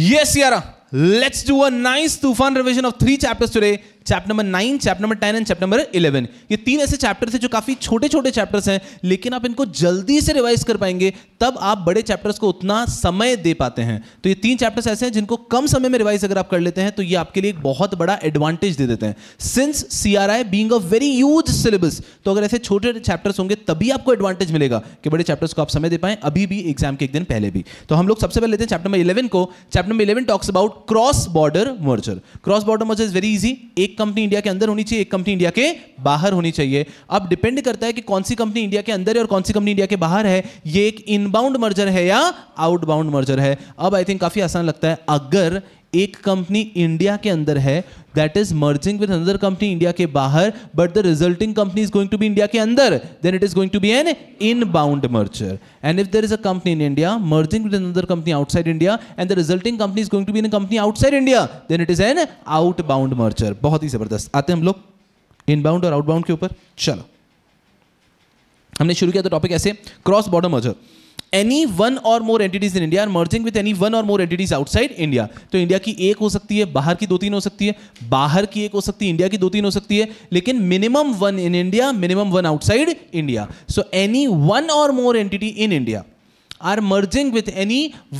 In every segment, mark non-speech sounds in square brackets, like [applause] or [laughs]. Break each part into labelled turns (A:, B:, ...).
A: Yes, Yara. Let's do a nice Tufan revision of three chapters today. Chapter number nine chapter number ten and chapter number eleven ये तीन ऐसे chapters हैं जो काफ़ी छोटे छोटे चैप्टर्स हैं लेकिन आप इनको जल्दी से रिवाइज कर पाएंगे तब आप बड़े चैप्टर्स को उतना समय दे पाते हैं तो ये तीन चैप्टर्स ऐसे हैं जिनको कम समय में रिवाइज अगर आप कर लेते हैं तो ये आपके लिए एक बहुत बड़ा एडवांटेज दे देते हैं since C R I being a very use syllabus तो अगर ऐसे छोटे चैप्टर्स होंगे तभी आपको एडवांटेज मिलेगा कि बड़े चैप्टर्स को आप समय दे पाएं अभी भी एग्जाम के एक दिन पहले भी तो हम लोग सबसे पहले लेते हैं चैप्टर नंबर इलेवन को chapter number eleven talks about cross border merger cross border merger is very easy एक कंपनी इंडिया के अंदर होनी चाहिए एक कंपनी इंडिया के बाहर होनी चाहिए अब डिपेंड करता है कि कौन सी कंपनी इंडिया के अंदर है और कौन सी कंपनी इंडिया के बाहर है ये एक इनबाउंड मर्जर है या आउटबाउंड मर्जर है अब आई थिंक काफी आसान लगता है अगर एक कंपनी इंडिया के अंदर है that is merging with another company India के बाहर but the resulting company is going to be India के अंदर then it is going to be an inbound merger and if there is a company in India merging with another company outside India and the resulting company is going to be in company outside India then it is an outbound merger बहुत ही जबरदस्त आते हैं हम लोग inbound और outbound के ऊपर चलो हमने शुरू किया था तो टॉपिक ऐसे cross border merger any one or more entities in India are merging with any one or more entities outside India तो इंडिया की एक हो सकती है बाहर की दो तीन हो सकती है बाहर की एक हो सकती है इंडिया की दो तीन हो सकती है लेकिन minimum one in India minimum one outside India so any one or more entity in India are merging with any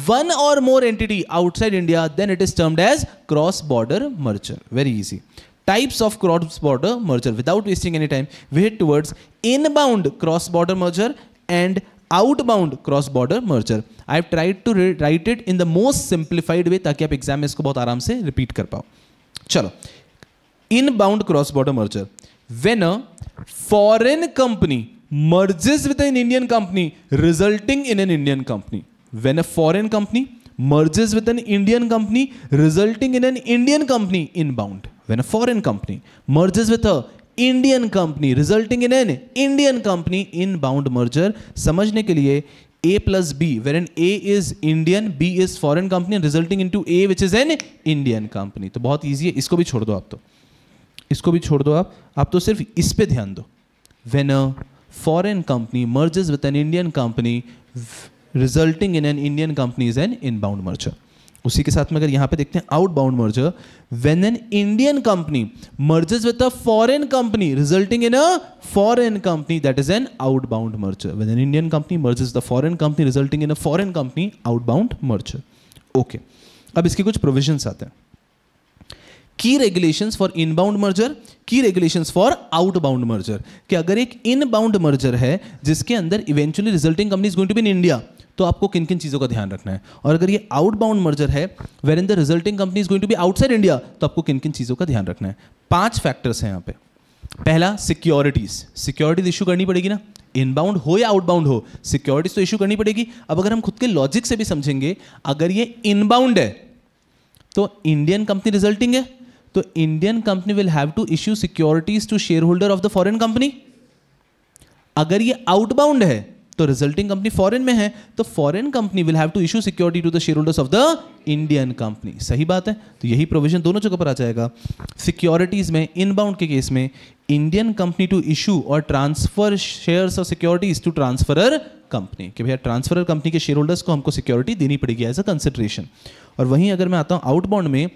A: one or more entity outside India, then it is termed as cross-border merger. Very easy. Types of cross-border merger. Without wasting any time, we head towards inbound cross-border merger and outbound cross border merger I have tried to write it in the most simplified way ताकि आप exam में इसको बहुत आराम से repeat कर पाओ चलो inbound cross border merger when a foreign company merges with an Indian company resulting in an Indian company when a foreign company merges with an Indian company resulting in an Indian company inbound when a foreign company merges with a Indian company resulting in an Indian company inbound merger समझने के लिए plus B where an A is Indian B is foreign company resulting into A which is an Indian company तो बहुत easy है इसको भी छोड़ दो आप तो इसको भी छोड़ दो आप आप तो सिर्फ इस पे ध्यान दो when a foreign company merges with an Indian company resulting in an Indian company is an inbound merger उसी के साथ में अगर यहां पे देखते हैं outbound merger when an Indian company mergers with a foreign company resulting in a foreign company that is an outbound merger when an Indian company mergers the foreign company resulting in a foreign company outbound merger okay अब इसके कुछ provisions आते हैं की regulations for inbound merger की regulations for outbound merger कि अगर एक इनबाउंड मर्जर है जिसके अंदर eventually resulting company is going to be in India तो आपको किन किन चीज़ों का ध्यान रखना है और अगर ये आउटबाउंड मर्जर है where in the resulting company is going to be outside India तो आपको किन किन चीज़ों का ध्यान रखना है पांच फैक्टर्स हैं यहाँ पे पहला सिक्योरिटीज सिक्योरिटीज इशू करनी पड़ेगी ना इनबाउंड हो या आउटबाउंड हो सिक्योरिटीज तो इशू करनी पड़ेगी अब अगर हम खुद के लॉजिक से भी समझेंगे अगर ये इनबाउंड है तो इंडियन कंपनी रिजल्टिंग है तो Indian company will have to issue securities to share holder of the foreign company अगर ये आउटबाउंड है तो रिजल्टिंग कंपनी फॉरेन में है तो foreign company will have to issue security to the share holders of the Indian company सही बात है तो यही प्रोविजन दोनों जगह पर आ जाएगा सिक्योरिटीज में इनबाउंड के केस में इंडियन कंपनी टू इशू और transfer shares of securities to transferor company कि भैया ट्रांसफरर कंपनी के शेयर होल्डर्स को हमको सिक्योरिटी देनी पड़ेगी एज अ कंसिडरेशन और वहीं अगर मैं आता हूँ आउटबाउंड में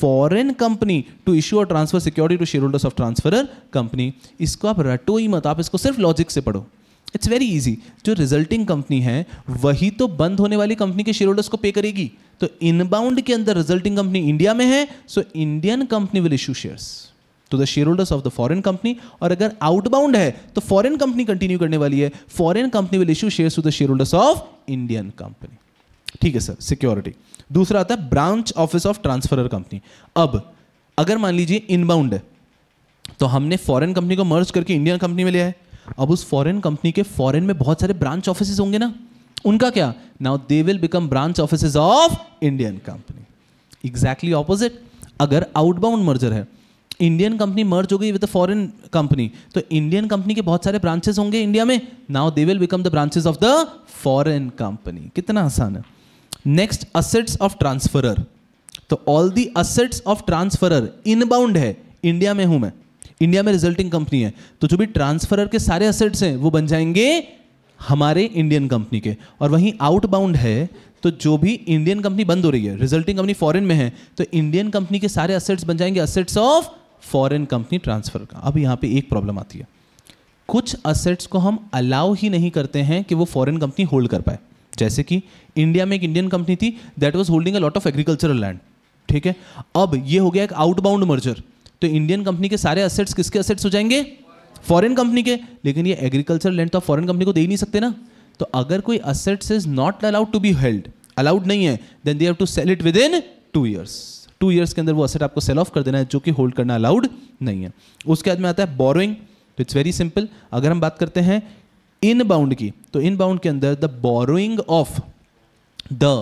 A: फॉरेन कंपनी टू इशू और transfer security to share holders of transferor company इसको आप रटो ही मत आप इसको सिर्फ लॉजिक से पढ़ो इट्स वेरी इजी जो रिजल्टिंग कंपनी है वही तो बंद होने वाली कंपनी के शेयर होल्डर्स को पे करेगी तो इनबाउंड के अंदर रिजल्टिंग कंपनी इंडिया में है so Indian company will issue shares to the share holders of the foreign company और अगर आउटबाउंड है तो फॉरेन कंपनी कंटिन्यू करने वाली है foreign company will issue share to the share holders of Indian company ठीक है सर सिक्योरिटी दूसरा आता है branch office of transfer company अब अगर मान लीजिए इनबाउंड है तो हमने फॉरेन कंपनी को मर्ज करके इंडियन कंपनी में लिया है अब उस फॉरेन कंपनी के फॉरेन में बहुत सारे ब्रांच ऑफिस होंगे ना उनका क्या now they will become branch office of Indian company exactly opposite अगर आउटबाउंड मर्जर है इंडियन कंपनी मर्ज हो गई विद फॉरेन कंपनी तो इंडियन कंपनी के बहुत सारे ब्रांचेस होंगे इंडिया में now they will become the branches of the foreign company कितना आसान है नेक्स्ट असेट्स ऑफ ट्रांसफरर तो all the assets of transferor inbound है इंडिया में हूं मैं इंडिया में रिजल्टिंग कंपनी है तो जो भी ट्रांसफरर के सारे असेट्स हैं वो बन जाएंगे हमारे इंडियन कंपनी के और वहीं आउटबाउंड है तो जो भी इंडियन कंपनी बंद हो रही है रिजल्टिंग कंपनी फॉरेन में है तो इंडियन कंपनी के सारे असेट्स बन जाएंगे assets of foreign company transfer का अब यहाँ पे एक प्रॉब्लम आती है कुछ असेट्स को हम अलाउ ही नहीं करते हैं कि वो फॉरेन कंपनी होल्ड कर पाए जैसे कि इंडिया में एक इंडियन कंपनी थी that was holding a lot of agricultural land ठीक है अब ये हो गया एक आउटबाउंड मर्जर तो इंडियन कंपनी के सारे असेट्स किसके असेट्स हो जाएंगे फॉरेन कंपनी के लेकिन ये एग्रीकल्चर लैंड तो आप फॉरेन कंपनी को दे ही नहीं सकते ना तो अगर कोई assets is not allowed to be held allowed नहीं है then they have to sell it within two years two years के अंदर वो असेट आपको सेल ऑफ कर देना है जो कि होल्ड करना अलाउड नहीं है उसके बाद में आता है बोरोइंग तो इट्स वेरी सिंपल अगर हम बात करते हैं इन बाउंड की तो इन बाउंड के अंदर the borrowing of the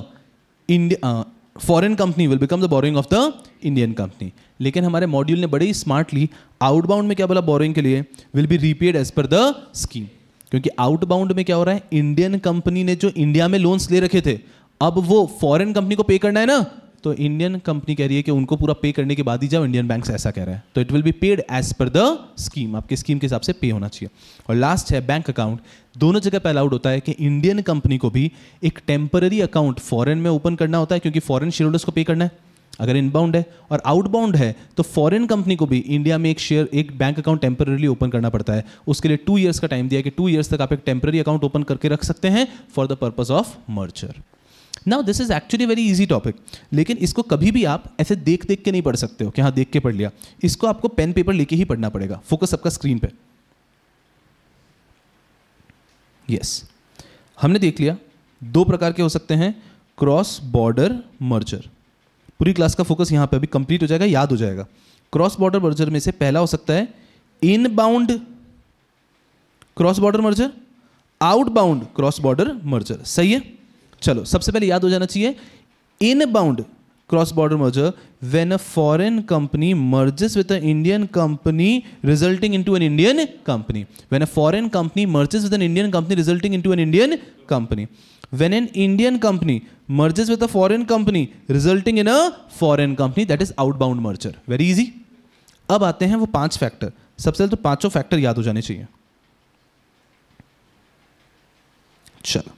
A: foreign company will become the borrowing of the Indian company लेकिन हमारे मॉड्यूल ने बड़े ही स्मार्टली आउटबाउंड में क्या बोला बोरिंग के लिए will be repaid as per the scheme क्योंकि आउटबाउंड में क्या हो रहा है इंडियन कंपनी ने जो इंडिया में लोन्स ले रखे थे अब वो फॉरेन कंपनी को पे करना है ना तो इंडियन कंपनी कह रही है कि उनको पूरा पे करने के बाद ही जाओ इंडियन बैंक ऐसा कह रहा है तो it will be paid as per the scheme आपके स्कीम के हिसाब से पे होना चाहिए और लास्ट है बैंक अकाउंट दोनों जगह पे अलाउड होता है कि इंडियन कंपनी को भी एक टेम्पररी अकाउंट फॉरेन में ओपन करना होता है क्योंकि फॉरेन शेयर होल्डर्स को पे करना है अगर इनबाउंड है और आउटबाउंड है तो फॉरेन कंपनी को भी इंडिया में एक शेयर एक बैंक अकाउंट टेम्पररीली ओपन करना पड़ता है उसके लिए टू ईयर्स का टाइम दिया कि टू ईयर्स तक आप एक टेम्पररी अकाउंट ओपन करके रख सकते हैं for the purpose of merger now this is actually very easy topic लेकिन इसको कभी भी आप ऐसे देख देख के नहीं पढ़ सकते हो कि हाँ देख के पढ़ लिया इसको आपको पेन पेपर लेके ही पढ़ना पड़ेगा फोकस आपका स्क्रीन पर यस हमने देख लिया दो प्रकार के हो सकते हैं क्रॉस बॉर्डर मर्जर पूरी क्लास का फोकस यहां पे अभी कंप्लीट हो जाएगा याद हो जाएगा क्रॉस बॉर्डर मर्जर में से पहला हो सकता है inbound cross border merger outbound cross border merger सही है चलो सबसे पहले याद हो जाना चाहिए inbound cross border merger when a foreign company merges with a Indian company resulting into an Indian company when a foreign company merges with an Indian company resulting into an Indian company when an Indian company merges with a foreign company resulting in a foreign company that is outbound merger very easy अब आते हैं वो पांच factor सबसे पहले तो पांचों factor याद हो जाने चाहिए चलो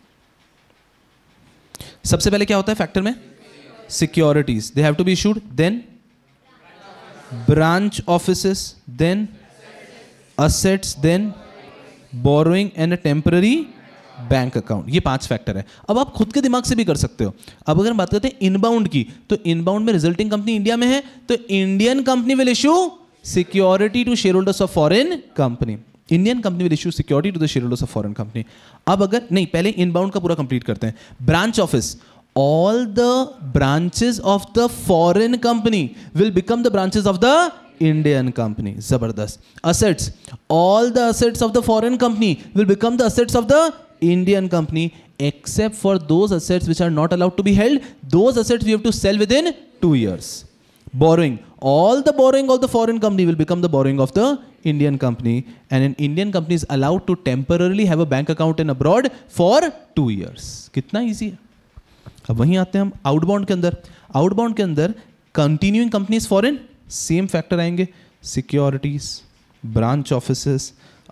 A: सबसे पहले क्या होता है फैक्टर में securities they have to be issued then branch offices then assets then borrowing and a temporary bank account ये पांच फैक्टर है अब आप खुद के दिमाग से भी कर सकते हो अब अगर हम बात करते हैं इनबाउंड की तो इनबाउंड में रिजल्टिंग कंपनी इंडिया में है तो Indian company will issue security to share holders of foreign company Indian company will issue security to the share holders of foreign company अब अगर नहीं पहले इनबाउंड का पूरा कंप्लीट करते हैं branch office all the branches of the foreign company will become the branches of the Indian company. Zabardast. Assets. All the assets of the foreign company will become the assets of the Indian company except for those assets which are not allowed to be held. Those assets we have to sell within two years. Borrowing. All the borrowing of the foreign company will become the borrowing of the Indian company. And an Indian company is allowed to temporarily have a bank account in abroad for two years. Kitna easy अब वहीं आते हैं हम outbound के अंदर outbound के अंदर continuing companies foreign same factor आएंगे securities branch office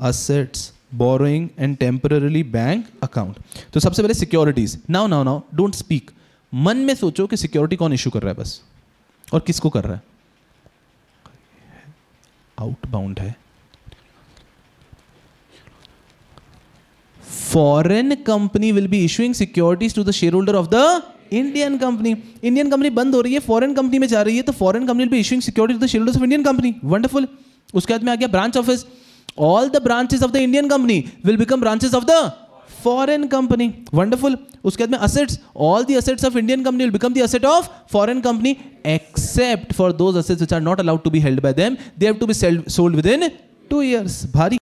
A: assets borrowing and temporarily bank account तो सबसे पहले securities now now now don't speak मन में सोचो कि सिक्योरिटी कौन इशू कर रहा है बस और किसको कर रहा है आउटबाउंड है foreign company will be issuing securities to the share holder of the Indian company Indian company बंद हो रही है फॉरेन कंपनी में जा रही है तो foreign company will be issuing security to the share holders of Indian company wonderful उसके बाद में आ गया branch office all the branches of the Indian company will become branches of the foreign company wonderful उसके बाद में assets all the assets of Indian company will become the asset of foreign company except for those assets which are not allowed to be held by them they have to be sold within two years भारी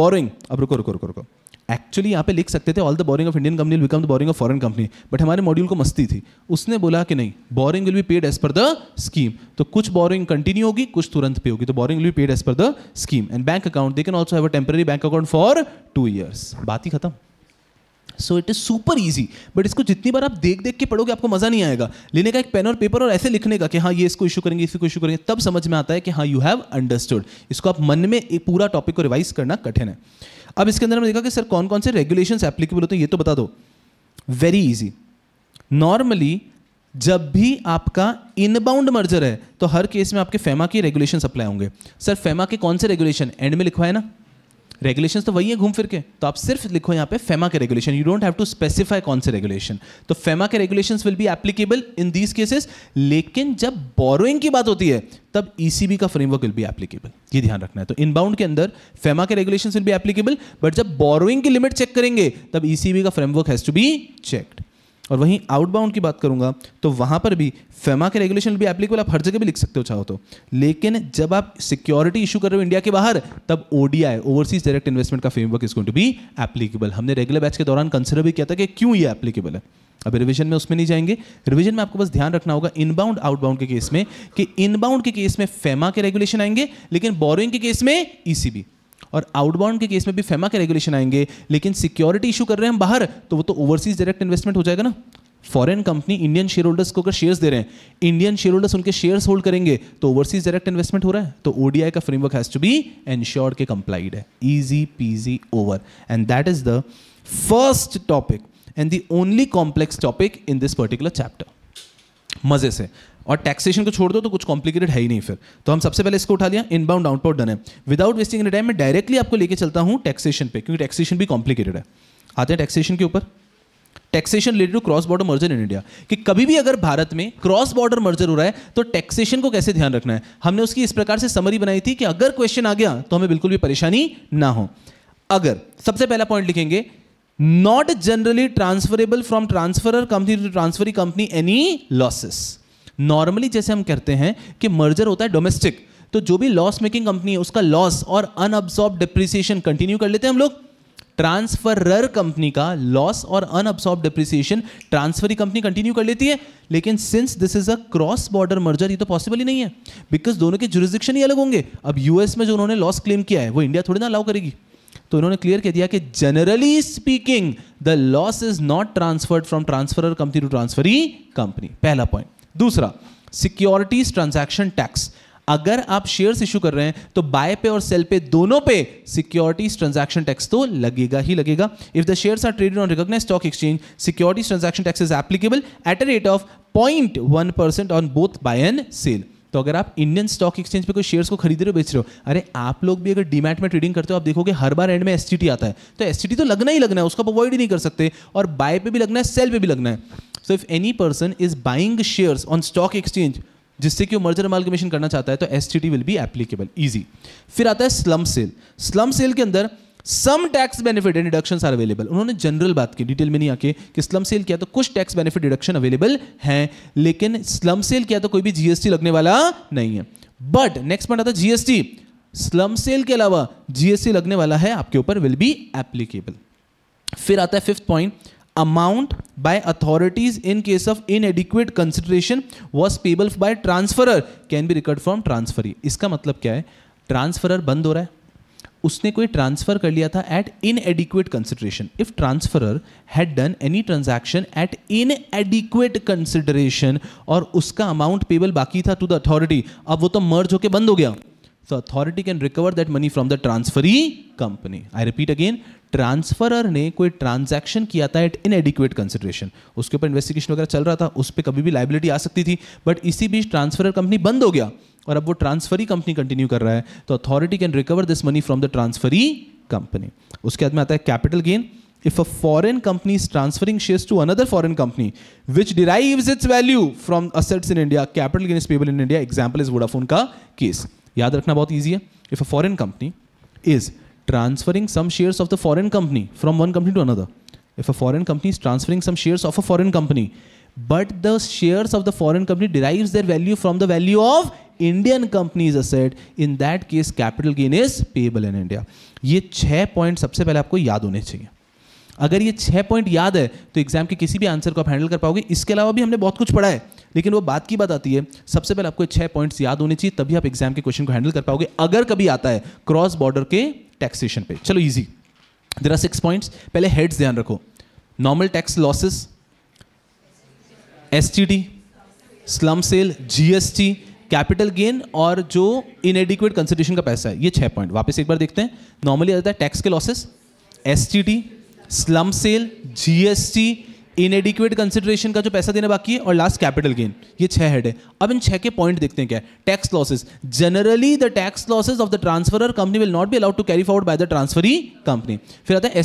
A: boring अब रुको रुको रुको रुको actually यहाँ पे लिख सकते थे all the borrowing of Indian company become the borrowing of foreign company but हमारे मॉड्यूल को मस्ती थी उसने बोला कि नहीं borrowing will be paid as per the scheme तो कुछ बोरिंग कंटिन्यू होगी कुछ तुरंत पे होगी तो borrowing will be paid as per the scheme and bank account they can also have a temporary bank account for two years बात ही खत्म so it is super easy but इसको जितनी बार आप देख देख के पढ़ोगे आपको मजा नहीं आएगा लेने का एक पेन और पेपर और ऐसे लिखने का कि हाँ ये इसको इशू करेंगे इसको इशू करेंगे तब समझ में आता है कि हाँ यू हैव अंडरस्टूड इसको आप मन में एक पूरा टॉपिक को रिवाइज करना कठिन है अब इसके अंदर हमने देखा कि सर कौन कौन से रेगुलेशन एप्लीकेबल होते हैं ये तो बता दो वेरी ईजी नॉर्मली जब भी आपका इनबाउंड मर्जर है तो हर केस में आपके फेमा के रेगुलेशन अप्लाई होंगे सर फेमा के कौन से रेगुलेशन एंड में लिखवाए ना रेगुलेशन तो वही है घूम फिर के तो आप सिर्फ लिखो यहाँ पे फेमा के regulation you don't have to specify कौन से रेगुलेशन तो फेमा के regulation will be applicable in these cases लेकिन जब बोरोइंग की बात होती है तब ईसीबी e का फ्रेमवर्क विल बी एप्लीकेबल ये ध्यान रखना है तो इनबाउंड के अंदर फेमा के regulation will be applicable but जब बोरोइंग की लिमिट चेक करेंगे तब ईसीबी e का framework has to be checked और वहीं आउटबाउंड की बात करूंगा तो वहां पर भी फेमा के रेगुलेशन भी एप्लीकेबल आप हर जगह भी लिख सकते हो चाहो तो लेकिन जब आप सिक्योरिटी इशू कर रहे हो इंडिया के बाहर तब ओडीआई ओवरसीज डायरेक्ट इन्वेस्टमेंट का framework is to be applicable हमने रेगुलर बैच के दौरान कंसिडर भी किया था कि क्यों ये एप्लीकेबल है अब रिवीजन में उसमें नहीं जाएंगे रिवीजन में आपको बस ध्यान रखना होगा इनबाउंड आउटबाउंड के केस में कि इनबाउंड के केस में फेमा के रेगुलेशन आएंगे लेकिन बोरिंग के केस में ईसीबी e और आउटबाउंड के केस में भी फेमा के रेगुलेशन आएंगे लेकिन सिक्योरिटी इशू कर रहे हैं हम बाहर तो वो तो ओवरसीज डायरेक्ट इन्वेस्टमेंट हो जाएगा ना foreign company Indian share holders को अगर शेयर्स दे रहे हैं इंडियन शेयर होल्डर्स उनके शेयर्स होल्ड करेंगे तो ओवरसीज डायरेक्ट इन्वेस्टमेंट हो रहा है तो ओडीआई का framework has to be ensured के कंप्लाइड है easy peasy over and that is the first topic and the only complex topic in this particular chapter मजे से और टैक्सेशन को छोड़ दो तो कुछ कॉम्प्लिकेटेड है ही नहीं फिर तो हम सबसे पहले इसको उठा लिया इनबाउंड आउटबाउंड डन है विदाउट वेस्टिंग एनी टाइम मैं डायरेक्टली आपको लेके चलता हूँ टैक्सेशन पे क्योंकि टैक्सेशन भी कॉम्प्लिकेटेड है आते हैं टैक्सेशन के ऊपर taxation related to cross border merger in India कि कभी भी अगर भारत में क्रॉस बॉर्डर मर्जर हो रहा है तो टैक्सेशन को कैसे ध्यान रखना है हमने उसकी इस प्रकार से समरी बनाई थी कि अगर क्वेश्चन आ गया तो हमें बिल्कुल भी परेशानी ना हो अगर सबसे पहला पॉइंट लिखेंगे not generally transferable from transferor company to transferee company any losses normally जैसे हम कहते हैं कि मर्जर होता है डोमेस्टिक तो जो भी लॉस मेकिंग कंपनी है उसका लॉस और अनअब्सॉर्ब डिप्रिसिएशन कंटिन्यू कर लेते हैं हम लोग ट्रांसफरर कंपनी का लॉस और unabsorbed depreciation transferee company continue कर लेती है लेकिन since this is a cross border merger ये तो पॉसिबल ही नहीं है बिकॉज दोनों के जुरिस्डिक्शन ही अलग होंगे अब यूएस में जो उन्होंने लॉस क्लेम किया है वो इंडिया थोड़ी ना अलाउ करेगी तो उन्होंने क्लियर कह दिया कि generally speaking the loss is not transferred from transferor company to transferee company पहला पॉइंट दूसरा सिक्योरिटीज ट्रांजैक्शन टैक्स अगर आप शेयर्स इशू कर रहे हैं तो बाय पे और सेल पे दोनों पे सिक्योरिटीज ट्रांजैक्शन टैक्स तो लगेगा ही लगेगा if the shares are traded on recognise stock exchange securities transaction tax is applicable at a rate of percent on both buy and cell तो अगर आप इंडियन स्टॉक एक्सचेंज पे कोई शेयर्स को खरीद रहे हो बेच रहे हो अरे आप लोग भी अगर डीमैट में ट्रेडिंग करते हो आप देखोगे हर बार एंड में एस आता है तो एस तो लगना ही लगना है उसको आप अवॉइड ही नहीं कर सकते और बाय पे भी लगना है सेल पे भी लगना है so if any person is buying shares on stock exchange जिससे कि वो मर्जर माल करना चाहता है तो S will be applicable easy फिर आता है स्लम सेल स्लम सेल के अंदर some tax benefit and deduction are available उन्होंने जनरल बात की डिटेल में नहीं आके कि स्लम सेल किया तो कुछ टैक्स बेनिफिट डिडक्शन अवेलेबल हैं लेकिन स्लम सेल किया तो कोई भी जीएसटी लगने वाला नहीं है बट नेक्स्ट पॉइंट आता है जीएसटी स्लम सेल के अलावा जीएसटी लगने वाला है आपके ऊपर विल बी एप्लीकेबल फिर आता है fifth point amount by authorities in case of inadequate consideration was payable by transferor can be record from transfer इसका मतलब क्या है ट्रांसफरर बंद हो रहा है उसने कोई ट्रांसफर कर लिया था at inadequate consideration if transferor had done any transaction at inadequate consideration और उसका अमाउंट पेबल बाकी था टू द अथॉरिटी अब वो तो मर्ज होकर बंद हो गया so authority can recover that money from the transferee company I repeat again transferor ने कोई ट्रांजैक्शन किया था एट इन एडिक्वेट कंसिडरेशन उसके ऊपर इन्वेस्टिगेशन वगैरह चल रहा था उस पर कभी भी लाइबिलिटी आ सकती थी बट इसी बीच ट्रांसफरर कंपनी बंद हो गया और अब वो ट्रांसफरी कंपनी कंटिन्यू कर रहा है तो authority can recover this money from the transferee company उसके बाद में आता है capital gain if a foreign company is transferring shares to another foreign company which derives its value from assets in india capital gain is payable in india example is vodafone case याद रखना बहुत easy है if a foreign company is transferring some shares of the foreign company from one company to another if a foreign company is transferring some shares of a foreign company but the shares of the foreign company derive their value from the value of Indian companies asset in that case capital gain is payable in India ये छः point सबसे पहले आपको याद होने चाहिए अगर ये छः पॉइंट याद है तो एग्जाम के किसी भी आंसर को आप हैंडल कर पाओगे इसके अलावा भी हमने बहुत कुछ पढ़ा है लेकिन वो बात की बात आती है सबसे पहले आपको छः पॉइंट्स याद होने चाहिए तभी आप एग्जाम के क्वेश्चन को हैंडल कर पाओगे अगर कभी आता है क्रॉस बॉर्डर के टैक्सेशन पे चलो easy there are six points पहले हेड्स ध्यान रखो normal tax losses S slump sale GST capital gain और जो इनएडिक्वेट कंसिडेशन का पैसा है ये छः पॉइंट वापस एक बार देखते हैं नॉर्मली आता है टैक्स के losses S T slump sale GST inadequate consideration का जो पैसा देना बाकी है और लास्ट कैपिटल गेन ये छह हेड है अब इन छह के पॉइंट देखते हैं क्या tax losses generally the tax losses of the transfer company will not be allowed to carry forward by the transferee company फिर आता है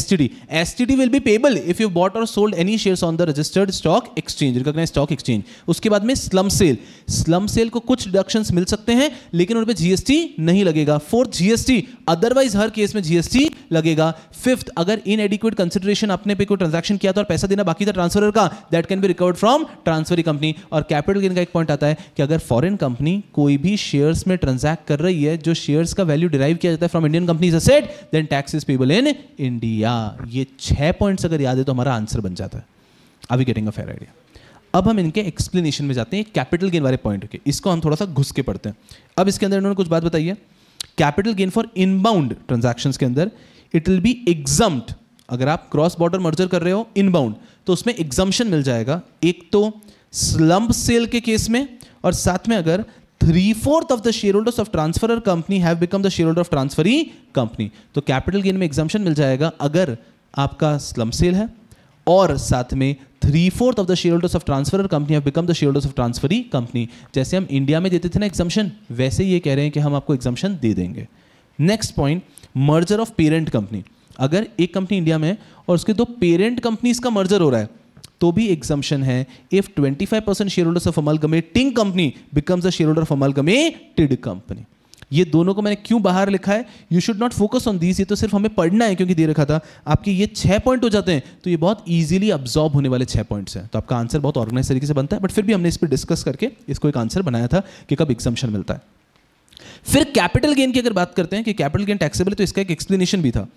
A: S T will be payable if you bought और sold any share on the registered stock exchange recognise stock exchange उसके बाद में slump sale slump sale को कुछ deduction मिल सकते हैं लेकिन उन पर जीएसटी नहीं लगेगा फोर्थ जीएसटी अदरवाइज हर केस में जीएसटी लगेगा फिफ्थ अगर इनएडिक्वेट कंसिडरेशन अपने पे कोई ट्रांजेक्शन किया था और पैसा देना बाकी था ट्रांसफर का that can be recovered from transferee company और कैपिटल गेन का एक पॉइंट आता है कि अगर फॉरेन कंपनी कोई भी शेयर्स में ट्रांजैक्ट कर रही है जो शेयर्स का वैल्यू डिराइव किया जाता है from Indian company set then tax is payable in India ये छह पॉइंट अगर याद है तो हमारा आंसर बन जाता है I we getting a fair idea अब हम इनके एक्सप्लेनेशन में जाते हैं कैपिटल गेन वाले पॉइंट के इसको हम थोड़ा सा घुस के पढ़ते हैं अब इसके अंदर इन्होंने कुछ बात बताई है capital gain for inbound transactions के अंदर इट विल बी एग्जाम्ड अगर आप क्रॉस बॉर्डर मर्जर कर रहे हो इनबाउंड तो उसमें एग्जम्पन मिल जाएगा एक तो स्लम्प सेल के केस में और साथ में अगर three fourth of the share holders of transfer company have become the share holder of transferee company तो कैपिटल गेन में एग्जाम्शन मिल जाएगा अगर आपका स्लम सेल है और साथ में three fourth of the share holders of transfer company have become the share holders of transferee company जैसे हम इंडिया में देते थे ना एग्जाम्शन वैसे ये कह रहे हैं कि हम आपको एग्जाम्शन दे देंगे next point merger of parent company अगर एक कंपनी इंडिया में और उसके दो पेरेंट कंपनीज का मर्जर हो रहा है तो भी एग्जाम्शन है if 25 percent share holders of amalgamating company becomes a share holder of amalgamated company ये दोनों को मैंने क्यों बाहर लिखा है you should not focus on these ये तो सिर्फ हमें पढ़ना है क्योंकि दे रखा था आपके ये छह पॉइंट हो जाते हैं तो ये बहुत ईजिली अब्जॉर्ब होने वाले छह पॉइंट्स हैं तो आपका आंसर बहुत ऑर्गेनाइज तरीके से बनता है बट फिर भी हमने इस पर डिस्कस करके इसको एक आंसर बनाया था कि कब एग्जाम्शन मिलता है फिर कैपिटल गेन की अगर बात करते हैं कि कैपिटल गेन टैक्सेबल है तो इसका एक एक्सप्लेनेशन भी था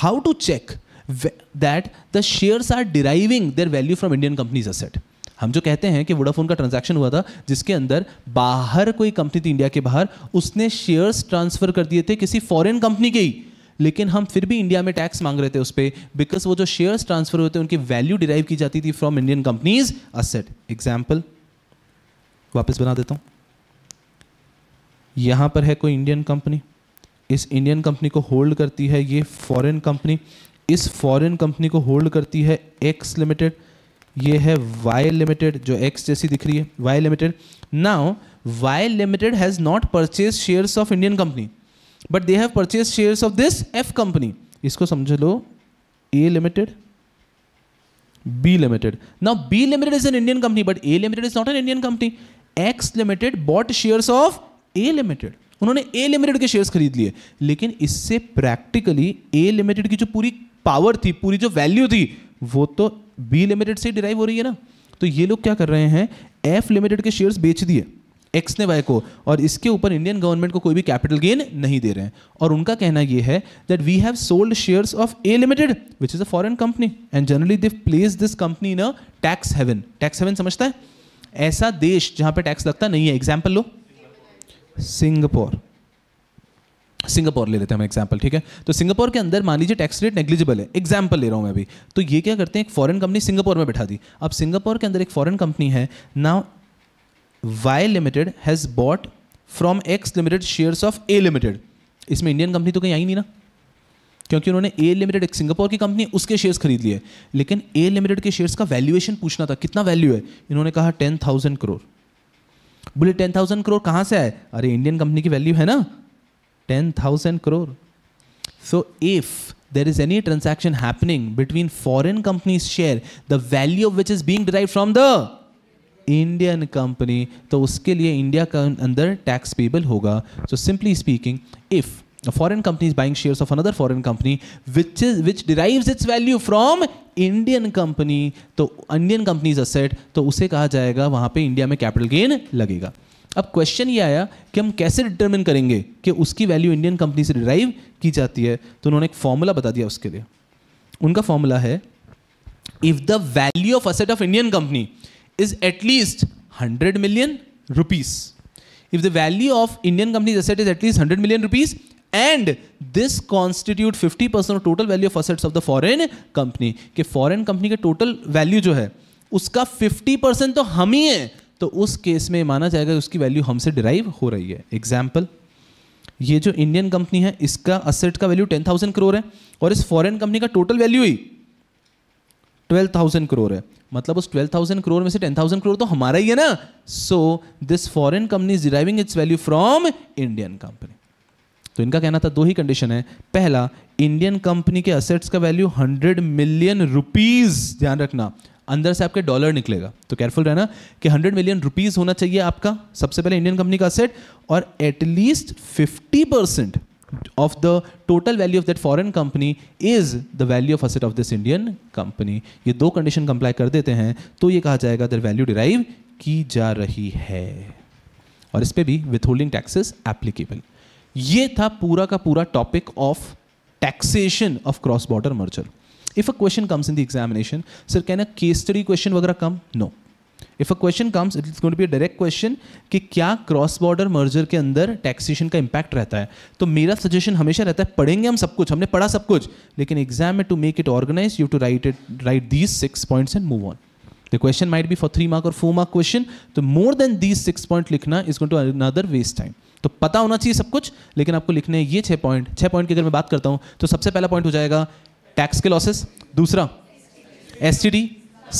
A: how to check that the shares are deriving their value from Indian companies asset हम जो कहते हैं कि वोडाफोन का ट्रांजैक्शन हुआ था जिसके अंदर बाहर कोई कंपनी थी इंडिया के बाहर उसने शेयर्स ट्रांसफर कर दिए थे किसी फॉरेन कंपनी के ही लेकिन हम फिर भी इंडिया में टैक्स मांग रहे थे उस पर बिकॉज वो जो शेयर्स ट्रांसफर हुए थे उनकी वैल्यू डिराइव की जाती थी from Indian companies asset example वापस बना देता हूं यहां पर है कोई इंडियन कंपनी इस इंडियन कंपनी को होल्ड करती है ये फॉरेन कंपनी इस फॉरेन कंपनी को होल्ड करती है एक्स लिमिटेड ये है वाई लिमिटेड जो एक्स जैसी दिख रही है Y limited now Y limited has not purchase shares of Indian company but they have purchase shares of this F company इसको समझ लो A limited B limited now B limited is an Indian company but A limited is not an Indian company X limited bought shares of A limited उन्होंने A limited के shares खरीद लिए लेकिन इससे practically A limited की जो पूरी power थी पूरी जो वैल्यू थी वो तो बी लिमिटेड से डिराइव हो रही है ना तो ये लोग क्या कर रहे हैं एफ लिमिटेड के शेयर्स बेच दिए एक्स ने वाई को और इसके ऊपर इंडियन गवर्नमेंट को कोई भी कैपिटल गेन नहीं दे रहे हैं और उनका कहना यह है that we have sold shares of A limited which is a foreign company and generally they place this company in a tax haven tax haven समझता है ऐसा देश जहां पे टैक्स लगता नहीं है एग्जाम्पल लो सिंगापुर सिंगापुर ले लेते हैं हम एग्जाम्पल ठीक है तो सिंगापुर के अंदर मान लीजिए टैक्स रेट नेग्लिजिबल है एग्जाम्पल ले रहा हूँ मैं अभी तो ये क्या करते हैं एक फॉरेन कंपनी सिंगापुर में बैठा दी अब सिंगापुर के अंदर एक फॉरेन कंपनी है now Y limited has bought from X limited shares of A limited इसमें इंडियन कंपनी तो कहीं आई नहीं ना क्योंकि उन्होंने ए लिमिटेड एक सिंगापुर की कंपनी उसके शेयर्स खरीद लिए लेकिन ए लिमिटेड के शेयर्स का वैल्यूएशन पूछना था कितना वैल्यू है इन्होंने कहा टेन थाउजेंड करोड़ बोले टेन थाउजेंड करोड़ कहाँ से आए अरे इंडियन कंपनी की वैल्यू है ना ten thousand crore so if there is any transaction happening between foreign company share the value of which is being derive from the Indian company तो उसके लिए इंडिया का अंदर टैक्स पेबल होगा so simply speaking if foreign foreign company is buying shares of another foreign company which is which derives its value from Indian company तो Indian companies asset तो उसे कहा जाएगा वहां पर इंडिया में कैपिटल गेन लगेगा अब क्वेश्चन ये आया कि हम कैसे डिटरमिन करेंगे कि उसकी वैल्यू इंडियन कंपनी से डिराइव की जाती है तो उन्होंने एक फॉर्मूला बता दिया उसके लिए उनका फॉर्मूला है if the value of asset of Indian company is at least hundred million rupees if the value of Indian company asset is at least hundred million rupees and this constitute fifty percent total value of assets of the foreign company कि foreign company के total value जो है उसका fifty percent तो हम ही है तो उस केस में माना जाएगा उसकी वैल्यू हमसे डिराइव हो रही है एग्जाम्पल ये जो इंडियन कंपनी है इसका असेट का वैल्यू टेन थाउजेंड करोड़ है और इस फॉरेन कंपनी का टोटल वैल्यू ही ट्वेल्व थाउजेंड करोड़ है मतलब उस ट्वेल्व थाउजेंड करोड़ में से टेन थाउजेंड करोड़ तो हमारा ही है ना so this foreign company is deriving its value from Indian company तो इनका कहना था दो ही कंडीशन है पहला इंडियन कंपनी के असेट्स का वैल्यू हंड्रेड मिलियन रुपीज ध्यान रखना अंदर से आपके डॉलर निकलेगा तो केयरफुल रहना कि हंड्रेड मिलियन रुपीज होना चाहिए आपका सबसे पहले इंडियन कंपनी का असेट और at least fifty percent of the total value of that foreign company is the value of asset of this Indian company ये दो कंडीशन कंप्लाई कर देते हैं तो ये कहा जाएगा दर वैल्यू डिराइव की जा रही है और इस पर भी विथ होल्डिंग टैक्सेस एप्लीकेबल ये था पूरा का पूरा topic of taxation of cross border merger if a question comes in the examination sir can a case study question वगैरह come no if a question comes it is going to be a direct question कि क्या cross border merger के अंदर taxation का impact रहता है तो मेरा सजेशन हमेशा रहता है पढ़ेंगे हम सब कुछ हमने पढ़ा सब कुछ लेकिन एग्जाम में to make it organise you to write it right these six points and move on The question might be for three mark or four mark question. तो more than these six point लिखना is going to another waste time. तो पता होना चाहिए सब कुछ लेकिन आपको लिखने ये छह पॉइंट छह पॉइंट की अगर मैं बात करता हूँ तो सबसे पहला पॉइंट हो जाएगा टैक्स के लॉसेस दूसरा S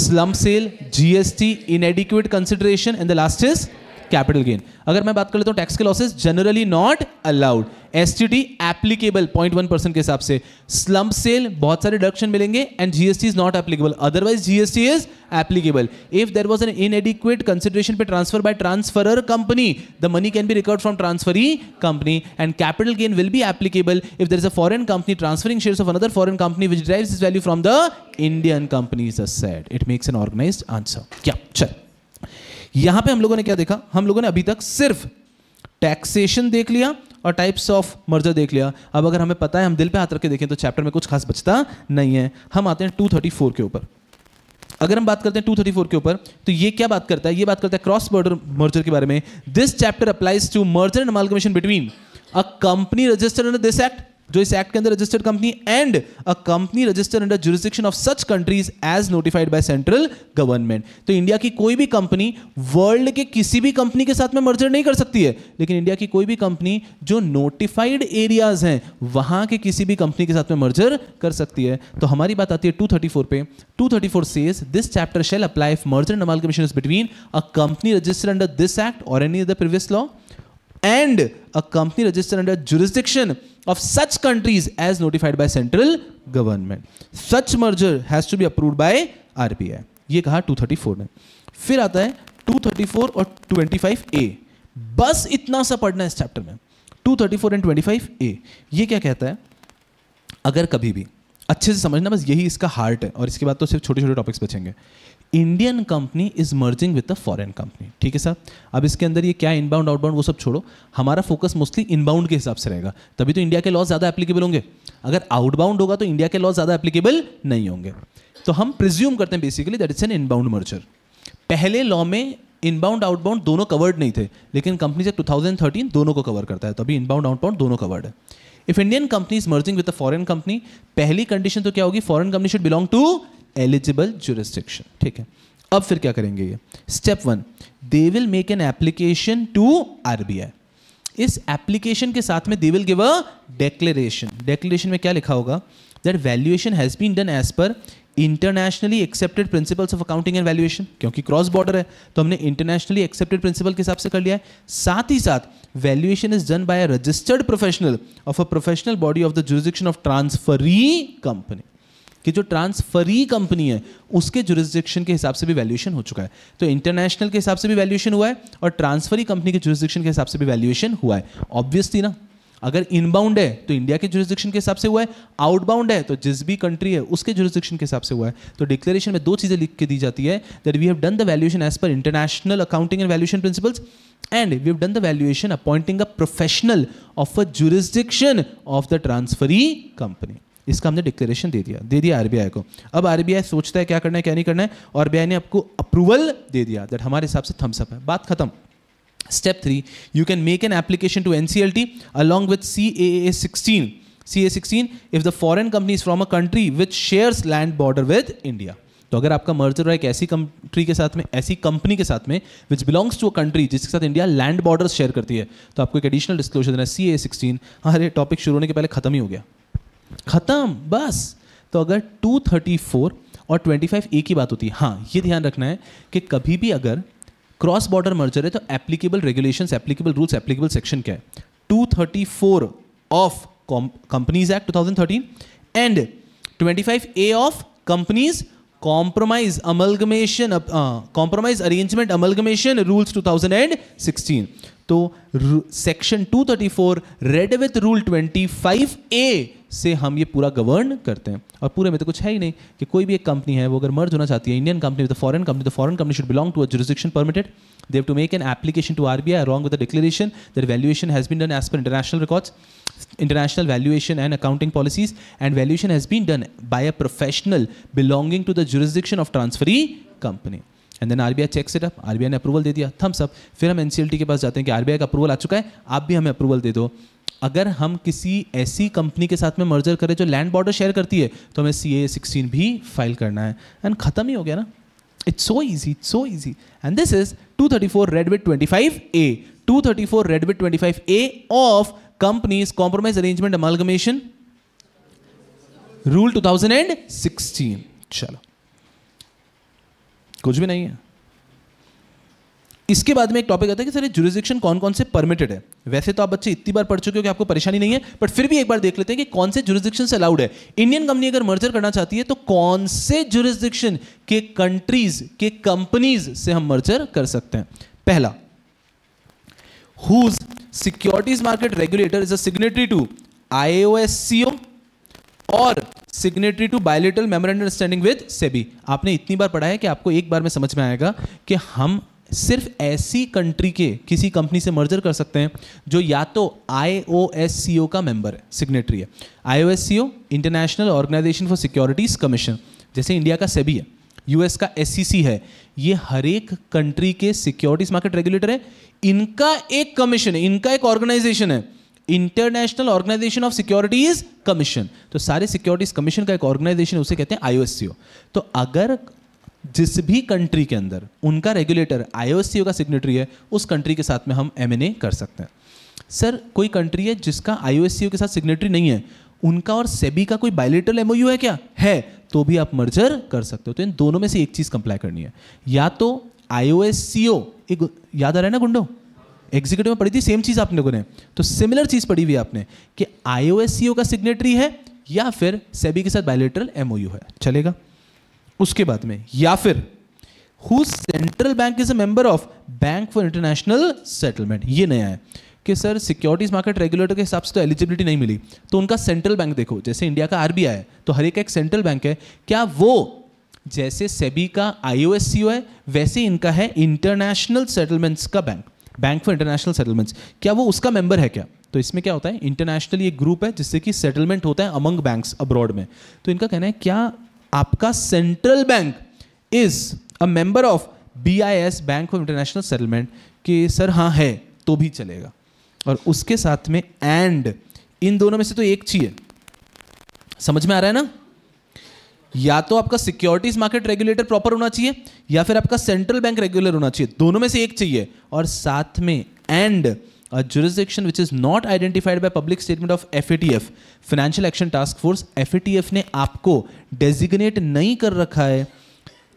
A: slump sale GST inadequate consideration and the last is capital gain अगर मैं बात कर लेता हूँ टैक्स के losses generally not allowed S applicable point one percent के हिसाब से स्लम सेल बहुत सारे डिडक्शन मिलेंगे and GST is not applicable otherwise GST is applicable if there was an inadequate consideration पे transfer by transfer company the money can be record from the company and capital gain will be applicable if there is a foreign company transferring share of another foreign company which drive is value from the Indian companies set it makes an organise answer क्या चल यहां पे हम लोगों ने क्या देखा हम लोगों ने अभी तक सिर्फ टैक्सेशन देख लिया और टाइप्स ऑफ मर्जर देख लिया अब अगर हमें पता है हम दिल पे हाथ रख के देखें तो चैप्टर में कुछ खास बचता नहीं है हम आते हैं फोर के ऊपर अगर हम बात करते हैं 234 के ऊपर तो ये क्या बात करता है ये बात करता है क्रॉस बॉर्डर मर्जर के बारे में this chapter applies to merger and amalgamation between a company registered under this act जो इस एक्ट के अंदर registered company and a company registered under jurisdiction of such countries as notified by central government तो India की कोई भी company world के किसी भी कंपनी के साथ में मर्जर नहीं कर सकती है लेकिन इंडिया की कोई भी कंपनी जो नोटिफाइड एरियाज हैं वहां के किसी भी कंपनी के साथ में मर्जर कर सकती है तो हमारी बात आती है टू पे two thirty this chapter shall apply if merger and amalgamation is between a company registered under this act or any other previous law and a company registered under jurisdiction of such countries as notified by central government. Such merger has to be approved by RBI. ये कहा 234 ने फिर आता है 234 और 25 ए बस इतना सा पढ़ना है इस चैप्टर में 234 एंड 25 ए ये क्या कहता है अगर कभी भी अच्छे से समझना बस यही इसका हार्ट है और इसके बाद तो सिर्फ छोटे छोटे टॉपिक्स बचेंगे Indian company is merging with a foreign company ठीक है सर अब इसके अंदर ये क्या इनबाउंड आउटबाउंड वो सब छोड़ो हमारा फोकस मोस्टली इनबाउंड के हिसाब से रहेगा तभी तो इंडिया के लॉज ज़्यादा एप्लीकेबल होंगे अगर आउटबाउंड होगा तो इंडिया के लॉज ज़्यादा एप्लीकेबल नहीं होंगे तो हम प्रिज्यूम करते हैं basically that is an inbound merger पहले लॉ में इनबाउंड आउटबाउंड दोनों कवर्ड नहीं थे लेकिन कंपनी से 2013 दोनों को कवर करता है तो अभी इनबाउंड आउटबाउंड दोनों कवर्ड है if Indian company is merging with a foreign company पहली कंडीशन तो क्या होगी foreign company should belong to eligible jurisdiction ठीक है अब फिर क्या करेंगे ये step one they will make an application to RBI इस एप्लीकेशन के साथ में they will give a declaration declaration में क्या लिखा होगा that valuation has been done as per internationally accepted principles of accounting and valuation क्योंकि क्रॉस बॉर्डर है तो हमने इंटरनेशनली एक्सेप्टेड प्रिंसिपल के हिसाब से कर लिया है साथ ही साथ valuation is done by a registered professional of a professional body of the jurisdiction of transferee company कि जो ट्रांसफरी कंपनी है उसके जुरिस्डिक्शन के हिसाब से भी वैल्यूएशन हो चुका है तो इंटरनेशनल के हिसाब से भी वैल्यूएशन हुआ है और ट्रांसफरी कंपनी के जुरिस्डिक्शन के हिसाब से भी वैल्यूएशन हुआ है ऑब्वियसली ना अगर इनबाउंड है तो इंडिया के जुरिस्डिक्शन के हिसाब से हुआ है आउटबाउंड है तो जिस भी कंट्री है उसके जुरिस्डिक्शन के हिसाब से हुआ है तो डिक्लेरेशन में दो चीज़ें लिख के दी जाती है that we have done the valuation as per international accounting and valuation principles and we have done the valuation appointing a professional of a jurisdiction of the transferee company इसका हमने डिक्लेरेशन दे दिया दे दिया आरबीआई को अब RBI सोचता है क्या करना है क्या नहीं करना है और आरबीआई ने आपको अप्रूवल दे दिया दैट हमारे हिसाब से थम्सअप है बात खत्म step three you can make an application to N C L T along with C A A sixteen C A sixteen if the foreign company is from a country which shares land border with India तो अगर आपका merger एक ऐसी country के साथ में ऐसी company के साथ में which belongs to a country जिसके साथ इंडिया लैंड बॉर्डर शेयर करती है तो आपको एक एडिशनल डिस्क्लोजर देना सी ए सिक्सटीन हाँ अरे टॉपिक शुरू होने के पहले खत्म ही हो गया खत्म बस तो अगर 234 और 25 ए की बात होती है हाँ ये ध्यान रखना है कि कभी भी अगर क्रॉस बॉर्डर मर्जर है तो applicable regulations applicable rules applicable section क्या है 234 of companies act 2013 and 25 A of companies compromise amalgamation uh, compromise arrangement amalgamation rules 2016 तो section 234 read with rule 25 A से हम ये पूरा गवर्न करते हैं और पूरे में तो कुछ है ही नहीं कि कोई भी एक कंपनी है वो अगर मर्ज होना चाहती है Indian company with foreign company तो foreign company should belong to a jurisdiction permitted they have to make an application to RBI along with the declaration that valuation has been done as per international records international valuation and accounting policies and valuation has been done by a professional belonging to the jurisdiction of transferee company and then RBI checks it up RBI ने approval दे दिया thumbs up फिर हम NCLT के पास जाते हैं कि RBI का approval आ चुका है आप भी हमें approval दे दो अगर हम किसी ऐसी कंपनी के साथ में मर्जर करें जो लैंड बॉर्डर शेयर करती है तो हमें सी ए सिक्सटीन भी फाइल करना है एंड खत्म ही हो गया ना it's so easy it's so easy and this is two thirty four read with twenty five A to thirty four read with twenty five A of companies compromise arrangement amalgamation rule 2016 चलो कुछ भी नहीं है इसके बाद में एक topic आता है कि सर जुरिस्डिक्शन कौन कौन से परमिटेड है वैसे तो आप बच्चे इतनी बार पढ़ चुके हो कि आपको परेशानी नहीं है बट फिर भी एक बार देख लेते हैं कि कौन से जुरिस्डिक्शन अलाउड है इंडियन कंपनी अगर मर्जर करना चाहती है तो कौन से जुरिस्डिक्शन के कंट्रीज के कंपनीज से हम मर्जर कर सकते हैं पहला whose securities market regulator is a signatory to IOSCO और signatory to bilateral memorandum understanding with SEBI. आपने इतनी बार पढ़ा है कि आपको एक बार में समझ में आएगा कि हम सिर्फ ऐसी कंट्री के किसी कंपनी से मर्जर कर सकते हैं जो या तो आई e का मेंबर है सिग्नेटरी है I international organisation for securities commission जैसे इंडिया का सेबी है यूएस का एस e है ये हर एक कंट्री के सिक्योरिटीज मार्केट रेगुलेटर है इनका एक कमीशन है इनका एक ऑर्गेनाइजेशन है international organisation of securities commission तो सारे सिक्योरिटीज कमीशन का एक ऑर्गेनाइजेशन उसे कहते हैं आईओएससीओ तो अगर जिस भी कंट्री के अंदर उनका रेगुलेटर आईओएससीओ का सिग्नेटरी है उस कंट्री के साथ में हम एम कर सकते हैं सर कोई कंट्री है जिसका आईओएससीओ के साथ सिग्नेटरी नहीं है उनका और सेबी का कोई बायोलेटरल एमओयू है क्या है तो भी आप मर्जर कर सकते हो तो इन दोनों में से एक चीज़ कंप्लाई करनी है या तो आई ओ एस सी ओ एक याद आ रहा है ना गुंडो एग्जीक्यूटिव में पढ़ी थी सेम चीज़ आपने को ने तो सिमिलर चीज़ पढ़ी हुई आपने कि I O S C O का सिग्नेटरी है या फिर सेबी के साथ बायोलेटरल एम है चलेगा उसके बाद में या फिर who central bank is a member of bank for international settlement ये नया है कि सर सिक्योरिटीज मार्केट रेगुलेटर के हिसाब से तो एलिजिबिलिटी नहीं मिली तो उनका सेंट्रल बैंक देखो जैसे इंडिया का आरबीआई है तो हर एक एक सेंट्रल बैंक है क्या वो जैसे सेबी का आई है वैसे इनका है इंटरनेशनल सेटलमेंट्स का bank bank for international settlements क्या वो उसका मेंबर है क्या तो इसमें क्या होता है इंटरनेशनल ये ग्रुप है जिससे कि सेटलमेंट होता है अमंग बैंक्स अब्रॉड में तो इनका कहना है क्या आपका central bank is a member of B I S bank of international settlement कि सर हाँ है तो भी चलेगा और उसके साथ में एंड इन दोनों में से तो एक चाहिए समझ में आ रहा है ना या तो आपका सिक्योरिटीज मार्केट रेगुलेटर प्रॉपर होना चाहिए या फिर आपका सेंट्रल बैंक रेगुलर होना चाहिए दोनों में से एक चाहिए और साथ में and a jurisdiction which is not identified by F statement of FATF financial action task force FATF ने आपको डेजिग्नेट नहीं कर रखा है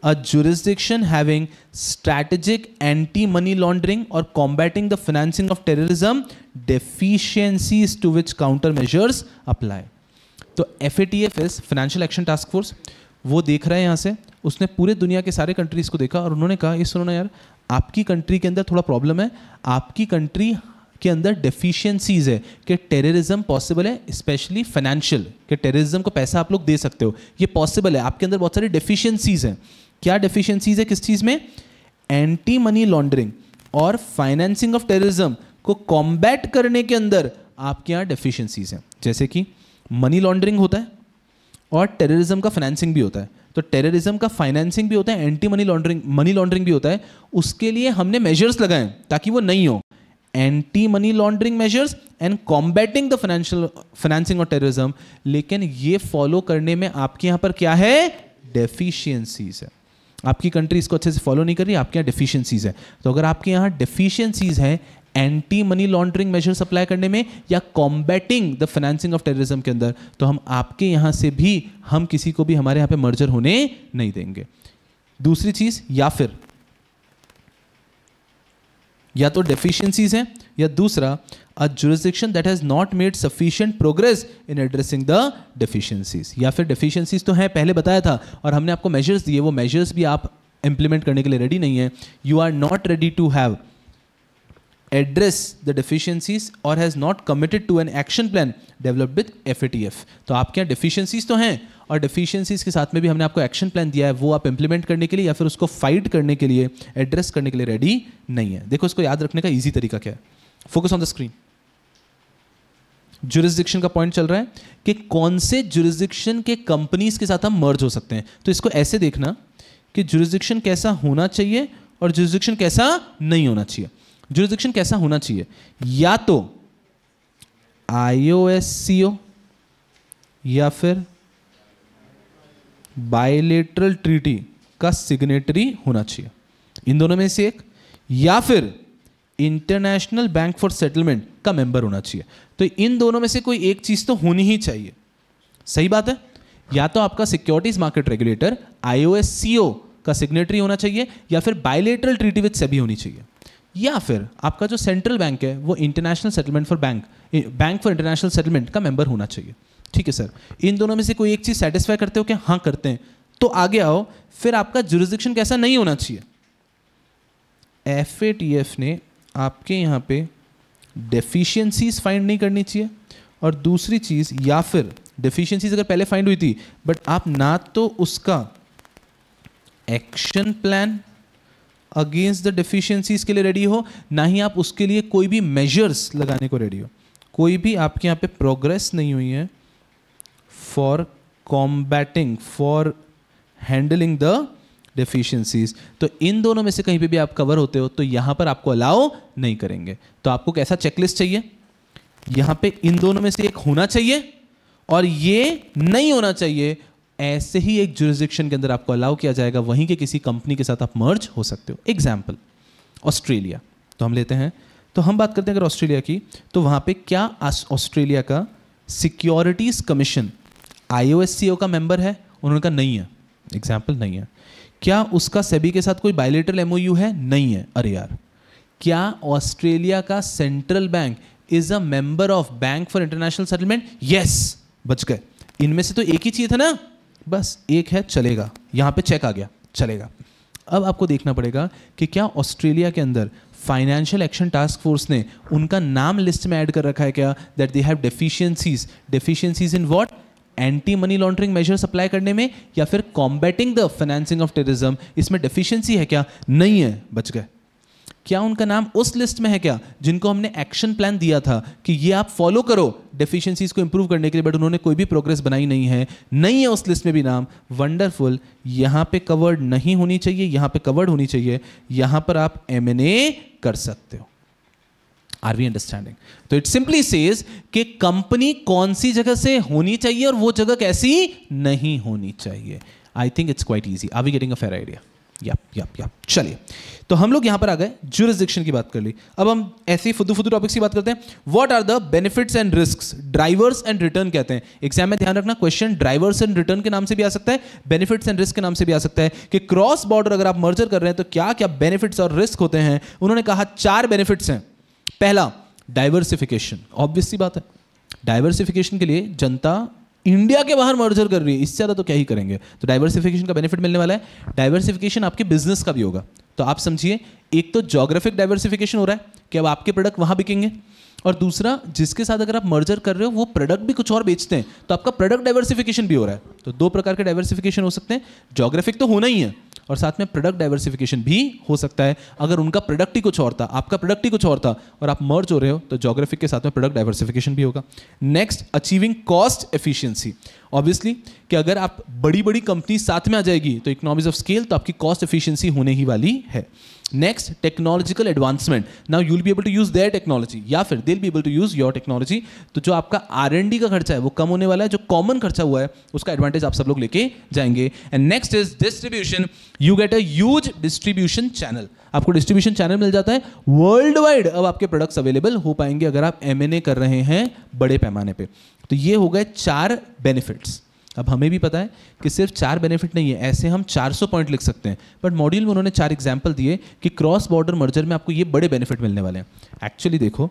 A: a jurisdiction having strategic anti money laundering or combating the financing of terrorism deficiencies to which countermeasures apply तो F A T F S financial action task force वो देख रहा है यहाँ से उसने पूरे दुनिया के सारे कंट्रीज़ को देखा और उन्होंने कहा ये सुनो यार आपकी कंट्री के अंदर थोड़ा प्रॉब्लम है आपकी कंट्री के अंदर डेफिशिएंसीज है कि टेररिज्म पॉसिबल है स्पेशली फाइनेंशियल कि टेररिज्म को पैसा आप लोग दे सकते हो ये पॉसिबल है आपके अंदर बहुत सारी डेफिशिएंसीज हैं क्या डेफिशिएंसीज है किस चीज़ में एंटी मनी लॉन्ड्रिंग और फाइनेंसिंग ऑफ टेररिज्म को कॉम्बैट करने के अंदर आपके यहाँ डेफिशिएंसीज हैं जैसे कि मनी लॉन्ड्रिंग होता है और टेररिज्म का फाइनेंसिंग भी होता है तो टेररिज्म का फाइनेंसिंग भी होता है anti money laundering money laundering भी होता है उसके लिए हमने मेजर्स लगाए ताकि वो नहीं हो anti money laundering measures and combating the financial financing of terrorism लेकिन ये फॉलो करने में आपके यहाँ पर क्या है डेफिशियंसीज है आपकी कंट्री इसको अच्छे से फॉलो नहीं कर रही आपके यहाँ डिफिशियंसीज है तो अगर आपके यहाँ डिफिशियंसीज हैं anti money laundering measures apply करने में या combating the financing of terrorism के अंदर तो हम आपके यहाँ से भी हम किसी को भी हमारे यहाँ पे मर्जर होने नहीं देंगे दूसरी चीज़ या फिर या तो डेफिशिएंसीज हैं या दूसरा a jurisdiction that has not made sufficient progress in addressing the deficiencies या फिर डेफिशिएंसीज तो हैं पहले बताया था और हमने आपको मेजर्स दिए वो मेजर्स भी आप इम्प्लीमेंट करने के लिए रेडी नहीं है you are not ready to have address the deficiencies और has not committed to an action plan developed with F तो आपके यहाँ डिफिशियंसीज तो हैं और डिफिशियंसीज के साथ में भी हमने आपको एक्शन प्लान दिया है वो आप इंप्लीमेंट करने के लिए या फिर उसको फाइट करने के लिए एड्रेस करने के लिए रेडी नहीं है देखो इसको याद रखने का ईजी तरीका क्या है focus on the screen jurisdiction का पॉइंट चल रहा है कि कौन से जुरिस्डिक्शन के कंपनीज के साथ हम मर्ज हो सकते हैं तो इसको ऐसे देखना कि जुरिस्डिक्शन कैसा होना चाहिए और जुरिस्डिक्शन कैसा नहीं होना चाहिए जुरिस्डिक्शन कैसा होना चाहिए या तो आईओएससीओ या फिर बायोलेटरल ट्रीटी का सिग्नेटरी होना चाहिए इन दोनों में से एक या फिर इंटरनेशनल बैंक फॉर सेटलमेंट का मेंबर होना चाहिए तो इन दोनों में से कोई एक चीज़ तो होनी ही चाहिए सही बात है या तो आपका सिक्योरिटीज मार्केट रेगुलेटर आईओएससीओ का सिग्नेटरी होना चाहिए या फिर बायोलेटरल ट्रीटी विद सेबी होनी चाहिए या फिर आपका जो सेंट्रल बैंक है वो international settlement for bank bank for international settlement का मेंबर होना चाहिए ठीक है सर इन दोनों में से कोई एक चीज़ सेटिस्फाई करते हो कि हाँ करते हैं तो आगे आओ फिर आपका जुरिस्डिक्शन कैसा नहीं होना चाहिए एफ ए टी एफ ने आपके यहाँ पे डेफिशिएंसीज फाइंड नहीं करनी चाहिए और दूसरी चीज़ या फिर डेफिशिएंसीज अगर पहले फाइंड हुई थी बट आप ना तो उसका action plan against the deficiencies के लिए रेडी हो ना ही आप उसके लिए कोई भी मेजर्स लगाने को रेडी हो कोई भी आपके यहाँ पे प्रोग्रेस नहीं हुई है for combating for handling the deficiencies तो इन दोनों में से कहीं पे भी आप कवर होते हो तो यहाँ पर आपको अलाउ नहीं करेंगे तो आपको कैसा चेकलिस्ट चाहिए यहाँ पे इन दोनों में से एक होना चाहिए और ये नहीं होना चाहिए ऐसे ही एक जुरिस्डिक्शन के अंदर आपको अलाउ किया जाएगा वहीं के किसी कंपनी के साथ आप मर्ज हो सकते हो एग्जाम्पल ऑस्ट्रेलिया तो हम लेते हैं तो हम बात करते हैं अगर ऑस्ट्रेलिया की तो वहाँ पे क्या ऑस्ट्रेलिया का सिक्योरिटीज़ कमीशन आई का मेंबर है उन्होंने कहा नहीं है एग्जाम्पल नहीं है क्या उसका सेबी के साथ कोई बायोलेटरल एम है नहीं है अरे यार क्या ऑस्ट्रेलिया का central bank is a member of bank for international settlement yes बच गए इनमें से तो एक ही चाहिए था ना बस एक है चलेगा यहाँ पे चेक आ गया चलेगा अब आपको देखना पड़ेगा कि क्या ऑस्ट्रेलिया के अंदर फाइनेंशियल एक्शन टास्क फोर्स ने उनका नाम लिस्ट में ऐड कर रखा है क्या that they have deficiencies deficiencies in what anti money laundering measures apply करने में या फिर combating the financing of terrorism इसमें डेफिशिएंसी है क्या नहीं है बच गए क्या उनका नाम उस लिस्ट में है क्या जिनको हमने एक्शन प्लान दिया था कि ये आप फॉलो करो डेफिशिएंसीज को इंप्रूव करने के लिए बट उन्होंने कोई भी प्रोग्रेस बनाई नहीं है नहीं है उस लिस्ट में भी नाम वंडरफुल यहां पे कवर्ड नहीं होनी चाहिए यहां पे कवर्ड होनी चाहिए यहां पर आप एम कर सकते हो आर वी अंडरस्टैंडिंग तो इट सिंपली सेज कि कंपनी कौन सी जगह से होनी चाहिए और वो जगह कैसी नहीं होनी चाहिए I think it's quite easy are we getting a fair idea yup yup yup चलिए तो हम लोग यहां पर आ गए जुरिस्डिक्शन की बात कर ली अब हम ऐसे ही फुदू फुदू टॉपिक्स की बात करते हैं what are the benefits and risk drivers and return कहते हैं एग्जाम में ध्यान रखना क्वेश्चन ड्राइवर्स एंड रिटर्न के नाम से भी आ सकता है बेनिफिट्स एंड रिस्क के नाम से भी आ सकता है कि क्रॉस बॉर्डर अगर आप मर्जर कर रहे हैं तो क्या क्या बेनिफिट्स और रिस्क होते हैं उन्होंने कहा चार बेनिफिट्स हैं पहला डाइवर्सिफिकेशन ऑब्वियसली बात है डाइवर्सिफिकेशन के लिए जनता इंडिया के बाहर मर्जर कर रही है इससे ज़्यादा तो क्या ही करेंगे तो डाइवर्सिफिकेशन का बेनिफिट मिलने वाला है डाइवर्सिफिकेशन आपके बिजनेस का भी होगा तो आप समझिए एक तो जोग्राफिक डाइवर्सिफिकेशन हो रहा है कि अब आपके प्रोडक्ट वहाँ बिकेंगे और दूसरा जिसके साथ अगर आप मर्जर कर रहे हो वो प्रोडक्ट भी कुछ और बेचते हैं तो आपका प्रोडक्ट डाइवर्सिफिकेशन भी हो रहा है तो दो प्रकार के डाइवर्सिफिकेशन हो सकते हैं जोग्राफिक तो होना ही है और साथ में प्रोडक्ट डाइवर्सिफिकेशन भी हो सकता है अगर उनका प्रोडक्ट ही कुछ और था आपका प्रोडक्ट ही कुछ और था और आप मर्ज हो रहे हो तो जोग्राफिक के साथ में प्रोडक्ट डाइवर्सिफिकेशन भी होगा next achieving cost efficiency obviously कि अगर आप बड़ी बड़ी कंपनी साथ में आ जाएगी तो इकोनॉमीज ऑफ स्केल तो आपकी कॉस्ट एफिशियंसी होने ही वाली है next technological advancement now you will be able to use their technology या फिर दिल be able to use your technology तो जो आपका आर एंड डी का खर्चा है वो कम होने वाला है जो कॉमन खर्चा हुआ है उसका एडवांटेज आप सब लोग लेके जाएंगे and next is distribution you get a huge distribution channel आपको डिस्ट्रीब्यूशन चैनल मिल जाता है वर्ल्ड वाइड अब आपके प्रोडक्ट्स अवेलेबल हो पाएंगे अगर आप एम कर रहे हैं बड़े पैमाने पर तो ये हो गए चार बेनिफिट्स अब हमें भी पता है कि सिर्फ चार बेनिफिट नहीं है ऐसे हम 400 पॉइंट लिख सकते हैं बट मॉड्यूल में उन्होंने चार एग्जाम्पल दिए कि क्रॉस बॉर्डर मर्जर में आपको ये बड़े बेनिफिट मिलने वाले हैं एक्चुअली देखो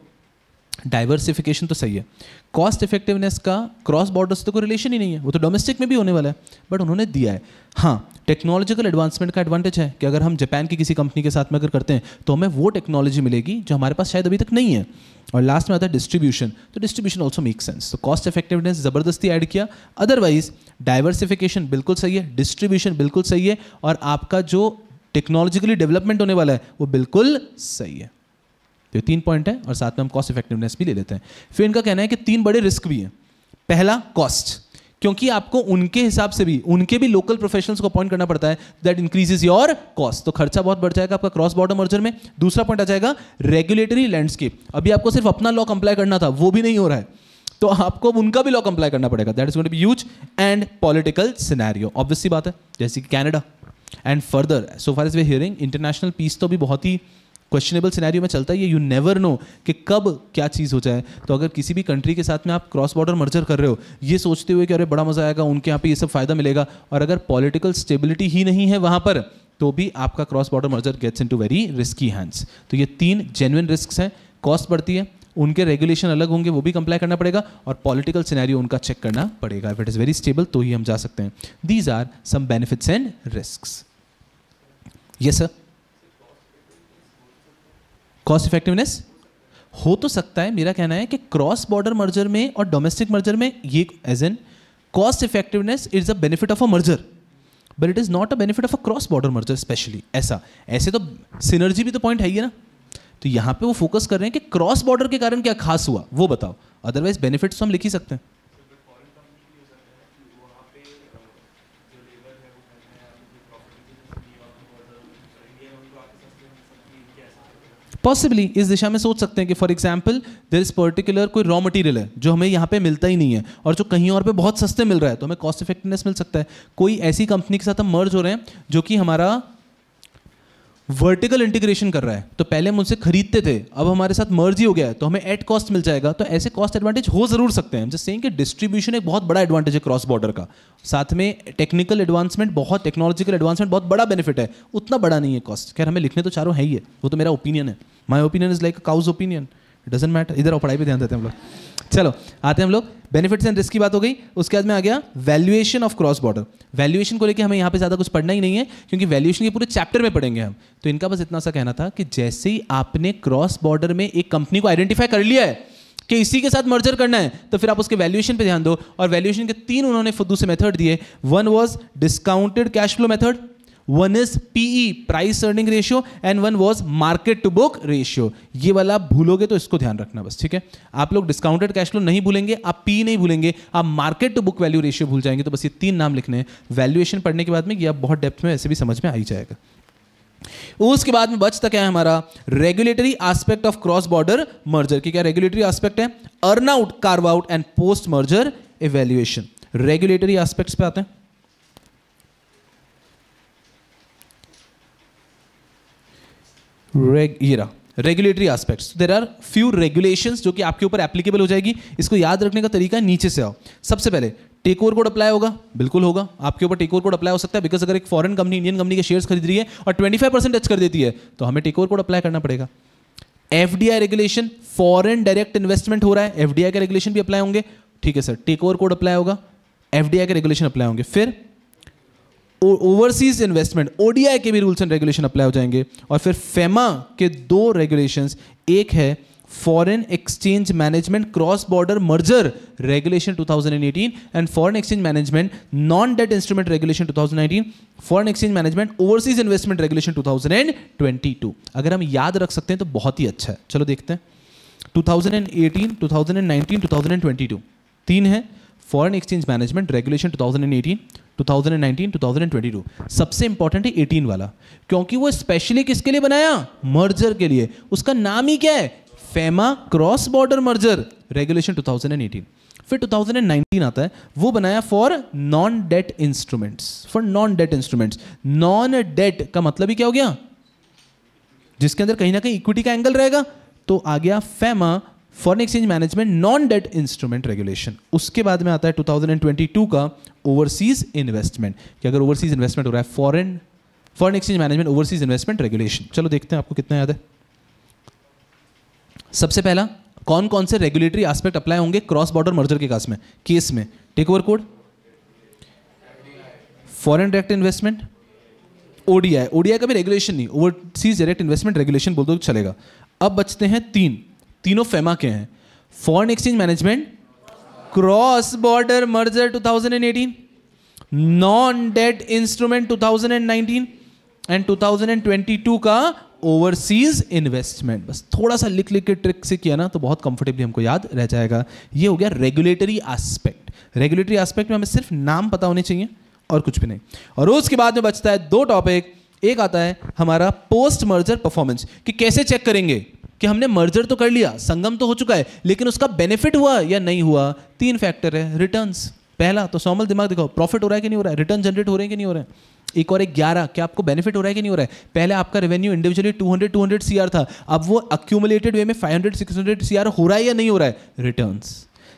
A: डाइवर्सिफिकेशन तो सही है कॉस्ट इफेक्टिवनेस का क्रॉस बॉर्डर से तो कोई रिलेशन ही नहीं है वो तो डोमेस्टिक में भी होने वाला है बट उन्होंने दिया है हाँ टेक्नोलॉजिकल एडवांसमेंट का एडवांटेज है कि अगर हम जापान की किसी कंपनी के साथ में अगर करते हैं तो हमें वो टेक्नोलॉजी मिलेगी जो हमारे पास शायद अभी तक नहीं है और लास्ट में आता है डिस्ट्रीब्यूशन तो डिस्ट्रीब्यूशन ऑल्सो मेक सेंस तो कॉस्ट इफेक्टिवनेस ज़बरदस्ती ऐड किया अदरवाइज डाइवर्सिफिकेशन बिल्कुल सही है डिस्ट्रीब्यूशन बिल्कुल सही है और आपका जो टेक्नोलॉजिकली डेवलपमेंट होने वाला है वो बिल्कुल सही है तो तीन पॉइंट है और साथ में हम कॉस्ट इफेक्टिवनेस भी ले लेते हैं फिर इनका कहना है कि तीन बड़े रिस्क भी हैं पहला कॉस्ट क्योंकि आपको उनके हिसाब से भी उनके भी लोकल प्रोफेशनल्स को अपॉइंट करना पड़ता है दैट इंक्रीजेज योर कॉस्ट तो खर्चा बहुत बढ़ जाएगा आपका क्रॉस बॉर्डर मर्जर में दूसरा पॉइंट आ जाएगा रेगुलेटरी लैंडस्केप अभी आपको सिर्फ अपना लॉ कंप्लाई करना था वो भी नहीं हो रहा है तो आपको उनका भी लॉ कंप्लाई करना पड़ेगा that is going to be huge and political scenario obviously बात है जैसे कि Canada and further so far is way hearing international peace तो भी बहुत ही क्वेश्चनेबल सिनेरियो में चलता है ये यू नेवर नो कि कब क्या चीज़ हो जाए तो अगर किसी भी कंट्री के साथ में आप क्रॉस बॉर्डर मर्जर कर रहे हो ये सोचते हुए कि अरे बड़ा मज़ा आएगा उनके यहाँ पे ये सब फ़ायदा मिलेगा और अगर पॉलिटिकल स्टेबिलिटी ही नहीं है वहाँ पर तो भी आपका cross border merger gets into very risky hands तो ये तीन जेनुअन रिस्क हैं कॉस्ट बढ़ती है उनके रेगुलेशन अलग होंगे वो भी कंप्लाई करना पड़ेगा और पॉलिटिकल सिनेरियो उनका चेक करना पड़ेगा if it is very stable तो ही हम जा सकते हैं these are some benefits and risk yes sir cost effectiveness हो तो सकता है मेरा कहना है कि क्रॉस बॉर्डर मर्जर में और डोमेस्टिक मर्जर में ये as an cost effectiveness is a benefit of a merger but it is not a benefit of a cross border merger specially ऐसा ऐसे तो सिनर्जी भी तो पॉइंट है ही ना तो यहाँ पे वो फोकस कर रहे हैं कि क्रॉस बॉर्डर के कारण क्या खास हुआ वो बताओ अदरवाइज बेनिफिट्स तो हम लिख ही सकते हैं पॉसिबली इस दिशा में सोच सकते हैं कि for example there is particular कोई रॉ मटेरियल है जो हमें यहाँ पे मिलता ही नहीं है और जो कहीं और पे बहुत सस्ते मिल रहा है तो हमें कॉस्ट इफेक्टिवनेस मिल सकता है कोई ऐसी कंपनी के साथ हम मर्ज हो रहे हैं जो कि हमारा वर्टिकल इंटीग्रेशन कर रहा है तो पहले हम उनसे खरीदते थे अब हमारे साथ मर्ज ही हो गया है तो हमें एट कॉस्ट मिल जाएगा तो ऐसे कॉस्ट एडवांटेज हो जरूर सकते हैं जैसे कि डिस्ट्रीब्यूशन एक बहुत बड़ा एडवांटेज है क्रॉस बॉर्डर का साथ में टेक्निकल एडवांसमेंट बहुत टेक्नोलॉजिकल एडवांसमेंट बहुत बड़ा बेनिफिट है उतना बड़ा नहीं है कॉस्ट खैर हमें लिखने तो चारों है ही है वो तो मेरा ओपिनियन है my opinion is like a cause opinion it doesn't matter इधर और पढ़ाई पे ध्यान देते हैं हम लोग चलो आते हैं हम लोग बेनिफिट्स एंड रिस्क की बात हो गई उसके बाद में आ गया valuation of cross border valuation को लेकर हमें यहाँ पे ज़्यादा कुछ पढ़ना ही नहीं है क्योंकि वैल्यूएशन के पूरे चैप्टर में पढ़ेंगे हम तो इनका बस इतना सा कहना था कि जैसे ही आपने क्रॉस बॉर्डर में एक कंपनी को आइडेंटिफाई कर लिया है कि इसी के साथ मर्जर करना है तो फिर आप उसके वैल्यूएशन पे ध्यान दो और वैल्यूएशन के तीन उन्होंने फुद्दू से मेथड दिए one was discounted cash flow method one is PE price earning ratio and one was market to book ratio ये वाला आप भूलोगे तो इसको ध्यान रखना बस ठीक है आप लोग डिस्काउंटेड कैश फ्लो नहीं भूलेंगे आप पी e नहीं भूलेंगे आप market to book value ratio भूल जाएंगे तो बस ये तीन नाम लिखने हैं वैल्यूएशन पढ़ने के बाद में ये आप बहुत डेप्थ में ऐसे भी समझ में आ ही जाएगा उसके बाद में बचता क्या है हमारा regulatory aspect of cross border merger की क्या रेगुलेटरी एस्पेक्ट है earn out carve out and post merger evaluation regulatory aspects पे आते हैं regulatory aspects there are few regulations जो कि आपके ऊपर एप्लीकेबल हो जाएगी इसको याद रखने का तरीका नीचे से आओ सबसे पहले टेक ओवर कोड अप्लाई होगा बिल्कुल होगा आपके ऊपर टेक ओवर कोड अप्लाई हो सकता है बिकॉज अगर एक फॉरन कंपनी इंडियन कंपनी के शेयर्स खरीद रही है और 25 परसेंट टच कर देती है तो हमें टेक ओवर कोड अप्लाई करना पड़ेगा F regulation foreign direct investment हो रहा है एफ का रेगुलेशन भी अप्लाई होंगे ठीक है sir take over code apply होगा एफ का रेगुलेशन अप्लाई होंगे फिर ओवरसीज इन्वेस्टमेंट ओडीआई के भी रूल्स एंड रेगुलेशन अप्लाई हो जाएंगे और फिर फेमा e के दो रेगुलेशंस एक है foreign exchange management cross border merger regulation 2018 and foreign exchange management non debt instrument regulation 2019 foreign exchange management overseas investment regulation 2022 अगर हम याद रख सकते हैं तो बहुत ही अच्छा है चलो देखते हैं 2018 2019 2022 तीन है फॉरेन एक्सचेंज मैनेजमेंट रेगुलेशन 2018 2019 2022 सबसे इंपॉर्टेंट है 18 वाला क्योंकि वो स्पेशली किसके लिए बनाया मर्जर के लिए उसका नाम ही क्या है FEMA cross border merger regulation 2018 फिर 2019 आता है वो बनाया for non debt instruments for non debt instruments non debt का मतलब ही क्या हो गया जिसके अंदर कहीं ना कहीं इक्विटी का एंगल रहेगा तो आ गया FEMA foreign exchange management non debt instrument regulation उसके बाद में आता है 2022 का ओवरसीज इन्वेस्टमेंट कि अगर ओवरसीज इन्वेस्टमेंट हो रहा है foreign foreign exchange management overseas investment regulation चलो देखते हैं आपको कितना याद है सबसे पहला कौन कौन से रेगुलेटरी एस्पेक्ट अप्लाई होंगे क्रॉस बॉर्डर मर्जर के कास में केस में take over code foreign direct investment ODI ODI का भी रेगुलेशन नहीं ओवरसीज डायरेक्ट इन्वेस्टमेंट रेगुलेशन बोल दो तो चलेगा अब बचते हैं तीन तीनों फेमा e के हैं foreign exchange management cross border merger 2018 non debt instrument 2019 and 2022 का ओवरसीज इन्वेस्टमेंट बस थोड़ा सा लिख लिख के ट्रिक से किया ना तो बहुत कंफर्टेबली हमको याद रह जाएगा ये हो गया रेगुलेटरी एस्पेक्ट रेगुलेटरी एस्पेक्ट में हमें सिर्फ नाम पता होने चाहिए और कुछ भी नहीं और उसके बाद में बचता है दो टॉपिक एक आता है हमारा पोस्ट मर्जर परफॉर्मेंस कि कैसे चेक करेंगे कि हमने मर्जर तो कर लिया संगम तो हो चुका है लेकिन उसका बेनिफिट हुआ या नहीं हुआ तीन फैक्टर है रिटर्न पहला तो सॉमल दिमाग दिखाओ प्रॉफिट हो रहा है कि नहीं हो रहा है रिटर्न जनरेट हो रहे हैं कि नहीं हो रहे हैं एक और एक ग्यारह क्या आपको बेनिफिट हो रहा है कि नहीं हो रहा है पहले आपका रेवेन्यू इंडिविजुअली 200 200 सीआर था अब वो अक्यूमुलेटेड वे में 500 600 सीआर हो रहा है या नहीं हो रहा है returns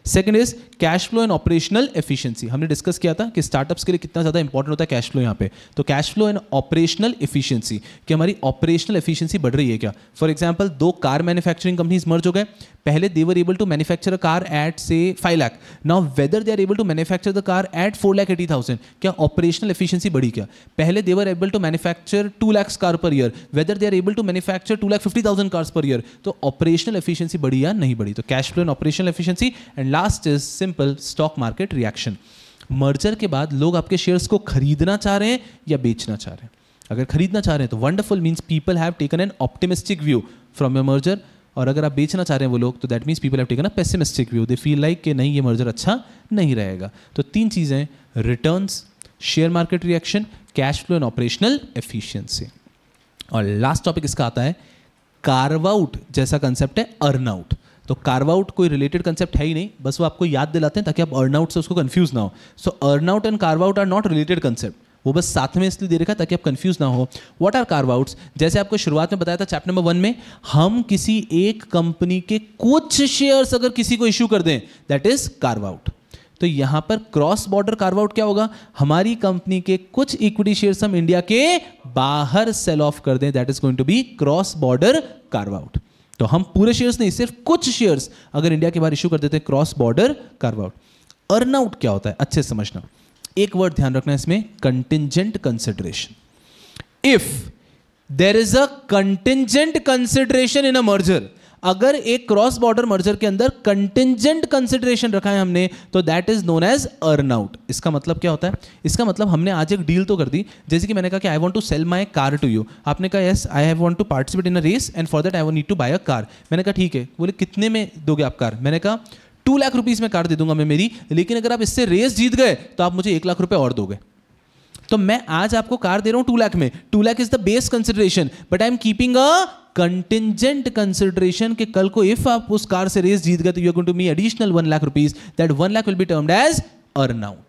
A: second is cash flow and operational efficiency हमने डिस्कस किया था कि स्टार्टअप्स के लिए कितना ज़्यादा इंपॉर्टेंट होता है कैश फ्लो यहाँ पे तो cash flow and operational efficiency कि हमारी ऑपरेशनल एफिशिएंसी बढ़ रही है क्या फॉर एग्जाम्पल दो कार मैन्युफैक्चरिंग कंपनीज मर्ज हो गए पहले they were able to manufacture a car at से five lakh now whether they are able to manufacture the car at four lakh eighty thousand क्या ऑपरेशनल एफिशिएंसी बढ़ी क्या पहले they were able to manufacture two lakhs car per year whether they are able to manufacture two lakh fifty thousand cars per year तो operational efficiency बढ़ी या नहीं बढ़ी तो cash flow and operational efficiency and last is simple stock market reaction merger के बाद लोग आपके शेयर्स को खरीदना चाह रहे हैं या बेचना चाह रहे हैं अगर खरीदना चाह रहे हैं तो wonderful means people have taken an optimistic view from your merger और अगर आप बेचना चाह रहे हैं वो लोग तो that means people have taken a pessimistic view they feel like कि नहीं ये मर्जर अच्छा नहीं रहेगा तो तीन चीज़ें return share market reaction cash flow and operational efficiency और लास्ट टॉपिक इसका आता है कार्व आउट जैसा कंसेप्ट है अर्न आउट तो कार्व आउट कोई रिलेटेड कंसेप्ट है ही नहीं बस वो आपको याद दिलाते हैं ताकि आप अर्न आउट से उसको कन्फ्यूज ना हो so earn out and carve out are not related concept वो बस साथ में इसलिए दे रखा ताकि आप कंफ्यूज ना हो व्हाट आर कार्व आउट्स जैसे आपको शुरुआत में बताया था चैप्टर नंबर वन में हम किसी एक कंपनी के कुछ शेयर्स अगर किसी को इश्यू कर दें दैट इज कार्व आउट तो यहां पर क्रॉस बॉर्डर कार्व आउट क्या होगा हमारी कंपनी के कुछ इक्विटी शेयर्स हम इंडिया के बाहर सेल ऑफ कर दें that is going to be cross border carve out तो हम पूरे शेयर्स नहीं सिर्फ कुछ शेयर्स अगर इंडिया के बाहर इश्यू कर देते हैं cross border carve out earn out क्या होता है अच्छे समझना एक वर्ड ध्यान रखना है इसमें contingent consideration if there is a contingent consideration in a merger अगर एक क्रॉस बॉर्डर मर्जर के अंदर कंटिजेंट कंसिडरेशन रखा है हमने तो that is known as earn out इसका मतलब क्या होता है इसका मतलब हमने आज एक डील तो कर दी जैसे कि मैंने कहा कि I want to sell my car to you आपने कहा yes I have want to participate in a race and for that I want need to buy a car मैंने कहा ठीक है बोले कितने में दोगे आप कार मैंने कहा टू लाख रुपीज़ में कार दे दूंगा मैं मेरी लेकिन अगर आप इससे रेस जीत गए तो आप मुझे एक लाख रुपए और दोगे तो मैं आज आपको कार दे रहा हूं टू लाख में two lakh is the base consideration but I am keeping a contingent consideration के कल को इफ आप उस कार से रेस जीत गए तो you going to me additional one lakh rupees that one lakh will be termed as earn out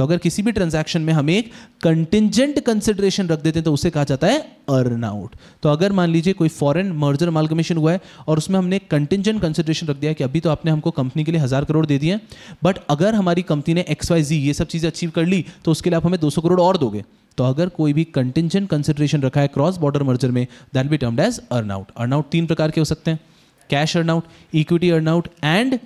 A: तो अगर किसी भी ट्रांजैक्शन में हम एक कंटिजेंट कंसिडरेशन रख देते हैं तो उसे कहा जाता है अर्न आउट तो अगर मान लीजिए कोई फॉरेन मर्जर अमालगमेशन हुआ है और उसमें हमने कंटिजेंट कंसिडरेशन रख दिया कि अभी तो आपने हमको कंपनी के लिए हज़ार करोड़ दे दिए बट अगर हमारी कंपनी ने एक्स वाई जी ये सब चीज़ें अचीव कर ली तो उसके लिए आप हमें दो करोड़ और दोगे तो अगर कोई भी कंटिजेंट कंसिडरेशन रखा है क्रॉस बॉर्डर मर्जर में that be termed as earn out earn out तीन प्रकार के हो सकते हैं cash earn out equity earn out and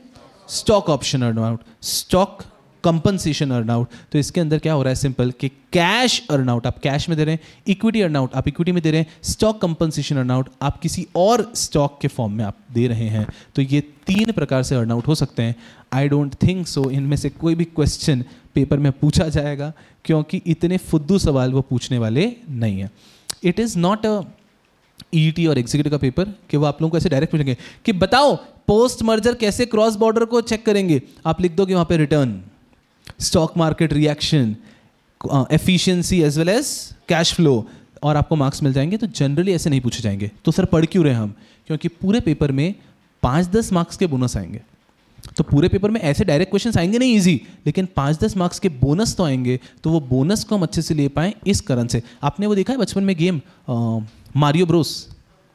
A: stock option earn out stock compensation अर्नआउट तो इसके अंदर क्या हो रहा है सिंपल कि कैश अर्नआउट आप कैश में दे रहे हैं इक्विटी अर्नआउट आप इक्विटी में दे रहे हैं स्टॉक कंपनसेशन अर्नआउट आप किसी और स्टॉक के फॉर्म में आप दे रहे हैं तो ये तीन प्रकार से अर्नआउट हो सकते हैं आई डोंट थिंक सो इनमें से कोई भी क्वेश्चन पेपर में पूछा जाएगा क्योंकि इतने फुद्दू सवाल वो पूछने वाले नहीं हैं इट इज़ नॉट अ ई और एग्जीक्यूटिव का पेपर कि वो आप लोगों को ऐसे डायरेक्ट पूछेंगे कि बताओ पोस्ट मर्जर कैसे क्रॉस बॉर्डर को चेक करेंगे आप लिख दो कि वहाँ पे return stock market reaction efficiency as well as cash flow और आपको मार्क्स मिल जाएंगे तो जनरली ऐसे नहीं पूछे जाएंगे तो सर पढ़ क्यों रहे हम क्योंकि पूरे पेपर में पाँच दस मार्क्स के बोनस आएंगे तो पूरे पेपर में ऐसे डायरेक्ट क्वेश्चन आएंगे नहीं इजी लेकिन पाँच दस मार्क्स के बोनस तो आएंगे तो वो बोनस को हम अच्छे से ले पाएँ इस कारण से आपने वो देखा है बचपन में गेम मारियो ब्रोस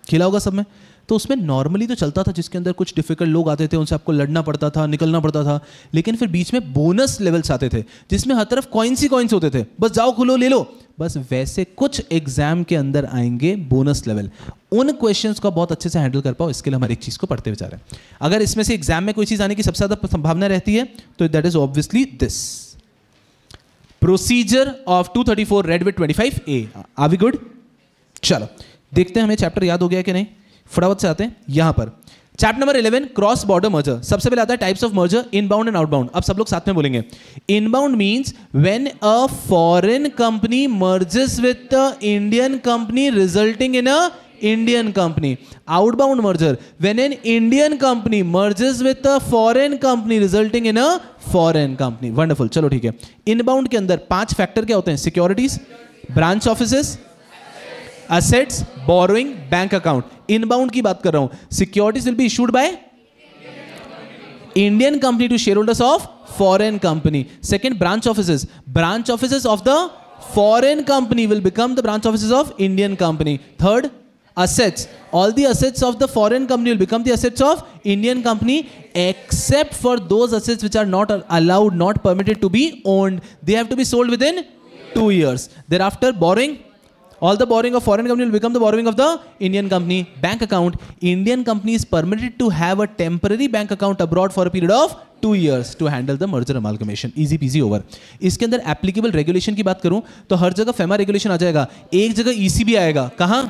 A: खेला होगा सब में तो उसमें नॉर्मली तो चलता था जिसके अंदर कुछ डिफिकल्ट लोग आते थे उनसे आपको लड़ना पड़ता था निकलना पड़ता था लेकिन फिर बीच में बोनस लेवल्स आते थे जिसमें हर तरफ कॉइन्स ही कॉइन्स होते थे बस जाओ खुलो ले लो बस वैसे कुछ एग्जाम के अंदर आएंगे बोनस लेवल उन क्वेश्चंस को बहुत अच्छे से हैंडल कर पाओ इसके लिए हम एक चीज़ को पढ़ते बेचारे अगर इसमें से एग्जाम में कोई चीज़ आने की सबसे ज़्यादा संभावना रहती है तो that is obviously this procedure of 234 read twenty five A आवी गुड चलो देखते हैं हमें चैप्टर याद हो गया कि नहीं फटाफट से आते हैं यहां पर chapter number eleven cross border merger सबसे पहले आता है types of merger inbound and outbound अब सब लोग साथ में बोलेंगे inbound means when a foreign company merges with the Indian company resulting in a Indian company outbound merger when an Indian company merges with a foreign company resulting in a foreign company wonderful चलो ठीक है inbound के अंदर पांच factor क्या होते हैं securities branch office assets borrowing bank account inbound की बात कर रहा हूं securities will be issued by Indian company to share holders of foreign company second branch office branch office of the foreign company will become the branch office of Indian company third assets all the assets of the foreign company will become the assets of indian company except for those assets which are not allowed not permitted to be owned they have to be sold within 2 years thereafter borrowing all the borrowing of foreign company become the borrowing of the Indian company bank account Indian company is permitted to have a temporary bank account abroad for a period of two years to handle the merger commission easy PG over इसके अंदर applicable regulation की बात करूं तो हर जगह FEMA regulation आ जाएगा एक जगह ईसीबी e आएगा कहां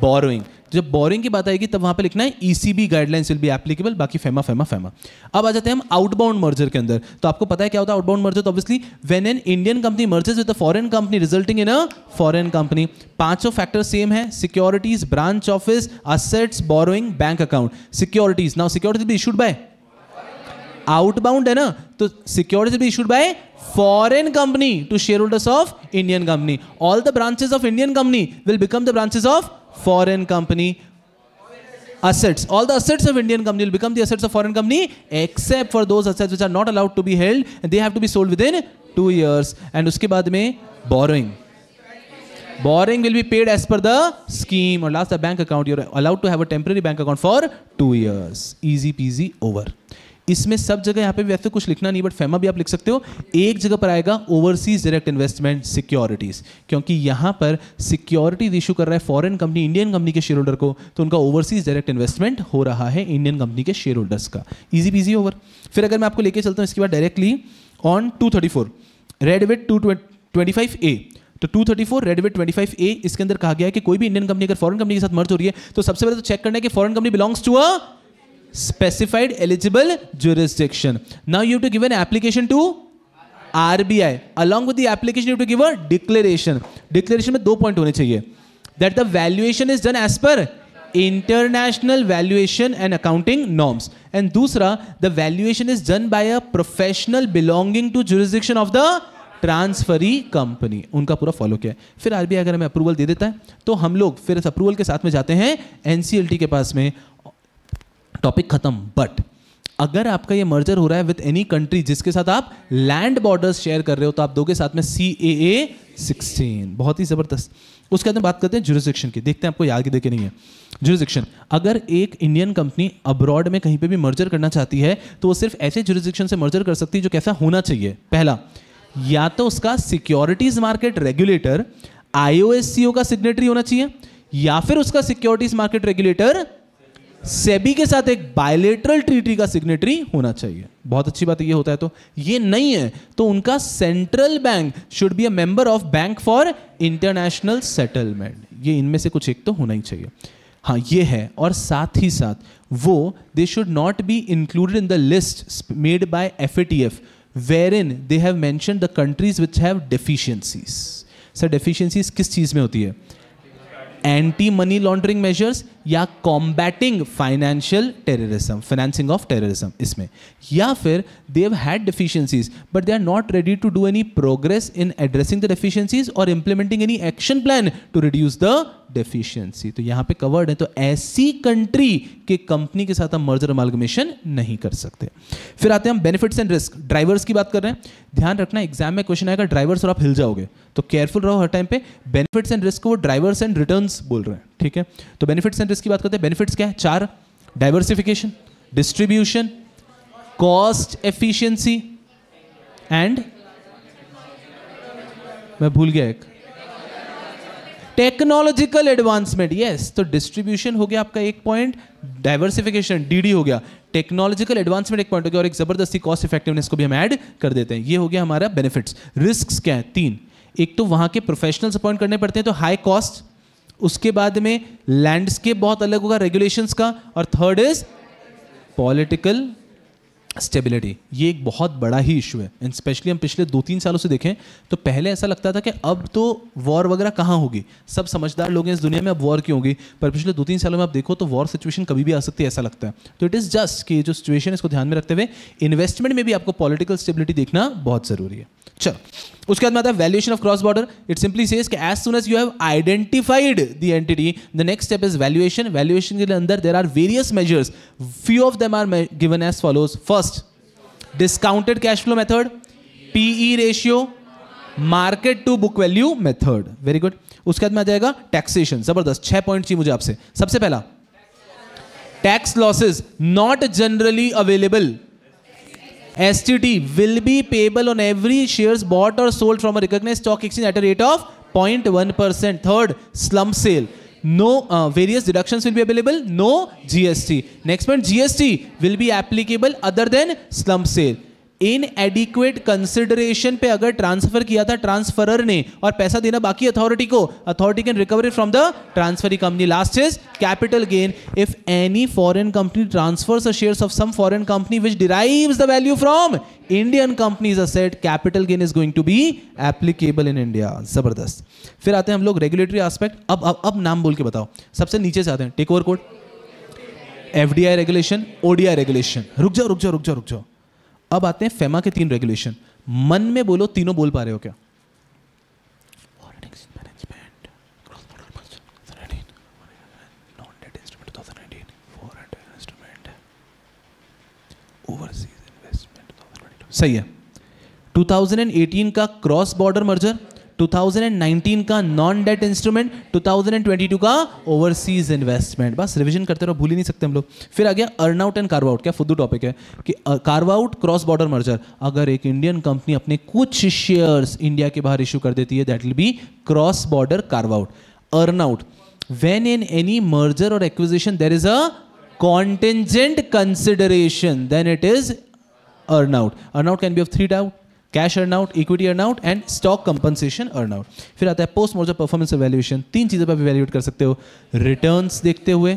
A: बोरोइंग जब बोरिंग की बात आएगी तब वहां पे लिखना है ECB guidelines will be applicable बाकी फेमा फेमा फेमा अब आ जाते हैं हम आउटबाउंड मर्जर के अंदर तो आपको पता है क्या होता है आउटबाउंड मर्जर तो obviously when an Indian company mergers with a foreign company resulting in a foreign company पांचों फैक्टर सेम है securities branch office assets borrowing bank account securities now securities भी इशूड बाय आउटबाउंड है ना तो securities भी issued by foreign company to share holders of Indian company all the branches of Indian company will become the branches of foreign company assets. All the assets of Indian company will become the assets of foreign company except for those assets which are not allowed to be held and they have to be sold within 2 years. And uske baad mein borrowing. Borrowing will be paid as per the scheme or last the bank account. you are allowed to have a temporary bank account for 2 years. Easy peasy over. इसमें सब जगह यहाँ पे वैसे तो कुछ लिखना नहीं बट फेमा भी आप लिख सकते हो एक जगह पर आएगा ओवरसीज डायरेक्ट इन्वेस्टमेंट सिक्योरिटीज़ क्योंकि यहाँ पर सिक्योरिटीज इशू कर रहा है फॉरेन कंपनी इंडियन कंपनी के शेयर होल्डर को तो उनका ओवरसीज डायरेक्ट इन्वेस्टमेंट हो रहा है इंडियन कंपनी के शेयर होल्डर्स का ईजी बीजी ओवर फिर अगर मैं आपको लेके चलता हूँ इसके बाद directly on to thirty four read with two twenty A तो 234 रेडवेट 25 ए इसके अंदर कहा गया है कि कोई भी इंडियन कंपनी अगर फॉरेन कंपनी के साथ मर्ज हो रही है तो सबसे पहले तो चेक करना है कि foreign company belongs to a specified eligible jurisdiction. Now you have to give an application to RBI. Along with the application, you have to give a declaration. Declaration में दो point होने चाहिए. That the valuation is done as per international valuation and accounting norms. And दूसरा, the valuation is done by a professional belonging to jurisdiction of the transferee company उनका पूरा follow किया है फिर आरबीआई अगर हमें अप्रूवल दे देता है तो हम लोग फिर इस अप्रूवल के साथ में जाते हैं एनसीएलटी के पास में टॉपिक खत्म बट अगर आपका ये मर्जर हो रहा है विद एनी कंट्री जिसके साथ आप लैंड बॉर्डर्स शेयर कर रहे हो तो आप दोगे साथ में सी ए ए सिक्सटीन बहुत ही ज़बरदस्त उसके बाद बात करते हैं जुरिस्डिक्शन की देखते हैं आपको याद देखे नहीं है जुरिस्डिक्शन अगर एक इंडियन कंपनी अब्रॉड में कहीं पे भी मर्जर करना चाहती है तो वो सिर्फ ऐसे जुरिस्डिक्शन से मर्जर कर सकती है जो कैसा होना चाहिए पहला या तो उसका सिक्योरिटीज मार्केट रेगुलेटर आईओ का सिग्नेटरी होना चाहिए या फिर उसका सिक्योरिटीज मार्केट रेगुलेटर सेबी के साथ एक बायलेटरल ट्रीटी का सिग्नेटरी होना चाहिए बहुत अच्छी बात ये होता है तो ये नहीं है तो उनका central bank should be a member of bank for international settlement ये इनमें से कुछ एक तो होना ही चाहिए हाँ ये है और साथ ही साथ वो दे should not be included in the list made by F A T F where in they have mention the countries which have deficiencies sir deficiencies किस चीज़ में होती है एंटी मनी लॉन्ड्रिंग मेजर्स या combating financial terrorism financing of terrorism इसमें या फिर देव had deficiencies but they are not ready to do any progress in addressing the deficiencies और implementing any action plan to reduce the deficiency तो यहां पे covered है तो ऐसी कंट्री के कंपनी के साथ हम मर्जर अमालगमेशन नहीं कर सकते फिर आते हैं हम बेनिफिट्स एंड रिस्क ड्राइवर्स की बात कर रहे हैं ध्यान रखना एग्जाम में क्वेश्चन आएगा ड्राइवर्स और आप हिल जाओगे तो केयरफुल रहो हर टाइम पे बेनिफिट्स एंड रिस्क वो ड्राइवर्स एंड रिटर्न बोल रहे हैं ठीक है तो एंड रिस्क की बात करते हैं बेनिफिट्स क्या है चार diversification distribution cost efficiency and मैं भूल गया एक टेक्नोलॉजिकल एडवांसमेंट यस तो डिस्ट्रीब्यूशन हो गया आपका एक पॉइंट डाइवर्सिफिकेशन डीडी हो गया टेक्नोलॉजिकल एडवांसमेंट एक पॉइंट हो गया और एक जबरदस्ती कॉस्ट इफेक्टिवनेस को भी हम ऐड कर देते हैं ये हो गया हमारा बेनिफिट्स रिस्क क्या है तीन एक तो वहां के प्रोफेशनल्स अपॉइंट करने पड़ते हैं तो हाई कॉस्ट उसके बाद में लैंडस्केप बहुत अलग होगा रेगुलेशंस का और थर्ड इज पॉलिटिकल स्टेबिलिटी ये एक बहुत बड़ा ही इशू है एंड स्पेशली हम पिछले दो तीन सालों से देखें तो पहले ऐसा लगता था कि अब तो वॉर वगैरह कहाँ होगी सब समझदार लोग हैं इस दुनिया में अब वॉर क्यों होगी पर पिछले दो तीन सालों में आप देखो तो वॉर सिचुएशन कभी भी आ सकती है ऐसा लगता है तो इट इज़ जस्ट कि जो सिचुएशन इसको ध्यान में रखते हुए इन्वेस्टमेंट में भी आपको पॉलिटिकल स्टेबिलिटी देखना बहुत ज़रूरी है चलो उसके बाद में आता है valuation of cross border it simply says कि as soon as you have identified the entity the next step is valuation valuation के अंदर there are various measures few of them are given as follows first discounted cash flow method PE ratio market to book value method very good उसके बाद में आ जाएगा taxation जबरदस्त छह point चाहिए मुझे आपसे सबसे पहला tax losses not generally available STT will be payable on every shares bought or sold from a recognized stock exchange at a rate of 0.1%. Third, slump sale. No uh, various deductions will be available. No GST. Next point, GST will be applicable other than slump sale. Inadequate consideration पे अगर transfer किया था transferor ने और पैसा देना बाकी authority को authority can recover from the transferee company last is capital gain if any foreign company transfers the shares of some foreign company which derive the value from Indian companies asset capital gain is going to be applicable in India जबरदस्त फिर आते हैं हम लोग regulatory aspect अब अब अब नाम बोल के बताओ सबसे नीचे से आते हैं take over code F regulation ODI regulation रुक जाओ रुक जाओ रुक जाओ रुक जाओ अब आते हैं फेमा के तीन रेगुलेशन मन में बोलो तीनों बोल पा रहे हो क्या सही है 2018 का क्रॉस बॉर्डर मर्जर 2019 का नॉन डेट इंस्ट्रूमेंट 2022 का ओवरसीज इन्वेस्टमेंट बस रिविजन करते रहो भूल ही नहीं सकते हम लोग फिर आ गया अर्न आउट एंड कार्व क्या फुद्दू टॉपिक है कि कार्व क्रॉस बॉर्डर मर्जर अगर एक इंडियन कंपनी अपने कुछ शेयर्स इंडिया के बाहर इश्यू कर देती है that will be cross border carve earn out when in any merger और acquisition there is a contingent consideration then it is earn out earn out can be of three doubt cash earn out equity earn out and stock compensation earn out फिर आता है post merger performance evaluation तीन चीज़ों पर आप evaluate कर सकते हो रिटर्न देखते हुए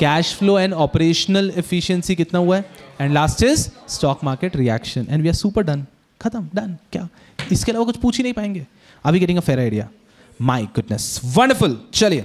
A: cash flow and operational efficiency कितना हुआ है and last is stock market reaction and we are super done खत्म डन क्या इसके अलावा कुछ पूछ ही नहीं पाएंगे अभी getting a fair idea my goodness wonderful चलिए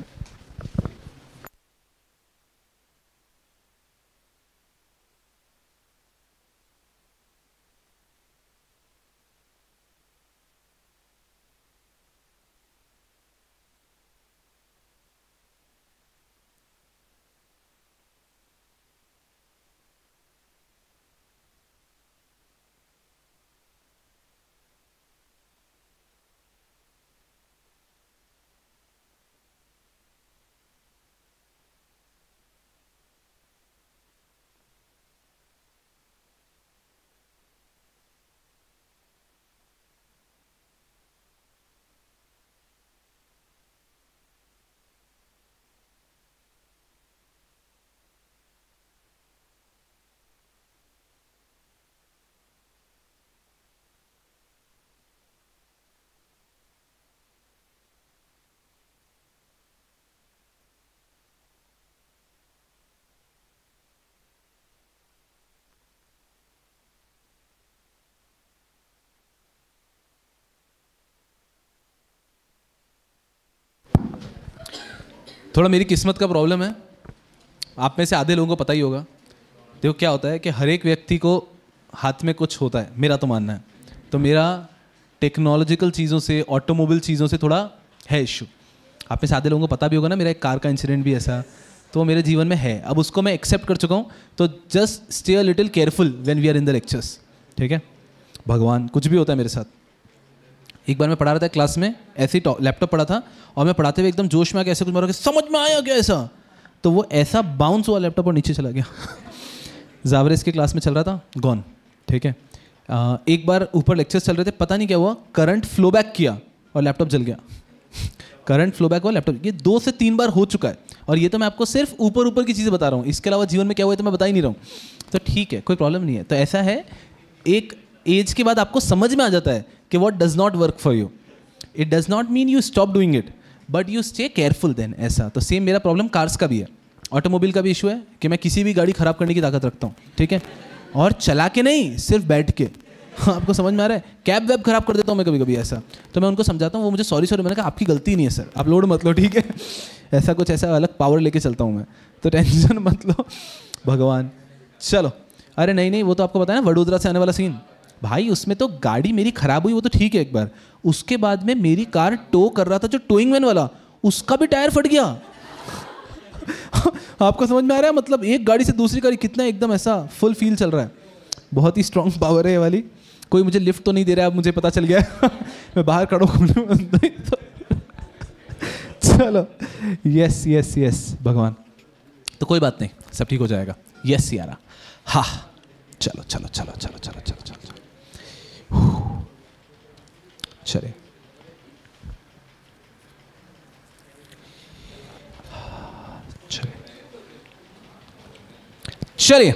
A: थोड़ा मेरी किस्मत का प्रॉब्लम है आप में से आधे लोगों को पता ही होगा देखो क्या होता है कि हर एक व्यक्ति को हाथ में कुछ होता है मेरा तो मानना है तो मेरा टेक्नोलॉजिकल चीज़ों से ऑटोमोबाइल चीज़ों से थोड़ा है इशू आप में से आधे लोगों को पता भी होगा ना मेरा एक कार का इंसिडेंट भी ऐसा तो वो मेरे जीवन में है अब उसको मैं एक्सेप्ट कर चुका हूँ तो just stay a little careful when we are in the lectures ठीक है भगवान कुछ भी होता है मेरे साथ एक बार मैं पढ़ा रहा था क्लास में ऐसे ही लैपटॉप पढ़ा था और मैं पढ़ाते हुए एकदम जोश में गया ऐसे कुछ मारा समझ में आया क्या ऐसा तो वो ऐसा बाउंस हुआ लैपटॉप और नीचे चला गया जावर के क्लास में चल रहा था गॉन ठीक है आ, एक बार ऊपर लेक्चर्स चल रहे थे पता नहीं क्या हुआ करंट फ्लो बैक किया और लैपटॉप जल गया करंट फ्लो बैक हुआ लैपटॉप ये दो से तीन बार हो चुका है और ये तो मैं आपको सिर्फ ऊपर ऊपर की चीज़ें बता रहा हूँ इसके अलावा जीवन में क्या हुआ है तो मैं बता ही नहीं रहा हूँ तो ठीक है कोई प्रॉब्लम नहीं है तो ऐसा है एक एज के बाद आपको समझ में आ जाता है कि what does not work for you it does not mean you stop doing it but you stay careful then ऐसा तो सेम मेरा प्रॉब्लम कार्स का भी है ऑटोमोबाइल का भी इशू है कि मैं किसी भी गाड़ी ख़राब करने की ताकत रखता हूँ ठीक है और चला के नहीं सिर्फ बैठ के हाँ, आपको समझ में आ रहा है कैब वैब खराब कर देता हूँ मैं कभी कभी ऐसा तो मैं उनको समझाता हूँ वो मुझे सॉरी सॉरी मैंने कहा आपकी गलती नहीं है सर आप लोड मत लो ठीक है [laughs] ऐसा कुछ ऐसा अलग पावर लेके चलता हूँ मैं तो टेंशन [laughs] मत लो भगवान चलो अरे नहीं नहीं वो तो आपको पता है ना वडोदरा से आने वाला सीन भाई उसमें तो गाड़ी मेरी ख़राब हुई वो तो ठीक है एक बार उसके बाद में मेरी कार टो कर रहा था जो टोइंग वैन वाला उसका भी टायर फट गया [laughs] आपको समझ में आ रहा है मतलब एक गाड़ी से दूसरी गाड़ी कितना एकदम ऐसा फुल फील चल रहा है बहुत ही स्ट्रांग पावर है ये वाली कोई मुझे लिफ्ट तो नहीं दे रहा है अब मुझे पता चल गया [laughs] मैं बाहर खड़ा तो [laughs] चलो यस यस यस भगवान तो कोई बात नहीं सब ठीक हो जाएगा यस यारा हाँ चलो चलो चलो चलो चलो चलो ಸರಿ ಸರಿ ಸರಿ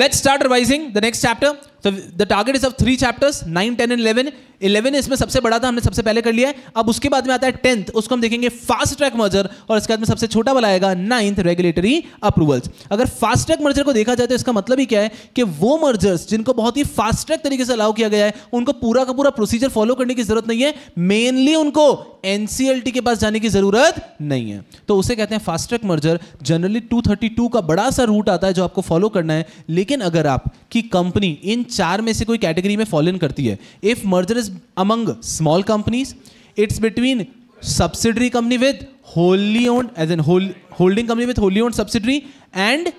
A: let start raising the next chapter so the target is of three chapters nine ten and eleven eleven इसमें सबसे बड़ा था हमने सबसे पहले कर लिया है अब उसके बाद में आता है टेंथ उसको हम देखेंगे फास्ट ट्रैक मर्जर और इसके बाद में सबसे छोटा वाला आएगा नाइन्थ रेगुलेटरी अप्रूवल्स अगर फास्ट ट्रैक मर्जर को देखा जाए तो इसका मतलब ही क्या है कि वो मर्जर्स जिनको बहुत ही फास्ट ट्रैक तरीके से अलाउ किया गया है उनको पूरा का पूरा प्रोसीजर फॉलो करने की जरूरत नहीं है मेनली उनको एनसीएलटी के पास जाने की जरूरत नहीं है तो उसे कहते हैं फास्ट ट्रैक मर्जर जनरली 232 का बड़ा सा रूट आता है जो आपको फॉलो करना है लेकिन अगर आपकी कंपनी इन चार में से कोई कैटेगरी में फॉलो इन करती है if merger is among small companies it's between subsidiary company with wholly owned as an holding company with wholly owned subsidiary and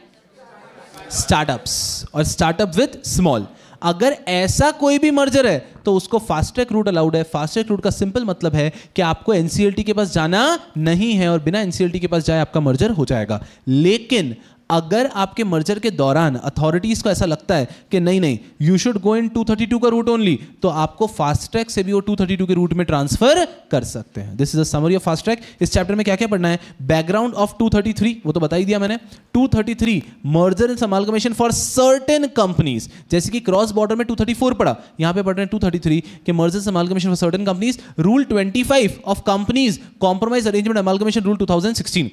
A: startups और स्टार्टअप विद स्मॉल अगर ऐसा कोई भी मर्जर है तो उसको फास्ट ट्रैक रूट अलाउड है fast track route का सिंपल मतलब है कि आपको एनसीएलटी के पास जाना नहीं है और बिना एनसीएलटी के पास जाए आपका मर्जर हो जाएगा लेकिन अगर आपके मर्जर के दौरान अथॉरिटीज़ को ऐसा लगता है कि नहीं नहीं यू शुड गो इन 232 का रूट ओनली तो आपको फास्ट ट्रैक से भी वो 232 के रूट में ट्रांसफर कर सकते हैं this is a summary of fast track इस चैप्टर में क्या क्या पढ़ना है बैकग्राउंड ऑफ 233 वो तो बता ही दिया मैंने 233 merger and amalgamation for certain companies जैसे कि क्रॉस बॉर्डर में 234 पढ़ा यहाँ पर पढ़ रहे हैं टू थर्टी थ्री के merger amalgamation for certain companies rule twenty five of companies compromise arrangement amalgamation rule two thousand sixteen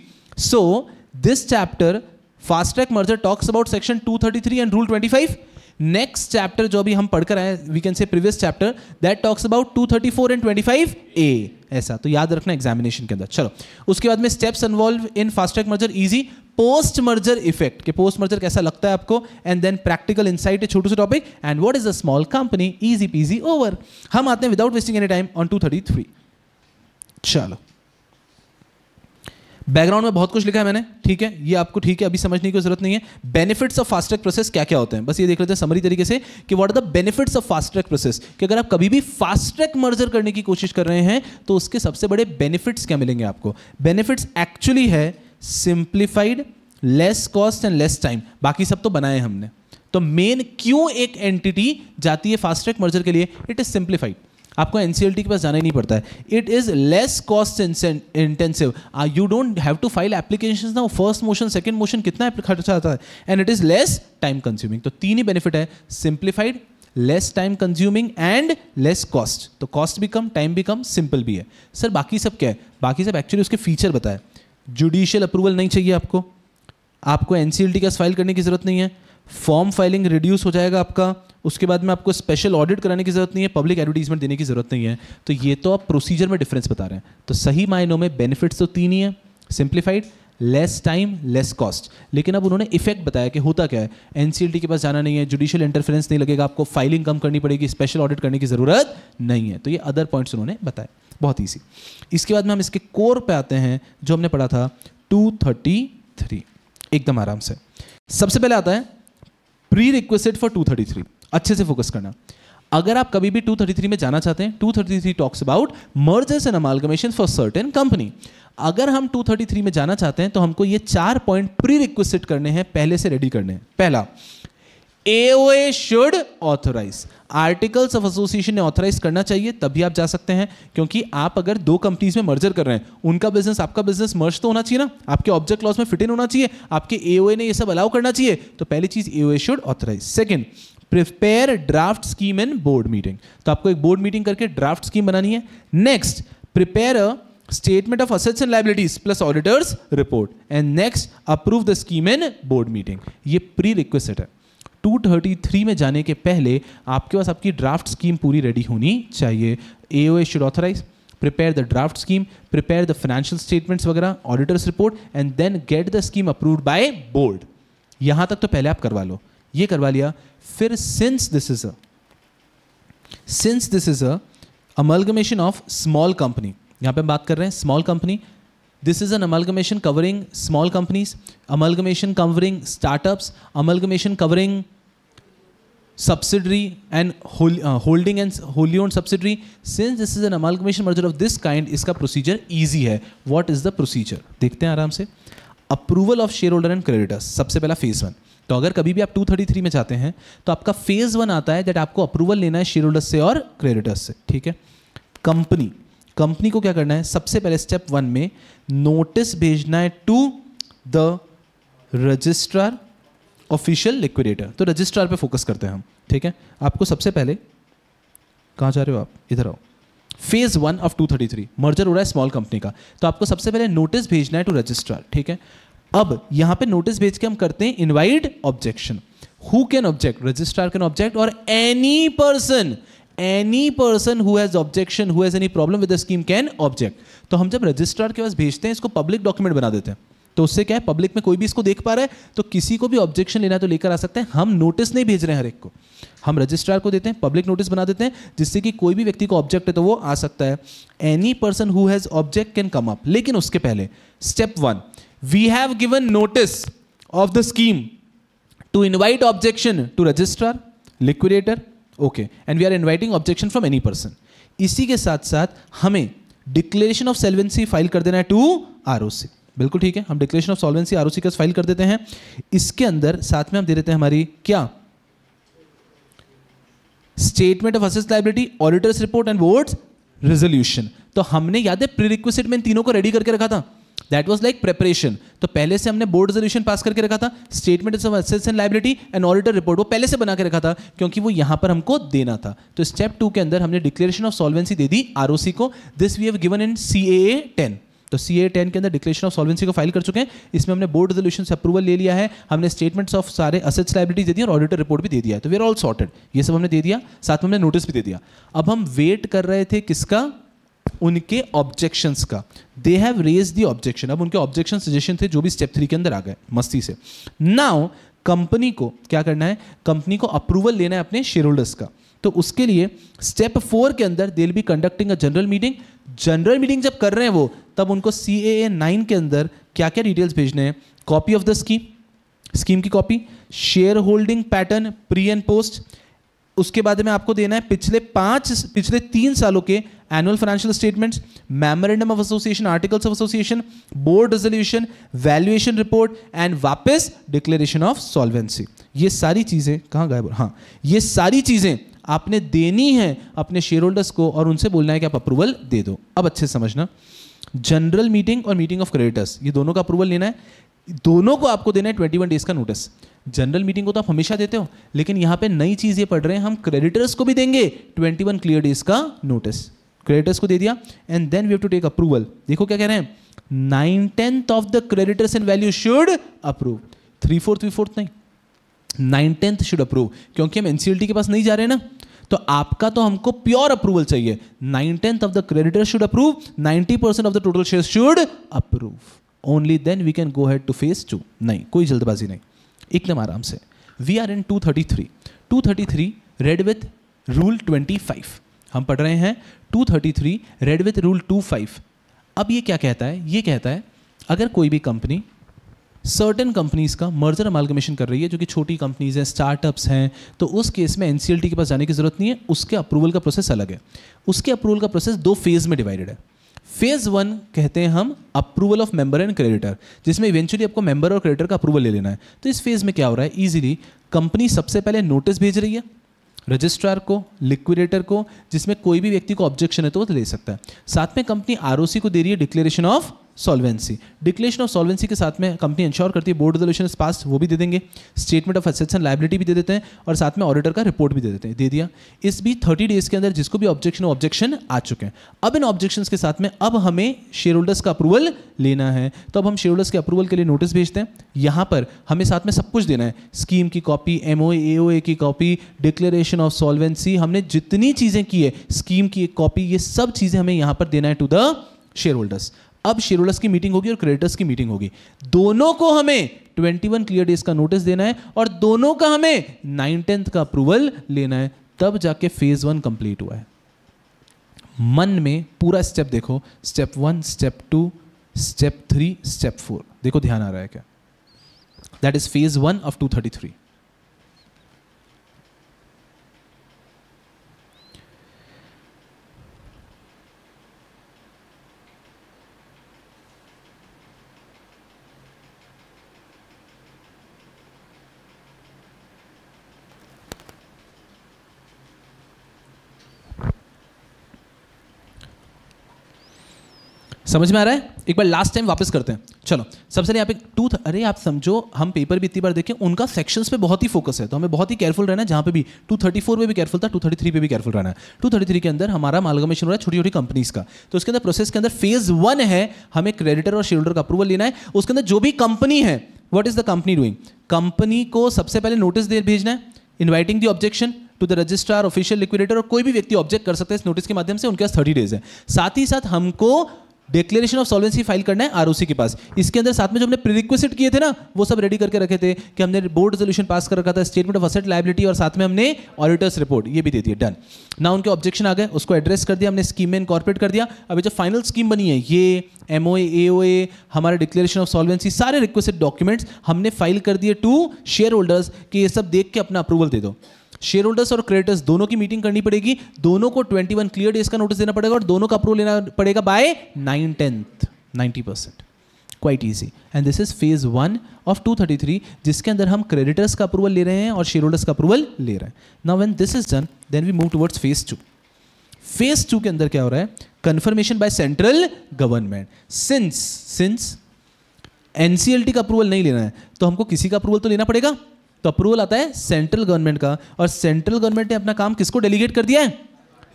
A: so this chapter fast track merger talks about section 233 and rule 25 next chapter जो अभी हम पढ़कर आए we can say previous chapter that talks about 234 and 25 A ऐसा तो याद रखना examination के अंदर चलो उसके बाद में steps involve in fast track merger easy post merger effect के पोस्ट मर्जर कैसा लगता है आपको एंड देन प्रैक्टिकल इनसाइट छोटे से topic and what is a small company easy PG over हम आते हैं without wasting any time on to thirty three चलो बैकग्राउंड में बहुत कुछ लिखा है मैंने ठीक है ये आपको ठीक है अभी समझने की जरूरत नहीं है benefits of fast track process क्या क्या होते हैं बस ये देख लेते हैं समरी तरीके से कि what are the benefits of fast track process कि अगर आप कभी भी फास्ट ट्रैक मर्जर करने की कोशिश कर रहे हैं तो उसके सबसे बड़े बेनिफिट्स क्या मिलेंगे आपको बेनिफिट्स एक्चुअली है simplified less cost and less time बाकी सब तो बनाए हमने तो मेन क्यों एक एंटिटी जाती है फास्ट ट्रैक मर्जर के लिए इट इज सिंप्लीफाइड आपको एनसीएलटी के पास जाना ही नहीं पड़ता है it is less cost intensive you don't have to file application ना फर्स्ट मोशन सेकेंड मोशन कितना खर्चा आता है and it is less time consuming तो तीन ही बेनिफिट है simplified less time consuming and less cost तो कॉस्ट भी कम टाइम भी कम सिंपल भी है सर बाकी सब क्या है बाकी सब एक्चुअली उसके फीचर बताए जुडिशियल अप्रूवल नहीं चाहिए आपको आपको एन सी फाइल करने की ज़रूरत नहीं है फॉर्म फाइलिंग रिड्यूस हो जाएगा आपका उसके बाद में आपको स्पेशल ऑडिट कराने की ज़रूरत नहीं है पब्लिक एडवर्टीजमेंट देने की ज़रूरत नहीं है तो ये तो आप प्रोसीजर में डिफरेंस बता रहे हैं तो सही मायनों में बेनिफिट्स तो तीन ही है simplified less time less cost लेकिन अब उन्होंने इफेक्ट बताया कि होता क्या है एन के पास जाना नहीं है जुडिशियल इंटरफेरेंस नहीं लगेगा आपको फाइलिंग कम करनी पड़ेगी स्पेशल ऑडिट करने की ज़रूरत नहीं है तो ये अदर पॉइंट्स उन्होंने बताए बहुत ईजी इसके बाद में हम इसके कोर पे आते हैं जो हमने पढ़ा था टू एकदम आराम से सबसे पहले आता है प्री रिक्वेस्टेड फॉर थ्री अच्छे से फोकस करना अगर आप कभी भी 233 में जाना चाहते हैं 233 thirty three talks about mergers and amalgamation for certain company अगर हम 233 में जाना चाहते हैं तो हमको ये चार पॉइंट प्री रिक्वेस्ट करने हैं पहले से रेडी करने हैं पहला AOA should authorise articles of association ने ऑथोराइज करना चाहिए तभी आप जा सकते हैं क्योंकि आप अगर दो कंपनीज में मर्जर कर रहे हैं उनका बिजनेस आपका बिजनेस मर्ज तो होना चाहिए ना आपके ऑब्जेक्ट लॉस में फिट इन होना चाहिए आपके एओए ने ये सब अलाउ करना चाहिए तो पहली चीज AOA should authorise second prepare draft scheme and board meeting तो आपको एक बोर्ड मीटिंग करके ड्राफ्ट स्कीम बनानी है next prepare a statement of assets and liabilities plus auditors report and next approve the scheme in board meeting ये request है 233 में जाने के पहले आपके पास आपकी ड्राफ्ट स्कीम पूरी रेडी होनी चाहिए A O A should authorise prepare the draft scheme prepare the financial statements वगैरह auditors report and then get the scheme approved by board यहां तक तो पहले आप करवा लो ये करवा लिया फिर सिंस दिस इज अंस this is a amalgamation of small company यहां पे हम बात कर रहे हैं small company this is an amalgamation covering small companies amalgamation covering startup amalgamation covering subsidiary and holding and wholly own subsidiary since this is an amalgamation merger of this kind इसका procedure easy है what is the procedure देखते हैं आराम से approval of shareholder and creditors सबसे पहला phase one तो अगर कभी भी आप टू थर्टी थ्री में जाते हैं तो आपका फेज़ वन आता है दैट आपको अप्रूवल लेना है शेयर होल्डर्स से और क्रेडिटर्स से ठीक है कंपनी कंपनी को क्या करना है सबसे पहले स्टेप वन में नोटिस भेजना है to the registrar official liquidator तो रजिस्ट्रार पे फोकस करते हैं हम ठीक है आपको सबसे पहले कहाँ जा रहे हो आप इधर आओ phase one of two thirty three merger हो रहा है स्मॉल कंपनी का तो आपको सबसे पहले नोटिस भेजना है टू रजिस्ट्रार ठीक है अब यहां पे नोटिस भेज के हम करते हैं invite objection who can object registrar can object और any person any person who objection who any problem with the scheme can object तो हम जब रजिस्ट्रार के पास भेजते हैं इसको पब्लिक डॉक्यूमेंट बना देते हैं तो उससे क्या है पब्लिक में कोई भी इसको देख पा रहा है तो किसी को भी ऑब्जेक्शन लेना तो लेकर आ सकते हैं हम नोटिस नहीं भेज रहे हैं हर एक को हम रजिस्ट्रार को देते हैं पब्लिक नोटिस बना देते हैं जिससे कि कोई भी व्यक्ति को ऑब्जेक्ट है तो वो आ सकता है any person who has object can come up लेकिन उसके पहले step one we have given notice of the scheme to invite objection to registrar liquidator okay and we are inviting objection from any person इसी के साथ साथ हमें declaration of solvency file कर देना है टू आर बिल्कुल ठीक है हम डिक्लेरेशन ऑफ सॉल्वेंसी आर का फाइल कर देते हैं इसके अंदर साथ में हम दे देते हैं हमारी क्या स्टेटमेंट ऑफ असेस liability auditors report and board resolution तो हमने याद है प्री रिक्वेस्ट में इन तीनों को रेडी करके रखा था दैट वॉज लाइक प्रेपरेशन तो पहले से हमने बोर्ड रेजोल्यूशन पास करके रखा था statement of assets and liability and auditor report वो पहले से बना के रखा था क्योंकि वो यहां पर हमको देना था तो स्टेप टू के अंदर हमने डिक्लेरेशन ऑफ सॉल्वेंसी दे दी आर को this we have given in C A ten तो सी ए टेन के अंदर डिक्लेरेशन ऑफ सॉल्वेंसी को फाइल कर चुके हैं इसमें हमने बोर्ड रेजोल्यूशन से अप्रूवल ले लिया है हमने स्टेटमेंट्स ऑफ सारे असेट्स लाइबिलिटी दे दी और ऑडिटर रिपोर्ट भी दे दिया तो वी आर ऑल सॉर्टेड ये सब हमने दे दिया साथ में हमने नोटिस भी दे दिया अब हम वेट कर रहे थे किसका उनके ऑब्जेक्शंस का they have raise the objection अब उनके ऑब्जेक्शन सजेशन थे जो भी स्टेप थ्री के अंदर आ गए मस्ती से नाउ कंपनी को क्या करना है कंपनी को अप्रूवल लेना है अपने शेयर होल्डर्स का तो उसके लिए स्टेप फोर के अंदर they be conducting a general meeting general meeting जब कर रहे हैं वो तब उनको सी ए नाइन के अंदर क्या क्या डिटेल्स भेजने हैं copy of the scheme scheme की copy share holding pattern pre and post उसके बाद में आपको देना है पिछले पांच पिछले तीन सालों के annual financial statement memorandum of association articles of association board resolution valuation report and वापस डिक्लेरेशन ऑफ सॉल्वेंसी ये सारी चीज़ें कहाँ गायब हाँ ये सारी चीज़ें आपने देनी है अपने शेयर होल्डर्स को और उनसे बोलना है कि आप अप्रूवल दे दो अब अच्छे समझना जनरल मीटिंग और मीटिंग ऑफ क्रेडिटर्स ये दोनों का अप्रूवल लेना है दोनों को आपको देना है ट्वेंटी वन डेज का नोटिस जनरल मीटिंग को तो आप हमेशा देते हो लेकिन यहाँ पे नई चीज़ ये पढ़ रहे हैं हम क्रेडिटर्स को भी देंगे ट्वेंटी वन क्लियर डेज का नोटिस क्रेडिटर्स को दे दिया and then we have to take approval देखो क्या कह रहे हैं nine tenth of the creditors in value should approve three fourth we fourth नहीं नाइन टेंथ शुड अप्रूव क्योंकि हम एनसीएलटी के पास नहीं जा रहे ना तो आपका तो हमको प्योर अप्रूवल चाहिए nine tenth of the creditor should approve ninety percent of the total share should approve only then we can go had to phase two नहीं कोई जल्दबाजी नहीं एकदम आराम से we are in two thirty three two thirty three read with rule twenty five हम पढ़ रहे हैं 233 रेडविथ रूल टू फाइव अब ये क्या कहता है ये कहता है अगर कोई भी कंपनी सर्टन कंपनीज का मर्जर अमालगमेशन कर रही है जो कि छोटी कंपनीज हैं स्टार्टअप्स हैं तो उस केस में एन के पास जाने की ज़रूरत नहीं है उसके अप्रूवल का प्रोसेस अलग है उसके अप्रूवल का प्रोसेस दो फेज़ में डिवाइडेड है फेज़ वन कहते हैं हम approval of member and creditor जिसमें इवेंचुअली आपको मेंबर और क्रेडिटर का अप्रूवल ले लेना है तो इस फेज़ में क्या हो रहा है इजीली कंपनी सबसे पहले नोटिस भेज रही है रजिस्ट्रार को लिक्विडेटर को जिसमें कोई भी व्यक्ति को ऑब्जेक्शन है तो वो ले तो सकता है साथ में कंपनी आर को दे रही है declaration of solvency declaration of solvency के साथ में कंपनी इंश्योर करती है बोर्ड रेजोल्यूशन पास वो भी दे देंगे statement of assets and liability भी दे देते हैं और साथ में ऑडिटर का रिपोर्ट भी दे देते हैं दे दिया इस भी थर्टी डेज के अंदर जिसको भी ऑब्जेक्शन ऑब्जेक्शन आ चुके हैं अब इन ऑब्जेक्शन के साथ में अब हमें शेयर होल्डर्स का अप्रूवल लेना है तो अब हम शेयर होल्डर्स के अप्रूवल के लिए नोटिस भेजते हैं यहाँ पर हमें साथ में सब कुछ देना है स्कीम की कॉपी एम ओ की कॉपी डिक्लेरेशन ऑफ सॉल्वेंसी हमने जितनी चीज़ें की है स्कीम की एक कॉपी ये सब चीज़ें हमें यहाँ पर देना है टू द शेयर होल्डर्स अब शेरोलस की मीटिंग होगी और क्रेडिटर्स की मीटिंग होगी दोनों को हमें 21 क्लियर डेज का नोटिस देना है और दोनों का हमें नाइन टेंथ का अप्रूवल लेना है तब जाके फेज वन कंप्लीट हुआ है मन में पूरा स्टेप देखो step one step two step three step four देखो ध्यान आ रहा है क्या that is phase one of two thirty three समझ में आ रहा है एक बार लास्ट टाइम वापस करते हैं चलो सबसे पहले यहाँ पे टूथ अरे आप समझो हम पेपर भी इतनी बार देखें उनका सेक्शंस पे बहुत ही फोकस है तो हमें बहुत ही केयरफुल रहना है जहाँ पे भी टू थर्टी फोर पे भी केयरफुल था टू थर्टी थ्री पर भी केयरफुल रहना है टू थर्टी थ्री के अंदर हमारा मालगमेशन हो रहा है छोटी छोटी कंपनीज का तो उसके अंदर प्रोसेस के अंदर फेज वन है हमें क्रेडिटर और शेयर का अप्रूवल लेना है उसके अंदर जो भी कंपनी है what is the company doing company को सबसे पहले नोटिस दे भेजना है inviting the objection to the registrar official liquidator और कोई भी व्यक्ति ऑब्जेक्ट कर सकता है इस नोटिस के माध्यम से उनके पास थर्टी डेज है साथ ही साथ हमको डिक्लेरेशन ऑफ सॉल्वेंसी फाइल करना है आर के पास इसके अंदर साथ में जो हमने प्रीरिक्वेस्ट किए थे ना वो सब रेडी करके रखे थे कि हमने बोर्ड रेजोल्यूशन पास कर रखा था स्टेटमेंट ऑफ असेट लाइबिलिटी और साथ में हमने ऑडिटर्स रिपोर्ट ये भी दे दिए डन ना उनके ऑब्जेक्शन आ गए उसको एड्रेस कर दिया हमने स्कीम में इनकॉर्पोरेट कर दिया अभी जो फाइनल स्कीम बनी है ये एम ओ ए हमारे डिक्लेरेशन ऑफ सॉल्वेंसी सारे रिक्वेस्टेड डॉक्यूमेंट्स हमने फाइल कर दिए टू शेयर होल्डर्स कि ये सब देख के अपना अप्रूवल दे दो शेयर होल्डर्स और क्रेडिटर्स दोनों की मीटिंग करनी पड़ेगी दोनों को 21 क्लियर डेज का नोटिस देना पड़ेगा और दोनों का अप्रूवल लेना पड़ेगा by nine tenth ninety percent quite easy and this is phase one of three जिसके अंदर हम क्रेडिटर्स का अप्रूवल ले रहे हैं और शेयर होल्डर्स का अप्रूवल ले रहे हैं ना when this is done then we move towards phase two phase two के अंदर क्या हो रहा है confirmation by central government since since NCLT का अप्रूवल नहीं लेना है तो हमको किसी का अप्रूवल तो लेना पड़ेगा तो अप्रूवल आता है सेंट्रल गवर्नमेंट का और सेंट्रल गवर्नमेंट ने अपना काम किसको डेलीगेट कर दिया है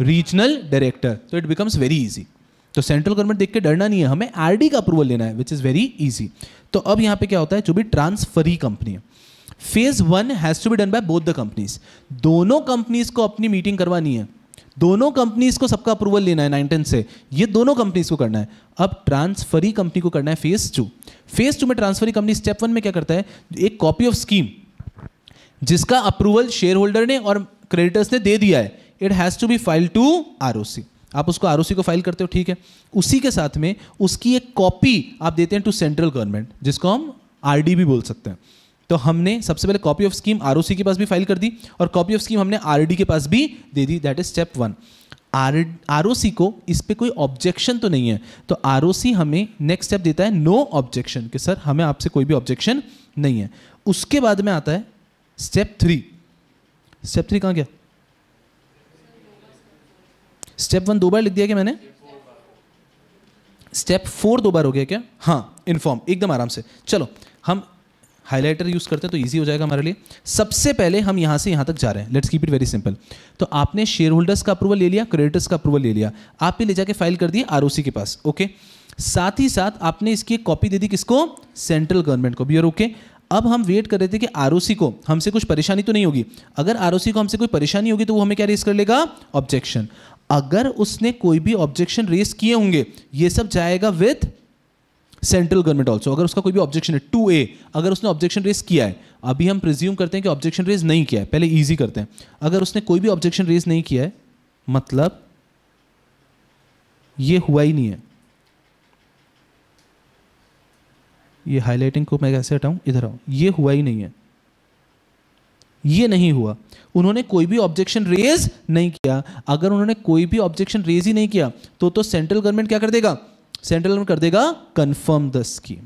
A: रीजनल डायरेक्टर तो इट बिकम्स वेरी ईजी तो सेंट्रल गवर्नमेंट देख के डरना नहीं है हमें आर का अप्रूवल लेना है विच इज़ वेरी ईजी तो अब यहाँ पे क्या होता है जो भी ट्रांसफरी कंपनी है phase one has to be done by both the companies दोनों कंपनीज को अपनी मीटिंग करवानी है दोनों कंपनीज को सबका अप्रूवल लेना है नाइनटेन से ये दोनों कंपनीज को करना है अब ट्रांसफरी कंपनी को करना है फेज टू फेज टू में ट्रांसफरी कंपनी स्टेप वन में क्या करता है एक कॉपी ऑफ स्कीम जिसका अप्रूवल शेयर होल्डर ने और क्रेडिटर्स ने दे दिया है it has to be file to R आप उसको आर को फाइल करते हो ठीक है उसी के साथ में उसकी एक कॉपी आप देते हैं टू सेंट्रल गवर्नमेंट जिसको हम आर भी बोल सकते हैं तो हमने सबसे पहले कॉपी ऑफ स्कीम आर के पास भी फाइल कर दी और कॉपी ऑफ स्कीम हमने आर के पास भी दे दी that is step one R R को इस पर कोई ऑब्जेक्शन तो नहीं है तो आर हमें नेक्स्ट स्टेप देता है नो no ऑब्जेक्शन कि सर हमें आपसे कोई भी ऑब्जेक्शन नहीं है उसके बाद में आता है स्टेप थ्री स्टेप थ्री कहाँ गया स्टेप वन दो बार लिख दिया क्या मैंने स्टेप फोर दो बार हो गया क्या हाँ इन्फॉर्म एकदम आराम से चलो हम हाईलाइटर यूज़ करते हैं तो इजी हो जाएगा हमारे लिए सबसे पहले हम यहां से यहां तक जा रहे हैं let's keep it very simple तो आपने शेयर होल्डर्स का अप्रूवल ले लिया क्रेडिटर्स का अप्रूवल ले लिया ही ले जाके फाइल कर दिए आर के पास ओके साथ ही साथ आपने इसकी कॉपी दे दी किसको सेंट्रल गवर्नमेंट को भी और ओके अब हम वेट कर रहे थे कि आर को हमसे कुछ परेशानी तो नहीं होगी अगर आर को हमसे कोई परेशानी होगी तो वो हमें क्या रेस कर लेगा ऑब्जेक्शन अगर उसने कोई भी ऑब्जेक्शन रेस किए होंगे ये सब जाएगा विथ सेंट्रल गवर्नमेंट ऑल्सो अगर उसका कोई भी ऑब्जेक्शन है टू ए अगर उसने ऑब्जेक्शन रेस किया है अभी हम प्रिज्यूम करते हैं कि ऑब्जेक्शन रेज नहीं किया है पहले ईजी करते हैं अगर उसने कोई भी ऑब्जेक्शन रेज नहीं किया है मतलब ये हुआ ही नहीं है ये हाईलाइटिंग को मैं कैसे हटाऊं इधर आऊं ये हुआ ही नहीं है ये नहीं हुआ उन्होंने कोई भी ऑब्जेक्शन रेज नहीं किया अगर उन्होंने कोई भी ऑब्जेक्शन रेज ही नहीं किया तो तो सेंट्रल गवर्नमेंट क्या कर देगा सेंट्रल गवर्नमेंट कर देगा कंफर्म द स्कीम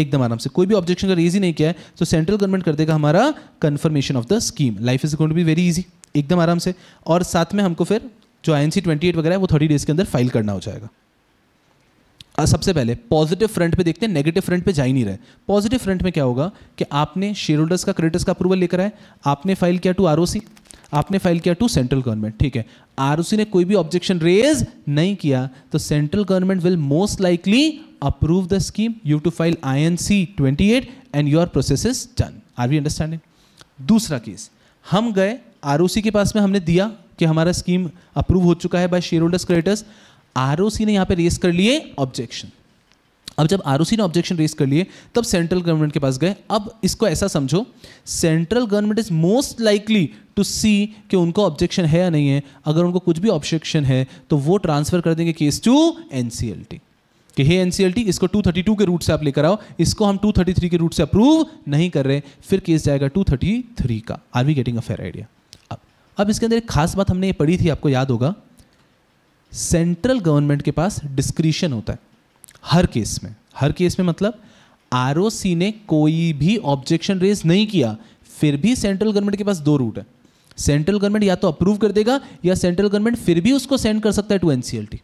A: एकदम आराम से कोई भी ऑब्जेक्शन का रेज ही नहीं किया है तो सेंट्रल गवर्नमेंट कर देगा हमारा confirmation of the scheme life is going to be very easy एकदम आराम से और साथ में हमको फिर जो I N C twenty eight वगैरह वो थर्टी डेज के अंदर फाइल करना हो जाएगा सबसे पहले पॉजिटिव फ्रंट पे देखते हैं नेगेटिव फ्रंट पे जा ही नहीं रहे पॉजिटिव फ्रंट में क्या होगा कि आपने शेयर होल्डर्स का क्रेडिटर्स का अप्रूवल लेकर आए आपने फाइल किया टू आर आपने फाइल किया टू सेंट्रल गवर्नमेंट ठीक है आरओसी ने कोई भी ऑब्जेक्शन रेज नहीं किया तो central government will most likely approve the scheme you to file I N C twenty eight and your process is done are we understanding दूसरा केस हम गए आर के पास में हमने दिया कि हमारा स्कीम अप्रूव हो चुका है by share holders creditors R ने यहाँ पे रेस कर लिए ऑब्जेक्शन अब जब आर ने ऑब्जेक्शन रेस कर लिए तब सेंट्रल गवर्नमेंट के पास गए अब इसको ऐसा समझो central government is most likely to see कि उनको ऑब्जेक्शन है या नहीं है अगर उनको कुछ भी ऑब्जेक्शन है तो वो ट्रांसफर कर देंगे केस टू एन कि हे एनसीएलटी इसको 232 के रूट से आप लेकर आओ इसको हम 233 के रूट से अप्रूव नहीं कर रहे फिर केस जाएगा 233 का are we getting a fair idea अब अब इसके अंदर एक खास बात हमने पढ़ी थी आपको याद होगा सेंट्रल गवर्नमेंट के पास डिस्क्रिशन होता है हर केस में हर केस में मतलब आर ने कोई भी ऑब्जेक्शन रेज नहीं किया फिर भी सेंट्रल गवर्नमेंट के पास दो रूट है सेंट्रल गवर्नमेंट या तो अप्रूव कर देगा या सेंट्रल गवर्नमेंट फिर भी उसको सेंड कर सकता है टू एनसीएलटी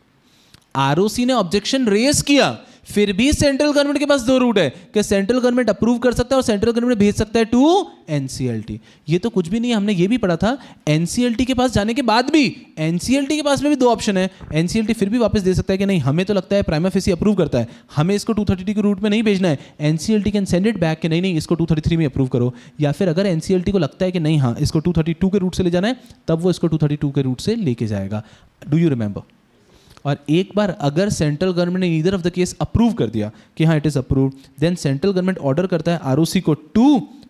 A: आर ने ऑब्जेक्शन रेज किया फिर भी सेंट्रल गवर्नमेंट के पास दो रूट है कि सेंट्रल गवर्नमेंट अप्रूव कर सकता है और सेंट्रल गवर्नमेंट भेज सकता है टू एनसीएलटी ये तो कुछ भी नहीं हमने ये भी पढ़ा था एनसीएलटी के पास जाने के बाद भी एनसीएलटी के पास में भी दो ऑप्शन है एनसीएलटी फिर भी वापस दे सकता है कि नहीं हमें तो लगता है प्राइमा फेसी अप्रूव करता है हमें इसको टू थर्टी के रूट में नहीं भेजना है NCLT can send it back कि नहीं नहीं इसको टू थर्टी थ्री में अप्रूव करो या फिर अगर एनसीएलटी को लगता है कि नहीं हाँ इसको टू थर्टी टू के रूट से ले जाना है तब वो इसको टू थर्टी टू के रूट से लेके जाएगा डू यू रिमेंबर और एक बार अगर सेंट्रल गवर्नमेंट ने either of the case approve कर दिया कि हाँ it is approve then central government order करता है आर को to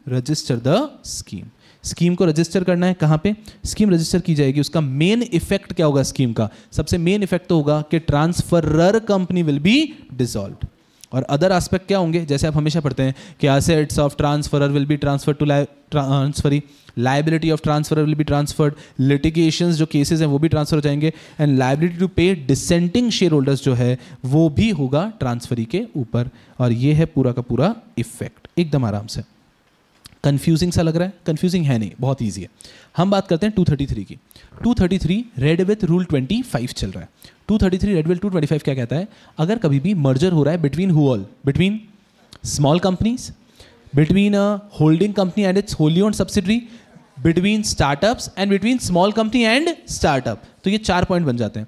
A: register the scheme scheme को रजिस्टर करना है कहाँ पे स्कीम रजिस्टर की जाएगी उसका मेन इफेक्ट क्या होगा स्कीम का सबसे मेन इफेक्ट तो होगा कि transferor company will be dissolve और अदर एस्पेक्ट क्या होंगे जैसे आप हमेशा पढ़ते हैं कि assets of transfer will be transfer to transferee liability of transfer will be transferred litigation जो केसेज हैं वो भी ट्रांसफर हो जाएंगे and liability to pay dissenting share holders जो है वो भी होगा ट्रांसफरी के ऊपर और ये है पूरा का पूरा इफेक्ट एकदम आराम से कन्फ्यूजिंग सा लग रहा है कन्फ्यूजिंग है नहीं बहुत ईजी है हम बात करते हैं 233 की 233 रेड विथ रूल 25 चल रहा है two thirty three read with two twenty five क्या कहता है अगर कभी भी मर्जर हो रहा है between who all between small companies between a holding company and its wholly on subsidiary between startups and between small company and startup तो ये चार पॉइंट बन जाते हैं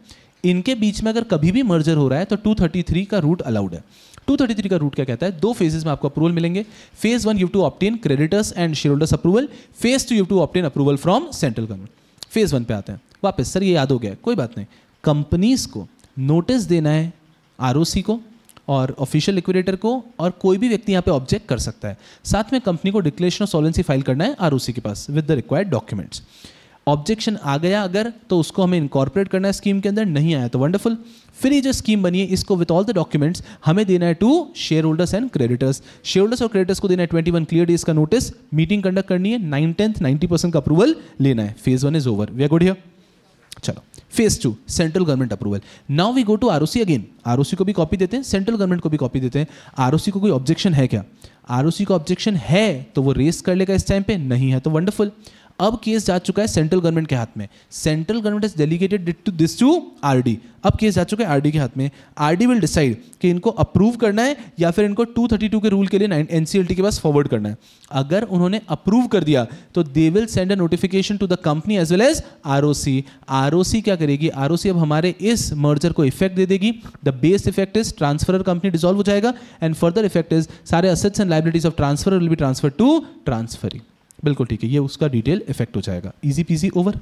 A: इनके बीच में अगर कभी भी मर्जर हो रहा है तो 233 का रूट अलाउड है 233 का रूट क्या कहता है दो फेजेस में आपको अप्रूवल मिलेंगे phase one you to obtain creditors and share holders approval phase two you to obtain approval from central government phase one पे आते हैं वापस सर ये याद हो गया कोई बात नहीं कंपनीज को नोटिस देना है आर को और ऑफिशियल लिक्विडेटर को और कोई भी व्यक्ति यहाँ पे ऑब्जेक्ट कर सकता है साथ में कंपनी को डिक्लेरेशन ऑफ सॉलेंसी फाइल करना है आर के पास with the required documents objection आ गया अगर तो उसको हमें इंकॉर्पोरेट करना है स्कीम के अंदर नहीं आया तो वंडरफुल फिर ये जो स्कीम बनी है इसको विथ ऑल द डॉक्यूमेंट्स हमें देना है to share holders and creditors share holders और क्रेडिटर्स को देना है ट्वेंटी वन क्लियर डेज का नोटिस मीटिंग कंडक्ट करनी है नाइन टेंथ नाइन्टी परसेंट का अप्रूवल लेना है phase one is over we good here चलो phase two central government approval now we go to R again R को भी copy देते हैं सेंट्रल गवर्नमेंट को भी कॉपी देते हैं आर को कोई ऑब्जेक्शन है क्या आर का ऑब्जेक्शन है तो वो रेस कर लेगा इस टाइम पे नहीं है तो वंडरफुल अब केस जा चुका है सेंट्रल गवर्नमेंट के हाथ में central government is delegated to this to R अब केस जा चुका है आरडी के हाथ में डी विल डिसाइड कि इनको अप्रूव करना है या फिर इनको 232 के रूल के लिए एन के पास फॉरवर्ड करना है अगर उन्होंने अप्रूव कर दिया तो they will send a notification to the company as well as R O क्या करेगी आर अब हमारे इस मर्जर को इफेक्ट दे देगी the best effect is transfer company dissolve हो जाएगा एंड फर्दर इफेक्ट इज सारे assets and liabilities of transfer will be transfer to transferring बिल्कुल ठीक है ये उसका डिटेल इफेक्ट हो जाएगा इजी पीजी ओवर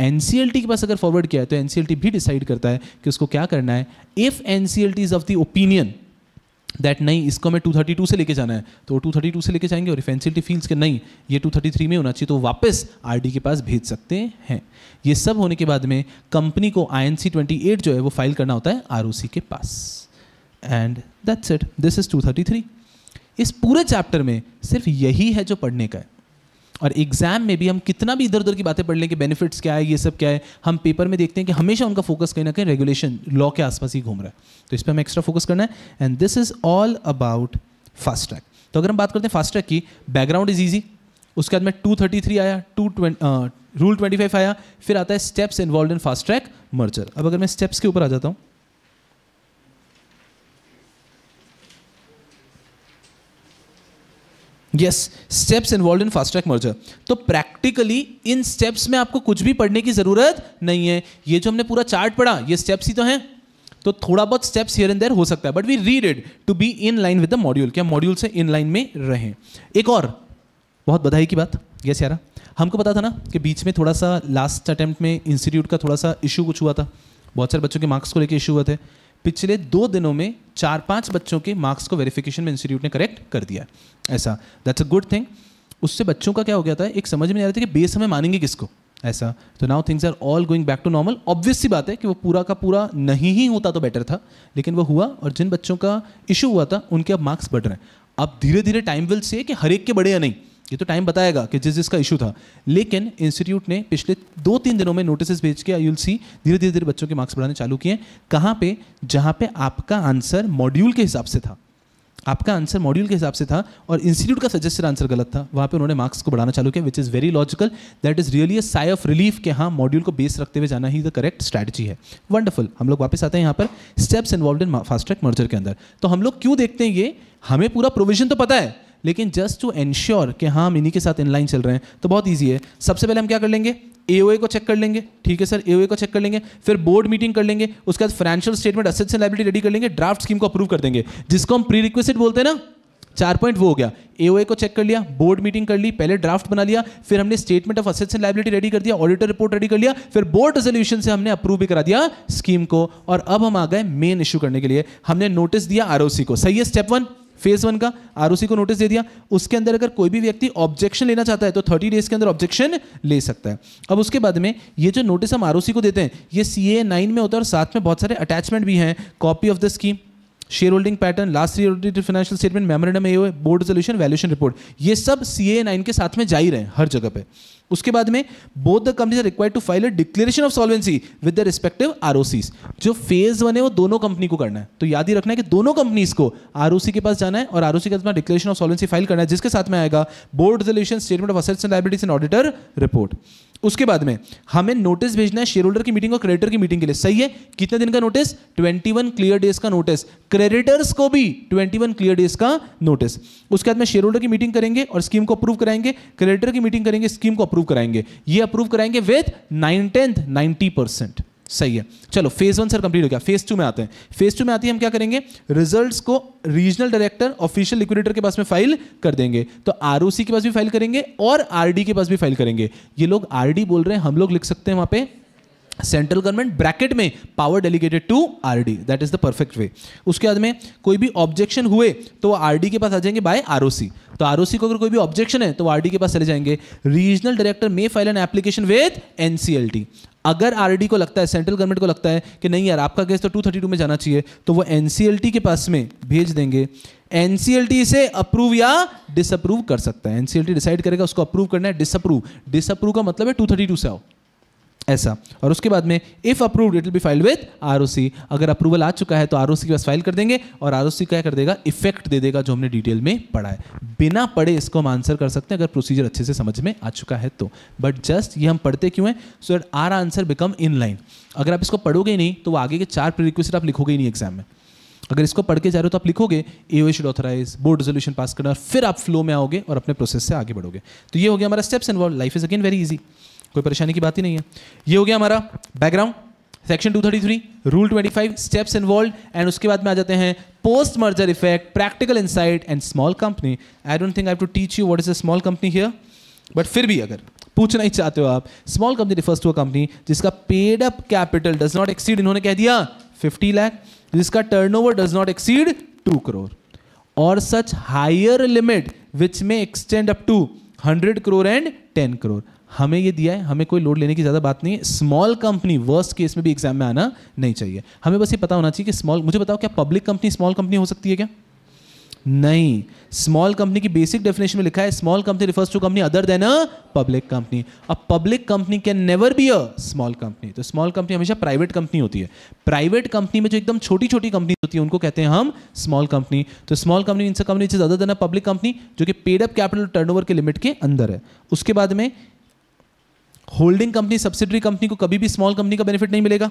A: एन के पास अगर फॉरवर्ड किया है तो एन भी डिसाइड करता है कि उसको क्या करना है if N is of the opinion that नहीं इसको हमें टू से लेके जाना है तो टू थर्टी टू से लेके जाएंगे और इफ एन फील्स के नहीं ये थ्री में होना चाहिए तो वापस आर डी के पास भेज सकते हैं ये सब होने के बाद में कंपनी को I N C twenty eight जो है वो फाइल करना होता है आर ओ सी के पास and that's it this is two thirty three इस पूरे चैप्टर में सिर्फ यही है जो पढ़ने का है और एग्जाम में भी हम कितना भी इधर उधर की बातें पढ़ लें कि बेनिफिट्स क्या है ये सब क्या है हम पेपर में देखते हैं कि हमेशा उनका फोकस कहीं ना कहीं रेगुलेशन लॉ के आसपास ही घूम रहा है तो इस पर हमें एक्स्ट्रा फोकस करना है and this is all about fast track तो अगर हम बात करते हैं फास्ट ट्रैक की बैकग्राउंड इज ईजी उसके बाद में टू आया टू रूल ट्वेंटी आया फिर आता है steps involve in fast track merger अब अगर मैं स्टेप्स के ऊपर आ जाता हूँ yes steps involve in fast track merger तो प्रैक्टिकली इन स्टेप्स में आपको कुछ भी पढ़ने की ज़रूरत नहीं है ये जो हमने पूरा चार्ट पढ़ा ये स्टेप्स ही तो हैं तो थोड़ा बहुत स्टेप्स हियर एंड देयर हो सकता है but we read it to be in line with the module क्या मॉड्यूल से इन लाइन में रहें एक और बहुत बधाई की बात यस यारा हमको पता था ना कि बीच में थोड़ा सा लास्ट अटेम्प्ट में इंस्टीट्यूट का थोड़ा सा इशू कुछ हुआ था बहुत सारे बच्चों के मार्क्स को लेकर इशू हुए थे पिछले दो दिनों में चार पांच बच्चों के मार्क्स को वेरिफिकेशन में इंस्टीट्यूट ने करेक्ट कर दिया ऐसा दैट्स अ गुड थिंग उससे बच्चों का क्या हो गया था एक समझ में नहीं आ रहा था कि बेस हमें मानेंगे किसको ऐसा तो now things are all going back to normal obvious सी बात है कि वो पूरा का पूरा नहीं ही होता तो बेटर था लेकिन वो हुआ और जिन बच्चों का इशू हुआ था उनके अब मार्क्स बढ़ रहे हैं अब धीरे धीरे टाइम विल से कि हर एक के बढ़े या नहीं ये तो टाइम बताएगा कि जिस जिसका इशू था लेकिन इंस्टीट्यूट ने पिछले दो तीन दिनों में नोटिस भेज के यूल सी धीरे धीरे धीरे बच्चों के मार्क्स बढ़ाने चालू किए कहाँ पे जहाँ पे आपका आंसर मॉड्यूल के हिसाब से था आपका आंसर मॉड्यूल के हिसाब से था और इंस्टीट्यूट का सजेस्टेड आंसर गलत था वहाँ पे उन्होंने मार्क्स को बढ़ाना चालू किया which is very logical that is really a sigh of relief के हाँ मॉड्यूल को बेस रखते हुए जाना ही द करेक्ट स्ट्रैटेजी है वंडरफुल हम लोग वापस आते हैं यहाँ पर steps involve in fast track merger के अंदर तो हम लोग क्यों देखते हैं ये हमें पूरा प्रोविजन तो पता है लेकिन जस्ट टू एनश्योर कि हाँ हम इन्हीं के साथ इनलाइन चल रहे हैं तो बहुत ईजी है सबसे पहले हम क्या कर लेंगे ए को चेक कर लेंगे ठीक है सर ए को चेक कर लेंगे फिर बोर्ड मीटिंग कर लेंगे उसके बाद financial statement assets and liability ready कर लेंगे ड्राफ्ट स्कीम को अप्रूव कर देंगे जिसको हम प्री रिक्वेस्ट बोलते हैं ना चार पॉइंट वो हो गया ए को चेक कर लिया बोर्ड मीटिंग कर ली पहले ड्राफ्ट बना लिया फिर हमने statement of assets and liability ready कर दिया ऑडिटर रिपोर्ट रेडी कर लिया फिर बोर्ड रेजोल्यूशन से हमने अप्रूव भी करा दिया स्कीम को और अब हम आ गए मेन इशू करने के लिए हमने नोटिस दिया आरओसी को सही है स्टेप वन फेज वन का आरओसी को नोटिस दे दिया उसके अंदर अगर कोई भी व्यक्ति ऑब्जेक्शन लेना चाहता है तो थर्टी डेज के अंदर ऑब्जेक्शन ले सकता है अब उसके बाद में ये जो नोटिस हम आरओसी को देते हैं ये सी ए नाइन में होता है और साथ में बहुत सारे अटैचमेंट भी हैं copy of the scheme share holding pattern last year financial statement memorandum A board resolution valuation report ये सब सी ए नाइन के साथ में जा ही रहे हैं हर जगह पर उसके बाद में both the companies required to file a declaration of solvency with the respective R जो फेज वन है वो दोनों कंपनी को करना है तो याद ही रखना है कि दोनों कंपनीज को आर के पास जाना है और आर के पास डिक्लेरेशन ऑफ सॉल्वेंसी फाइल करना है जिसके साथ में आएगा board resolution statement of assets and liabilities and auditor report उसके बाद में हमें नोटिस भेजना है शेयर होल्डर की मीटिंग और क्रेडिटर की मीटिंग के लिए सही है कितने दिन का नोटिस 21 क्लियर डेज का नोटिस क्रेडिटर्स को भी 21 क्लियर डेज का नोटिस उसके बाद में शेयर होल्डर की मीटिंग करेंगे और स्कीम को अप्रूव कराएंगे क्रेडिटर की मीटिंग करेंगे स्कीम को अप्रूव अप्रूव कराएंगे ये अप्रूव कराएंगे with nine tenth ninety percent सही है चलो फेज वन सर कंप्लीट हो गया फेज टू में आते हैं फेज टू में आती है हम क्या करेंगे रिजल्ट्स को रीजनल डायरेक्टर ऑफिशियल लिक्विडेटर के पास में फाइल कर देंगे तो आर के पास भी फाइल करेंगे और आर के पास भी फाइल करेंगे ये लोग आर बोल रहे हैं हम लोग लिख सकते हैं वहां पर सेंट्रल गवर्नमेंट ब्रैकेट में power delegated to R D that is the perfect way उसके बाद में कोई भी ऑब्जेक्शन हुए तो वो आर डी के पास आ जाएंगे बाय आर ओ सी तो आर ओ सी को अगर कोई भी ऑब्जेक्शन है तो आर डी के पास चले जाएंगे regional director may file an application with N C L T अगर आर डी को लगता है सेंट्रल गवर्नमेंट को लगता है कि नहीं यार आपका केस तो टू थर्टी टू में जाना चाहिए तो वो एन सी एल टी के पास में भेज देंगे एन सी एल टी इसे अप्रूव या डिसअप्रूव कर सकता है N C L T decide करेगा उसको अप्रूव करना है डिसअप्रूव डिसअप्रूव का मतलब है टू थर्टी टू से आओ ऐसा और उसके बाद में if approved it will be file with R अगर अप्रूवल आ चुका है तो आर के पास फाइल कर देंगे और आर क्या कर देगा इफेक्ट दे देगा जो हमने डिटेल में पढ़ा है बिना पढ़े इसको हम आंसर कर सकते हैं अगर प्रोसीजर अच्छे से समझ में आ चुका है तो बट जस्ट ये हम पढ़ते क्यों हैं so that our answer become in line अगर आप इसको पढ़ोगे नहीं तो आगे के चार प्रिक्वेस्ट आप लिखोगे नहीं एग्जाम में अगर इसको पढ़ के जा रहे हो तो आप लिखोगे A O should authorise board resolution pass करना फिर आप फ्लो में आओगे और अपने प्रोसेस से आगे बढ़ोगे तो ये हो गया हमारा steps involve life is again very easy कोई परेशानी की बात ही नहीं है ये हो गया हमारा background section 233 rule 25 steps involve and उसके बाद में आ जाते हैं post merger effect practical insight and small company I don't think I to teach you what is a small company here but फिर भी अगर पूछना ही चाहते हो आप small company refers to a company जिसका paid up capital does not exceed इन्होंने कह दिया 50 लाख जिसका turnover does not exceed 2 crore और सच हायर लिमिट विच में extend up to 100 crore and 10 crore हमें ये दिया है हमें कोई लोड लेने की ज़्यादा बात नहीं है स्मॉल कंपनी वर्स्ट केस में भी एग्जाम में आना नहीं चाहिए हमें बस ये पता होना चाहिए कि स्मॉल मुझे बताओ क्या पब्लिक कंपनी स्मॉल कंपनी हो सकती है क्या नहीं स्मॉल कंपनी की बेसिक डेफिनेशन में लिखा है small company refers to company other than a public company a public company can never be a small company तो स्मॉल कंपनी हमेशा प्राइवेट कंपनी होती है प्राइवेट कंपनी में जो एकदम छोटी छोटी कंपनी होती है उनको कहते हैं हम स्मॉल कंपनी तो स्मॉल कंपनी इनसे company other than a public company जो कि पेड अप कैपिटल टर्नओवर के लिमिट के अंदर है उसके बाद में होल्डिंग कंपनी सब्सिडरी कंपनी को कभी भी स्मॉल कंपनी का बेनिफिट नहीं मिलेगा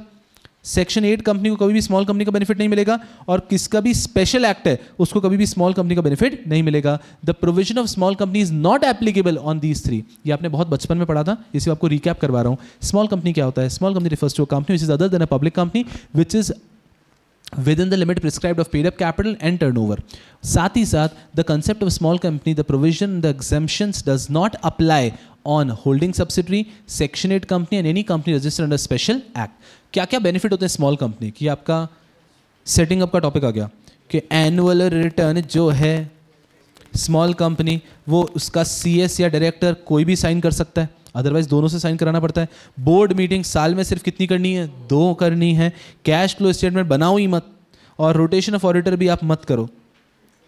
A: सेक्शन एट कंपनी को कभी भी स्मॉल कंपनी का बेनिफिट नहीं मिलेगा और किसका भी स्पेशल एक्ट है उसको कभी भी स्मॉल कंपनी का बेनिफिट नहीं मिलेगा the provision of small company is not applicable on these three ये आपने बहुत बचपन में पढ़ा था इसे आपको रिकैप करवा रहा हूं स्मॉल कंपनी क्या होता है small company refers to company which is other than a public company which is the limit prescribe of paid up capital and turnover साथ ही साथ the concept of small company the provision the exemptions does not apply on holding subsidiary section eight company and any company registered under special act क्या क्या benefit होते हैं small company की आपका setting up का टॉपिक आ गया कि annual return जो है स्मॉल कंपनी वो उसका सीएस या डायरेक्टर कोई भी साइन कर सकता है अदरवाइज दोनों से साइन कराना पड़ता है बोर्ड मीटिंग साल में सिर्फ कितनी करनी है दो करनी है कैश फ्लो स्टेटमेंट बनाओ ही मत और रोटेशन ऑफ ऑडिटर भी आप मत करो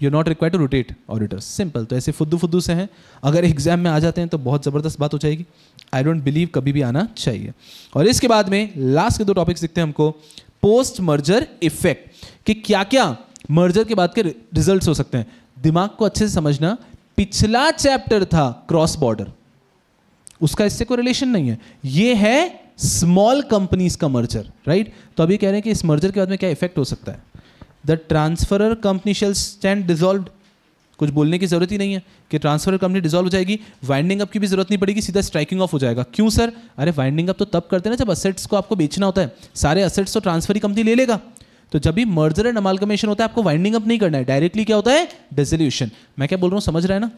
A: you not require to rotate auditors simple तो ऐसे फुद्दू फुद्दू से हैं अगर एग्जाम में आ जाते हैं तो बहुत ज़बरदस्त बात हो जाएगी आई डोंट बिलीव कभी भी आना चाहिए और इसके बाद में लास्ट के दो टॉपिक्स दिखते हैं हमको पोस्ट मर्जर इफेक्ट कि क्या क्या मर्जर के बाद के रिजल्ट हो सकते हैं दिमाग को अच्छे से समझना पिछला चैप्टर था क्रॉस बॉर्डर उसका इससे कोई रिलेशन नहीं है ये है स्मॉल कंपनीज का मर्जर राइट तो अभी कह रहे हैं कि इस मर्जर के बाद में क्या इफेक्ट हो सकता है the transferor company shall stand dissolve कुछ बोलने की जरूरत ही नहीं है कि ट्रांसफर कंपनी डिजोल्व हो जाएगी वाइंडिंग अप की भी जरूरत नहीं पड़ेगी सीधा स्ट्राइकिंग ऑफ हो जाएगा क्यों सर अरे वाइंडिंग अप तो तब करते हैं ना जब असेट्स को आपको बेचना होता है सारे असेट्स तो ट्रांसफर ही कंपनी ले लेगा तो जब भी मर्जर एंड अमालकमेशन होता है आपको वाइंडिंग अप नहीं करना है डायरेक्टली क्या होता है डिजोल्यूशन मैं क्या बोल रहा हूँ समझ रहा है ना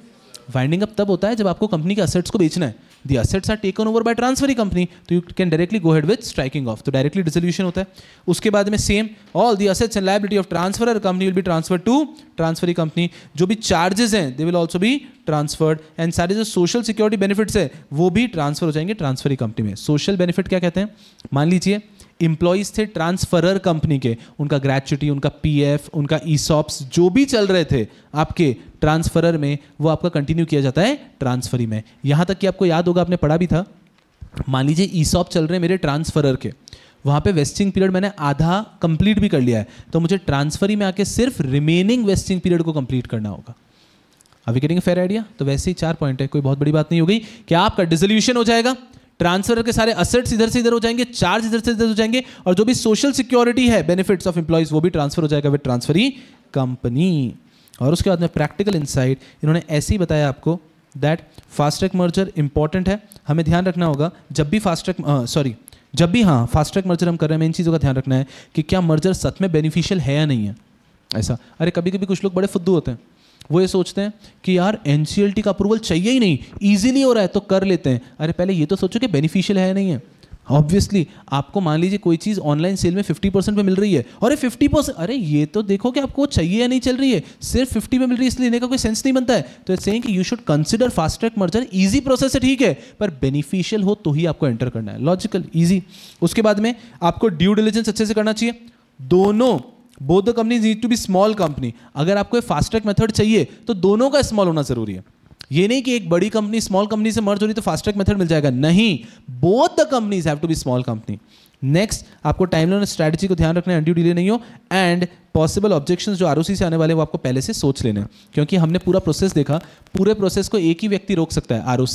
A: वाइंडिंग अप तब होता है जब आपको कंपनी के असेट्स को बेचना है the assets are taken over by transferring company तो you can directly go head with striking off तो डायरेक्टली डिसोल्यूशन होता है उसके बाद में same all the assets and liability of transfer company will be transfer to transferring company जो भी charges हैं दे विल ऑल्सो भी ट्रांसफर्ड एंड सारे जो सोशल सिक्योरिटी बेनिफिट्स है वो भी ट्रांसफर हो जाएंगे ट्रांसफरिंग कंपनी में सोशल बेनिफिट क्या कहते हैं मान लीजिए इंप्लॉइज थे ट्रांसफरर कंपनी के उनका ग्रेचुटी उनका पीएफ उनका ईसॉप्स जो भी चल रहे थे आपके ट्रांसफरर में वो आपका कंटिन्यू किया जाता है ट्रांसफरी में यहाँ तक कि आपको याद होगा आपने पढ़ा भी था मान लीजिए ईसॉप चल रहे हैं मेरे ट्रांसफरर के वहाँ पे वेस्टिंग पीरियड मैंने आधा कंप्लीट भी कर लिया है तो मुझे ट्रांसफरी में आके सिर्फ रिमेनिंग वेस्टिंग पीरियड को कंप्लीट करना होगा अभी गेटिंग फेयर आइडिया तो वैसे ही चार पॉइंट है कोई बहुत बड़ी बात नहीं हो गई कि आपका डिजोल्यूशन हो जाएगा ट्रांसफर के सारे असेट्स इधर से इधर हो जाएंगे चार्ज इधर से इधर हो जाएंगे और जो भी सोशल सिक्योरिटी है बेनिफिट्स ऑफ एम्प्लॉयज वो भी ट्रांसफर हो जाएगा विद ट्रांसफरी कंपनी और उसके बाद में प्रैक्टिकल इंसाइट इन्होंने ऐसे ही बताया आपको that fast track merger important है हमें ध्यान रखना होगा जब भी फास्ट ट्रैक सॉरी जब भी हाँ फास्ट ट्रैक मर्जर हम कर रहे हैं इन चीज़ों का ध्यान रखना है कि क्या मर्जर सच में बेनिफिशियल है या नहीं है ऐसा अरे कभी कभी कुछ लोग बड़े फुद्दू होते हैं वो ये सोचते हैं कि यार एन का अप्रूवल चाहिए ही नहीं ईजिली हो रहा है तो कर लेते हैं अरे पहले ये तो सोचो कि बेनिफिशियल है या नहीं है ऑब्वियसली आपको मान लीजिए कोई चीज़ ऑनलाइन सेल में 50 परसेंट पर मिल रही है अरे 50 परसेंट अरे ये तो देखो कि आपको चाहिए या नहीं चल रही है सिर्फ 50 पे मिल रही है इसलिए लेने का कोई सेंस नहीं बनता है तो सेइंग कि you should consider fast track merger easy process है ठीक है पर बेनिफिशियल हो तो ही आपको एंटर करना है लॉजिकल ईजी उसके बाद में आपको ड्यू डिलीजेंस अच्छे से करना चाहिए दोनों both the company need to be small company अगर आपको फास्ट ट्रैक मेथड चाहिए तो दोनों का स्मॉल होना जरूरी है ये नहीं कि एक बड़ी कंपनी स्मॉल कंपनी से मर्ज हो रही तो फास्ट ट्रैक मेथड मिल जाएगा नहीं both the companies have to be small company next आपको टाइमलाइन और स्ट्रैटेजी को ध्यान रखना है डिले नहीं हो एंड पॉसिबल ऑब्जेक्शन जो आर से आने वाले वो आपको पहले से सोच लेना है क्योंकि हमने पूरा प्रोसेस देखा पूरे प्रोसेस को एक ही व्यक्ति रोक सकता है आर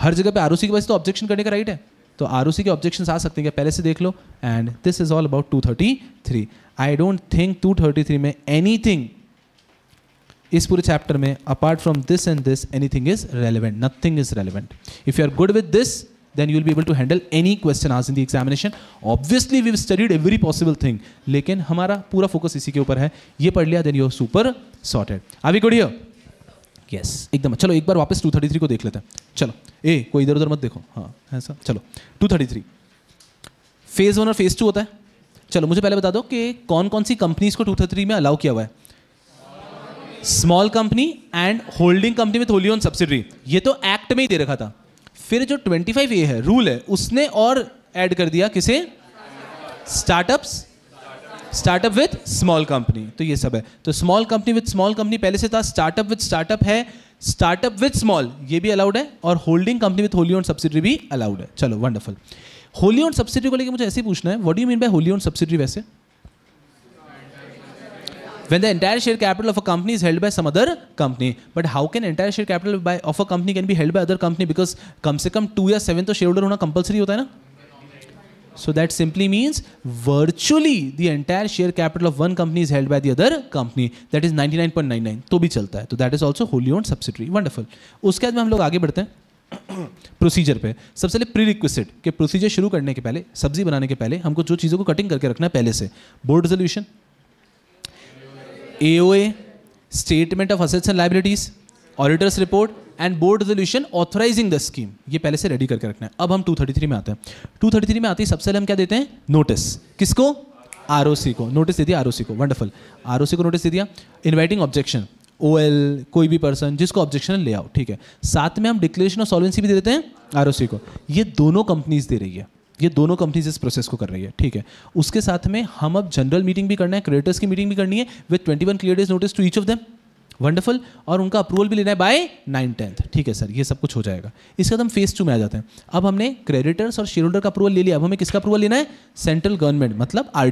A: हर जगह पे आरओसी के पास तो ऑब्जेक्शन करने का राइट है तो आरओसी के ऑब्जेक्शन आ सकते हैं पहले से देख लो and this is all about two thirty three I don't think two thirty three में एनी थिंग इस पूरे चैप्टर में apart from this and this anything is relevant nothing is relevant if you are good with this then you will able to handle any question आज इन in the obviously we studied every possible thing लेकिन हमारा पूरा focus इसी के ऊपर है ये पढ़ लिया देन यू सुपर सॉर्टेड अभी गुड़ियो यस एकदम चलो एक बार वापस 233 को देख लेते हैं चलो ए कोई इधर उधर मत देखो हाँ ऐसा चलो 233 फेज वन और फेज टू होता है चलो मुझे पहले बता दो कि कौन कौन सी कंपनीज को 233 में अलाउ किया हुआ है small company and holding company with wholly on subsidiary ये तो एक्ट में ही दे रखा था फिर जो 25 ए है रूल है उसने और ऐड कर दिया किसे startups startup with small company तो ये सब है तो small company with small company पहले से था स्टार्टअप विथ स्टार्टअप है स्टार्टअप विथ स्मॉल ये भी अलाउड है और holding company with wholly on subsidiary भी अलाउड है चलो वंडरफुल होली ऑन सब्सिडरी को लेकर मुझे ऐसे पूछना है what you mean by wholly on subsidiary वैसे when the entire share capital of a company is held by some other company but how can entire share capital by of a company can be held by other company because कम से कम two या seven तो shareholder holder होना compulsory होता है ना So that simply means virtually the entire share capital of one company is held by the other company. That is 99.99. तो भी चलता है. तो that is also wholly owned subsidiary. Wonderful. उसके बाद में हम लोग आगे बढ़ते हैं प्रोसीजर पे सबसे पहले प्री रिक्वेस्टेड कि प्रोसीजर शुरू करने के पहले सब्जी बनाने के पहले हमको जो चीज़ों को कटिंग करके रखना है पहले से board resolution AOA, statement of assets and liabilities, auditors report and board resolution authorising the scheme ये पहले से रेडी करके रखना है अब हम 233 में आते हैं 233 में आते ही सबसे पहले हम क्या देते हैं नोटिस किसको आर को नोटिस दे दिया आर को वंडरफुल आर को नोटिस दे दिया इन्वाइटिंग ऑब्जेक्शन ओ कोई भी पर्सन जिसको ऑब्जेक्शन ले आओ ठीक है साथ में हम डिक्लेरेशन ऑफ सॉल्वेंसी भी दे देते हैं आर को ये दोनों कंपनीज दे रही है ये दोनों कंपनीज इस प्रोसेस को कर रही है ठीक है उसके साथ में हम अब जनरल मीटिंग भी करना है क्रिएटर्स की मीटिंग भी करनी है with twenty one clear days notice to each of them wonderful और उनका अप्रूवल भी लेना है बाय नाइन टेंथ ठीक है सर ये सब कुछ हो जाएगा इसके बाद हम फेस टू में आ जाते हैं अब हमने क्रेडिटर्स और शेयर होल्डर का अप्रूवल ले लिया अब हमें किसका अप्रूवल लेना है सेंट्रल गवर्नमेंट मतलब आर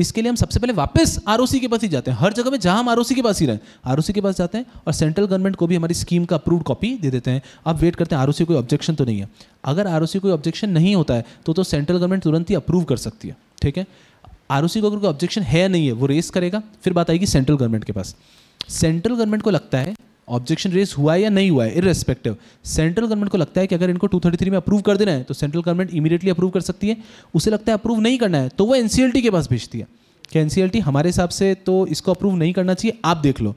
A: इसके लिए हम सबसे पहले वापस आर के पास ही जाते हैं हर जगह में जहाँ हम आर के पास ही रहें आर के पास जाते हैं और सेंट्रल गवर्नमेंट को भी हमारी स्कीम का अप्रूव्ड कॉपी दे देते हैं अब वेट करते हैं आर कोई ऑब्जेक्शन तो नहीं है अगर आर कोई ऑब्जेक्शन नहीं होता है तो तो सेंट्रल गवर्नमेंट तुरंत ही अप्रूव कर सकती है ठीक है आर को अगर कोई ऑब्जेक्शन है नहीं है वो रेस करेगा फिर बात आएगी सेंट्रल गवर्नमेंट के पास सेंट्रल गवर्नमेंट को लगता है ऑब्जेक्शन रेस हुआ है या नहीं हुआ है इरेस्पेक्टिव सेंट्रल गवर्नमेंट को लगता है कि अगर इनको 233 में अप्रूव कर देना है तो सेंट्रल गवर्नमेंट इमीडिएटली अप्रूव कर सकती है उसे लगता है अप्रूव नहीं करना है तो वो एनसीएलटी के पास भेजती है कि एनसीएलटी हमारे हिसाब से तो इसको अप्रूव नहीं करना चाहिए आप देख लो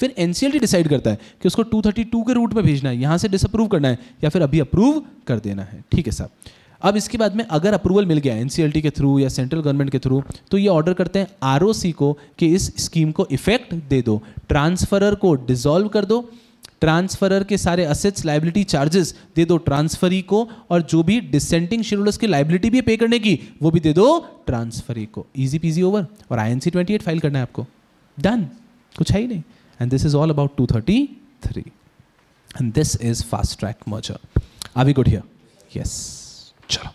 A: फिर एन डिसाइड करता है कि उसको 232 के रूट में भेजना है यहाँ से डिसअप्रूव करना है या फिर अभी अप्रूव कर देना है ठीक है साहब अब इसके बाद में अगर अप्रूवल मिल गया एनसीएलटी के थ्रू या सेंट्रल गवर्नमेंट के थ्रू तो ये ऑर्डर करते हैं आरओसी को कि इस स्कीम को इफेक्ट दे दो ट्रांसफरर को डिसॉल्व कर दो ट्रांसफरर के सारे असेट्स लाइबिलिटी चार्जेस दे दो ट्रांसफरी को और जो भी डिसेंटिंग शेड्यूलर्स की लाइबिलिटी भी पे करने की वो भी दे दो ट्रांसफरी को इजी पीजी ओवर और I N C twenty eight file करना है आपको डन कुछ है ही नहीं and this is all about two thirty three and this is fast track merger I we good here yes picture.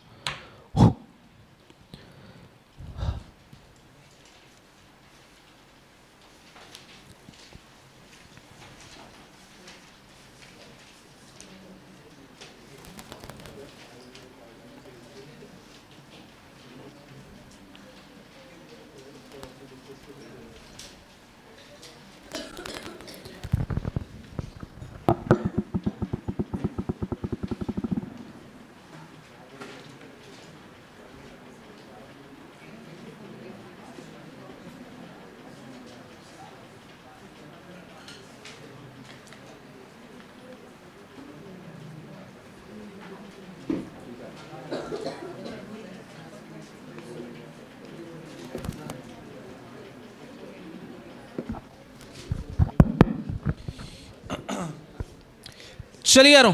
A: चलिए यारों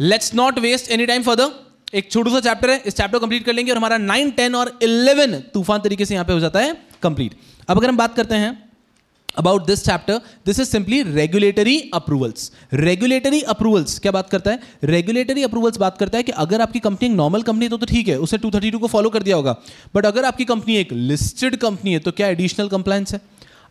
A: let's not waste any time further एक छोटू सा चैप्टर है इस चैप्टर कंप्लीट कर लेंगे और हमारा नाइन टेन और इलेवन तूफान तरीके से यहां पे हो जाता है कंप्लीट अब अगर हम बात करते हैं about this chapter this is simply regulatory approvals regulatory approvals क्या बात करता है रेगुलेटरी अप्रूवल्स बात करता है कि अगर आपकी कंपनी एक नॉर्मल कंपनी तो तो ठीक है उसे 232 को फॉलो कर दिया होगा बट अगर आपकी कंपनी एक लिस्टेड कंपनी है तो क्या एडिशनल कंप्लायंस है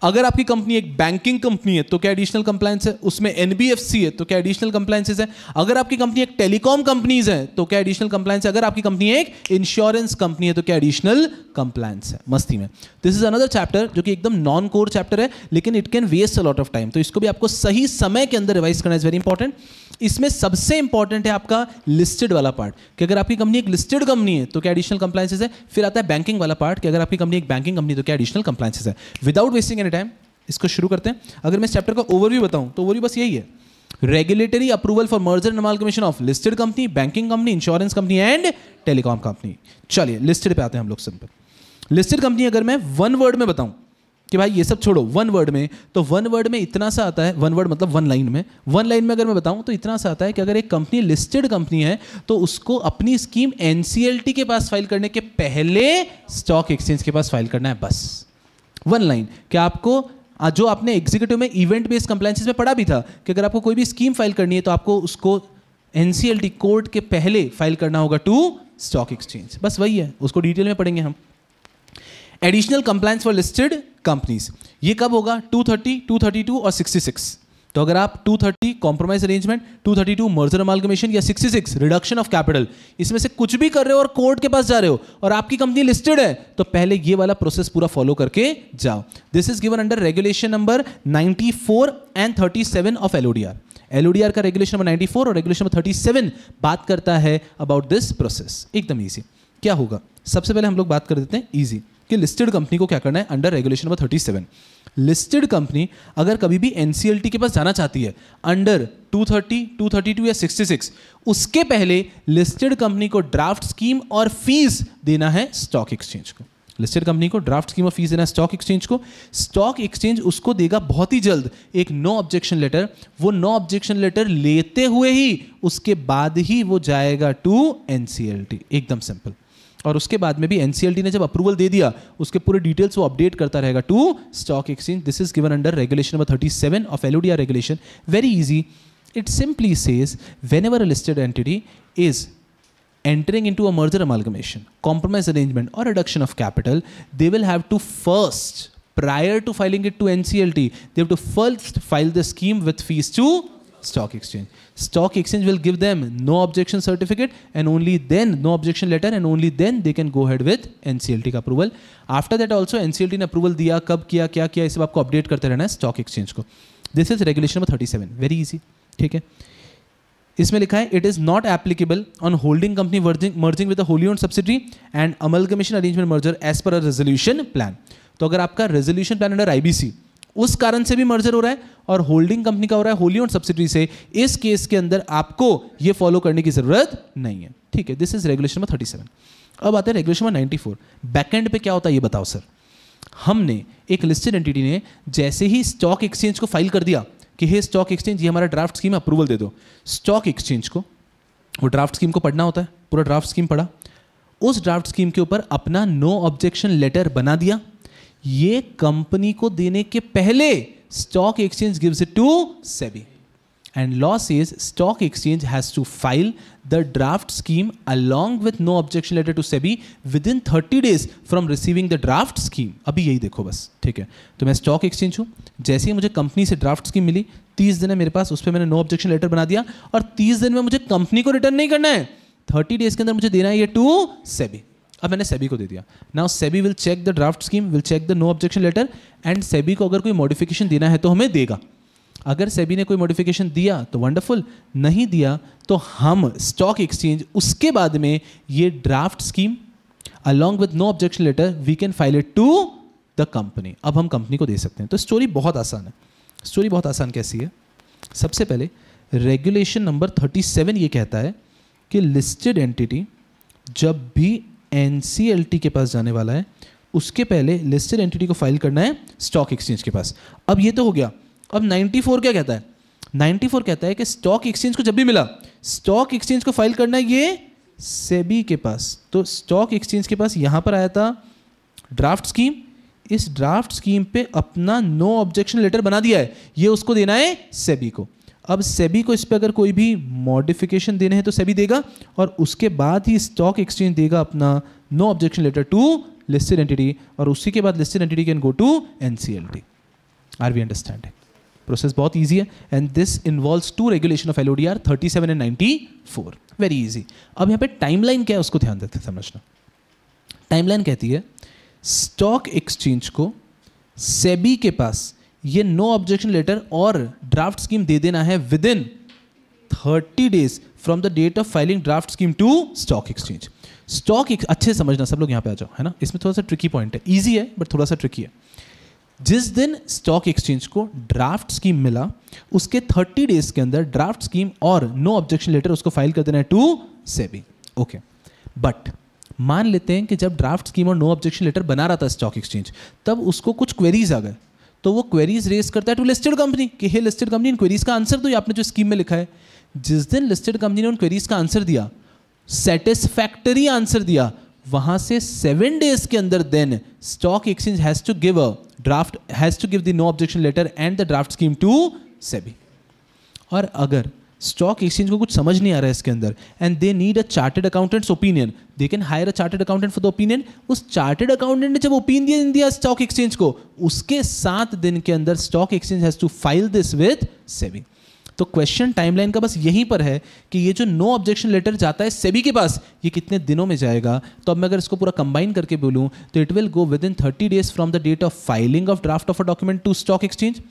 A: अगर आपकी कंपनी एक बैंकिंग कंपनी है तो क्या एडिशनल कंप्लायंस है उसमें एनबीएफसी है तो क्या एडिशनल कंप्लायंसेज तो है अगर आपकी कंपनी एक टेलीकॉम कंपनीज है तो क्या एडिशनल कंप्लायंस है अगर आपकी कंपनी एक इंश्योरेंस कंपनी है तो क्या एडिशनल कंप्लायंस है मस्ती में दिस इज अनदर चैप्टर जो कि एकदम नॉन कोर चैप्टर है लेकिन it can waste a lot of time तो इसको भी आपको सही समय के अंदर रिवाइज करना इज वेरी इंपॉर्टेंट इसमें सबसे इंपॉर्टेंट है आपका लिस्टेड वाला पार्ट कि अगर आपकी कंपनी एक लिस्टेड कंपनी है तो क्या एडिशनल कंप्लाइंसेज है फिर आता है बैंकिंग वाला पार्ट कि अगर आपकी कंपनी एक बैंकिंग कंपनी तो क्या एडिशनल कंप्लाइंसेज है विदाउट वेस्टिंग एनी टाइम इसको शुरू करते हैं अगर मैं चैप्टर का ओवरव्यू बताऊं तो ओवरव्यू बस यही है regulatory approval for merger नमाल commission of listed company banking company insurance company and telecom company चलिए लिस्टेड पे आते हैं हम लोग सिंपल लिस्टेड कंपनी अगर मैं वन वर्ड में बताऊं कि भाई ये सब छोड़ो वन वर्ड में तो वन वर्ड में इतना सा आता है वन वर्ड मतलब वन लाइन में वन लाइन में अगर मैं बताऊं तो इतना सा आता है कि अगर एक कंपनी लिस्टेड कंपनी है तो उसको अपनी स्कीम एन के पास फाइल करने के पहले स्टॉक एक्सचेंज के पास फाइल करना है बस वन लाइन क्या आपको जो आपने एग्जीक्यूटिव में इवेंट बेस्ड कंप्लाइंसिस में पढ़ा भी था कि अगर आपको कोई भी स्कीम फाइल करनी है तो आपको उसको एनसीएलटी कोर्ट के पहले फाइल करना होगा टू स्टॉक एक्सचेंज बस वही है उसको डिटेल में पढ़ेंगे हम additional compliance for listed companies ये कब होगा 230, 232 और 66 तो अगर आप 230 कॉम्प्रोमाइज अरेंजमेंट 232 मर्जर मालगमेशन या 66 रिडक्शन ऑफ कैपिटल इसमें से कुछ भी कर रहे हो और कोर्ट के पास जा रहे हो और आपकी कंपनी लिस्टेड है तो पहले ये वाला प्रोसेस पूरा फॉलो करके जाओ this is given under regulation number 94 and 37 of LODR LODR का रेगुलेशन नंबर 94 और रेगुलेशन नंबर 37 बात करता है अबाउट दिस प्रोसेस एकदम ईजी क्या होगा सबसे पहले हम लोग बात कर देते हैं ईजी कि लिस्टेड कंपनी को क्या करना है under regulation number thirty seven listed company अगर कभी भी एन के पास जाना चाहती है अंडर 230, 232 या 66 उसके पहले लिस्टेड कंपनी को ड्राफ्ट स्कीम और फीस देना है स्टॉक एक्सचेंज को लिस्टेड कंपनी को ड्राफ्ट स्कीम और फीस देना है स्टॉक एक्सचेंज को स्टॉक एक्सचेंज उसको देगा बहुत ही जल्द एक नो ऑब्जेक्शन लेटर वो नो ऑब्जेक्शन लेटर लेते हुए ही उसके बाद ही वो जाएगा टू एनसीएलटी एकदम सिंपल और उसके बाद में भी एनसीएलटी ने जब अप्रूवल दे दिया उसके पूरे डिटेल्स वो अपडेट करता रहेगा to stock exchange this is given under regulation number thirty seven of L ODR regulation very easy it simply says whenever listed entity is entering into a merger amalgamation compromise arrangement और reduction of capital they will have to first prior to filing it to NCLT they have to first file the scheme with fees to stock exchange. Stock exchange will give them no objection certificate and only then no objection letter and only then they can go ahead with NCLT का approval. After that also NCLT ने approval दिया कब किया क्या किया इस सब आपको update करते रहना है stock exchange को. This is regulation number 37. Very easy. ठीक है इसमें लिखा है it is not applicable on holding company merging with wholly own subsidy and amalgamation arrangement merger as per resolution plan तो अगर आपका रेजोल्यूशन प्लान अंडर आईबीसी उस कारण से भी मर्जर हो रहा है और होल्डिंग कंपनी का हो रहा है होली ऑन सब्सिडी से इस केस के अंदर आपको ये फॉलो करने की जरूरत नहीं है ठीक है this is regulation number thirty seven अब आते हैं regulation number ninety four backend पे क्या होता है ये बताओ सर हमने एक लिस्टेड एंटिटी ने जैसे ही स्टॉक एक्सचेंज को फाइल कर दिया कि हे स्टॉक एक्सचेंज ये हमारा ड्राफ्ट स्कीम अप्रूवल दे दो स्टॉक एक्सचेंज को वो ड्राफ्ट स्कीम को पढ़ना होता है पूरा ड्राफ्ट स्कीम पढ़ा उस ड्राफ्ट स्कीम के ऊपर अपना नो ऑब्जेक्शन लेटर बना दिया ये कंपनी को देने के पहले stock exchange gives it to SEBI and loss is stock exchange has to file the draft scheme along with no objection letter to SEBI within thirty days from receiving the draft scheme अभी यही देखो बस ठीक है तो मैं stock exchange हूँ जैसे ही मुझे कंपनी से ड्राफ्ट स्कीम मिली तीस दिन है मेरे पास उस पर मैंने नो ऑब्जेक्शन लेटर बना दिया और तीस दिन में मुझे कंपनी को रिटर्न नहीं करना है थर्टी डेज के अंदर मुझे देना है ये टू सेबी अब मैंने सेबी को दे दिया now SEBI will check the draft scheme will check the no objection letter and SEBI को अगर कोई मॉडिफिकेशन देना है तो हमें देगा अगर सेबी ने कोई मॉडिफिकेशन दिया तो वंडरफुल नहीं दिया तो हम स्टॉक एक्सचेंज उसके बाद में ये draft scheme along with no objection letter we can file it to the company अब हम कंपनी को दे सकते हैं तो स्टोरी बहुत आसान है स्टोरी बहुत आसान कैसी है सबसे पहले रेगुलेशन नंबर 37 ये कहता है कि लिस्टेड एंटिटी जब भी एन के पास जाने वाला है उसके पहले लिस्टेड एंटिटी को फाइल करना है स्टॉक एक्सचेंज के पास अब ये तो हो गया अब 94 क्या कहता है 94 कहता है कि स्टॉक एक्सचेंज को जब भी मिला स्टॉक एक्सचेंज को फाइल करना है ये सेबी के पास तो स्टॉक एक्सचेंज के पास यहाँ पर आया था ड्राफ्ट स्कीम इस ड्राफ्ट स्कीम पे अपना नो ऑब्जेक्शन लेटर बना दिया है ये उसको देना है सेबी को अब सेबी को इस पर अगर कोई भी मॉडिफिकेशन देने हैं तो सेबी देगा और उसके बाद ही स्टॉक एक्सचेंज देगा अपना no objection letter to listed entity और उसी के बाद listed entity can go to N C L T are we understand process बहुत ईजी है and this involve to regulation of L O D R thirty seven and ninety four very easy अब यहाँ time timeline क्या है उसको ध्यान देते समझना टाइमलाइन कहती है स्टॉक एक्सचेंज को सेबी के पास ये नो ऑब्जेक्शन लेटर और ड्राफ्ट स्कीम दे देना है within thirty days from the date of filing draft scheme to stock exchange stock अच्छे समझना सब लोग यहाँ पे आ जाओ है ना इसमें थोड़ा सा ट्रिकी पॉइंट है ईजी है बट थोड़ा सा ट्रिकी है जिस दिन स्टॉक एक्सचेंज को ड्राफ्ट स्कीम मिला उसके थर्टी डेज के अंदर ड्राफ्ट स्कीम और नो ऑब्जेक्शन लेटर उसको फाइल कर देना है टू सेबी ओके बट मान लेते हैं कि जब ड्राफ्ट स्कीम और नो ऑब्जेक्शन लेटर बना रहा था स्टॉक एक्सचेंज तब उसको कुछ क्वेरीज आ गए तो वो क्वेरीज रेस करता है टू लिस्टेड कंपनी कि हे लिस्टेड कंपनी इन क्वेरीज का आंसर दो ये आपने जो स्कीम में लिखा है जिस दिन लिस्टेड कंपनी ने उन क्वेरीज का आंसर दिया सेटिस्फैक्टरी आंसर दिया वहां से सेवन डेज के अंदर then stock exchange has to give a draft has to give the no objection letter and the draft scheme to SEBI और अगर स्टॉक एक्सचेंज को कुछ समझ नहीं आ रहा है इसके अंदर and they need a chartered accountants opinion they can hire a chartered accountant for the opinion उस चार्टेड अकाउंटेंट ने जब ओपिनियन दिया स्टॉक एक्सचेंज को उसके सात दिन के अंदर stock exchange has to file this with SEBI तो क्वेश्चन टाइमलाइन का बस यहीं पर है कि ये जो नो ऑब्जेक्शन लेटर जाता है सेबी के पास ये कितने दिनों में जाएगा तो अब मैं अगर इसको पूरा कंबाइन करके बोलूँ तो it will go within thirty days from the date of filing of draft of a document to stock exchange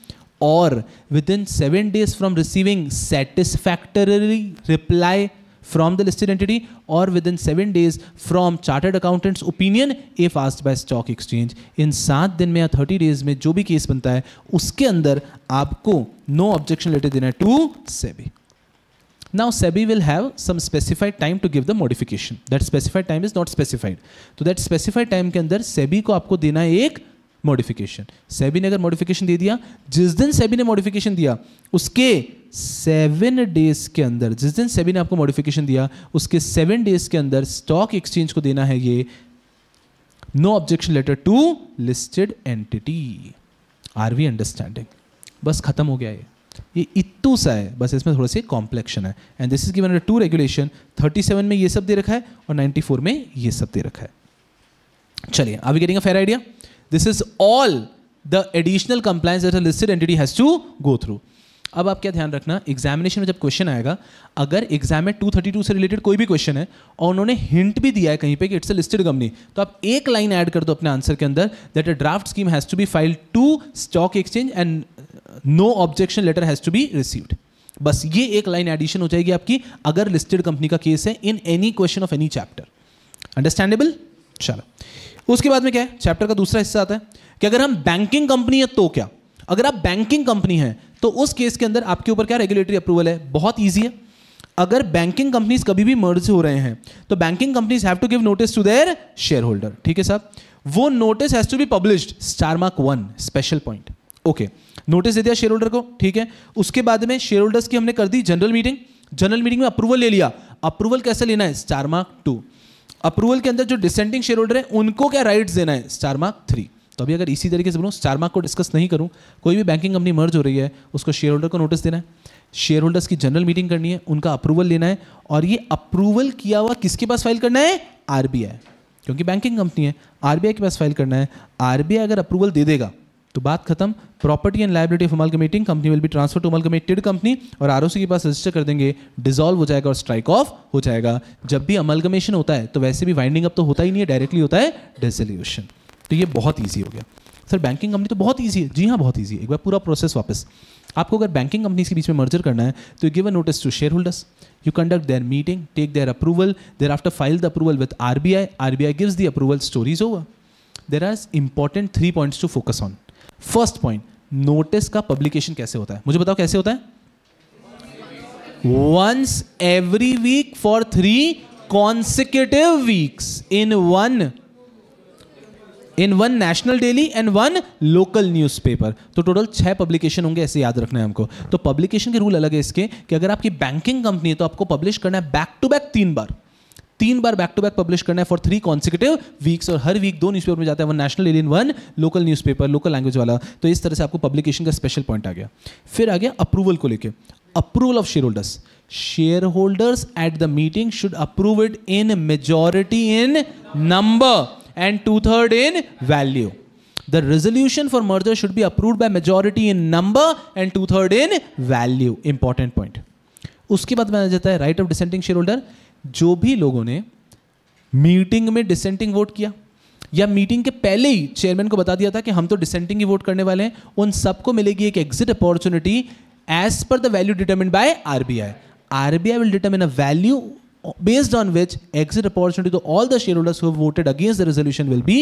A: और within seven days from receiving satisfactory reply from the listed entity और within seven days from chartered accountants opinion if asked by stock exchange इन सात दिन में या thirty days में जो भी केस बनता है उसके अंदर आपको नो ऑब्जेक्शन लेटर देना to SEBI now SEBI will have some specified time to give the modification that specified time is not specified तो दैट स्पेसिफाइड टाइम के अंदर सेबी को आपको देना है एक मॉडिफिकेशन सेबी ने अगर मॉडिफिकेशन दे दिया जिस दिन सेबी ने मॉडिफिकेशन दिया उसके सेवन डेज के अंदर जिस दिन सेबी ने आपको मॉडिफिकेशन दिया उसके सेवन डेज के अंदर स्टॉक एक्सचेंज को देना है ये no objection letter to listed entity are we understanding बस खत्म हो गया ये ये इतू सा है बस इसमें थोड़ा सा कॉम्प्लेक्शन है and this is given under to regulation 37 में ये सब दे रखा है और 94 में ये सब दे रखा है चलिए are we getting a fair idea this is all the additional compliance that a listed entity has to go through अब आप क्या ध्यान रखना एग्जामिनेशन में जब क्वेश्चन आएगा अगर एग्जाम में 232 से रिलेटेड कोई भी क्वेश्चन है और उन्होंने हिंट भी दिया है कहीं पे कि इट्स अ लिस्टेड कंपनी तो आप एक लाइन ऐड कर दो अपने आंसर के अंदर that a draft scheme has to be file to stock exchange and no objection letter has to be received बस ये एक लाइन एडिशन हो जाएगी आपकी अगर लिस्टेड कंपनी का केस है in any question of any chapter understandable चलो उसके बाद में क्या है चैप्टर का दूसरा हिस्सा आता है कि अगर हम बैंकिंग कंपनी है तो क्या अगर आप बैंकिंग कंपनी है तो उस केस के अंदर आपके ऊपर क्या रेगुलेटरी अप्रूवल है बहुत ईजी है अगर बैंकिंग कंपनीज कभी भी मर्ज हो रहे हैं तो banking companies have to give notice to their share holder ठीक है साहब वो notice has to be published star mark one special point okay notice दे दिया शेयर होल्डर को ठीक है उसके बाद में शेयर होल्डर्स की हमने कर दी जनरल मीटिंग जनरल मीटिंग में अप्रूवल ले लिया अप्रूवल कैसे लेना है स्टार मार्क टू अप्रूवल के अंदर जो डिसेंडिंग शेयर होल्डर है उनको क्या राइट्स देना है स्टार मार्क थ्री तो अभी अगर इसी तरीके से बोलूँ स्टार मार्क को डिस्कस नहीं करूँ कोई भी बैंकिंग कंपनी मर्ज हो रही है उसको शेयर होल्डर को नोटिस देना है शेयर होल्डर्स की जनरल मीटिंग करनी है उनका अप्रूवल लेना है और ये अप्रूवल किया हुआ किसके पास फाइल करना है आर क्योंकि बैंकिंग कंपनी है आर के पास फाइल करना है आर अगर अप्रूवल दे देगा तो बात खत्म property and liability of amalgamating company will be transfer to amalgamated company और आर के पास रजिस्टर कर देंगे डिजोल्व हो जाएगा और स्ट्राइक ऑफ हो जाएगा जब भी अमलगमेशन होता है तो वैसे भी वाइंडिंग अप तो होता ही नहीं है डायरेक्टली होता है डिजोल्यूशन तो ये बहुत ईजी हो गया सर बैंकिंग कंपनी तो बहुत ईजी है जी हाँ बहुत ईजी है एक बार पूरा प्रोसेस वापस आपको अगर बैंकिंग कंपनीज के बीच में मर्जर करना है तो give a notice to share holders you conduct their meeting take their approval there after file the approval with R B I R B I gives the approval stories over there are important three points to focus on first point notice का publication कैसे होता है मुझे बताओ कैसे होता है once every week for three consecutive weeks in one in one national daily and one local newspaper तो टोटल छह पब्लिकेशन होंगे ऐसे याद रखना है हमको तो पब्लिकेशन के रूल अलग है इसके कि अगर आपकी बैंकिंग कंपनी है तो आपको पब्लिश करना है बैक टू बैक तीन बार तीन बार बैक टू बैक पब्लिश करना है फॉर थ्री कॉन्सिक्यूटिव वीक्स और हर वीक दो न्यूज़पेपर में जाता है one national alien one local newspaper local language वाला तो इस तरह से आपको पब्लिकेशन का स्पेशल पॉइंट आ गया फिर आ गया अप्रूवल को लेकर approval of share holders share holders at the meeting should approve it in majority in number and two third in value the resolution for merger should be approve by majority in number and two third in value important point उसके बाद माना जाता है right of dissenting share holder जो भी लोगों ने meeting में डिसेंटिंग वोट किया या मीटिंग के पहले ही चेयरमैन को बता दिया था कि हम तो डिसेंटिंग ही वोट करने वाले हैं उन सबको मिलेगी एक exit opportunity as per the value determine by RBI RBI will determine a value based on which exit opportunity to all the shareholders who have voted against the resolution will be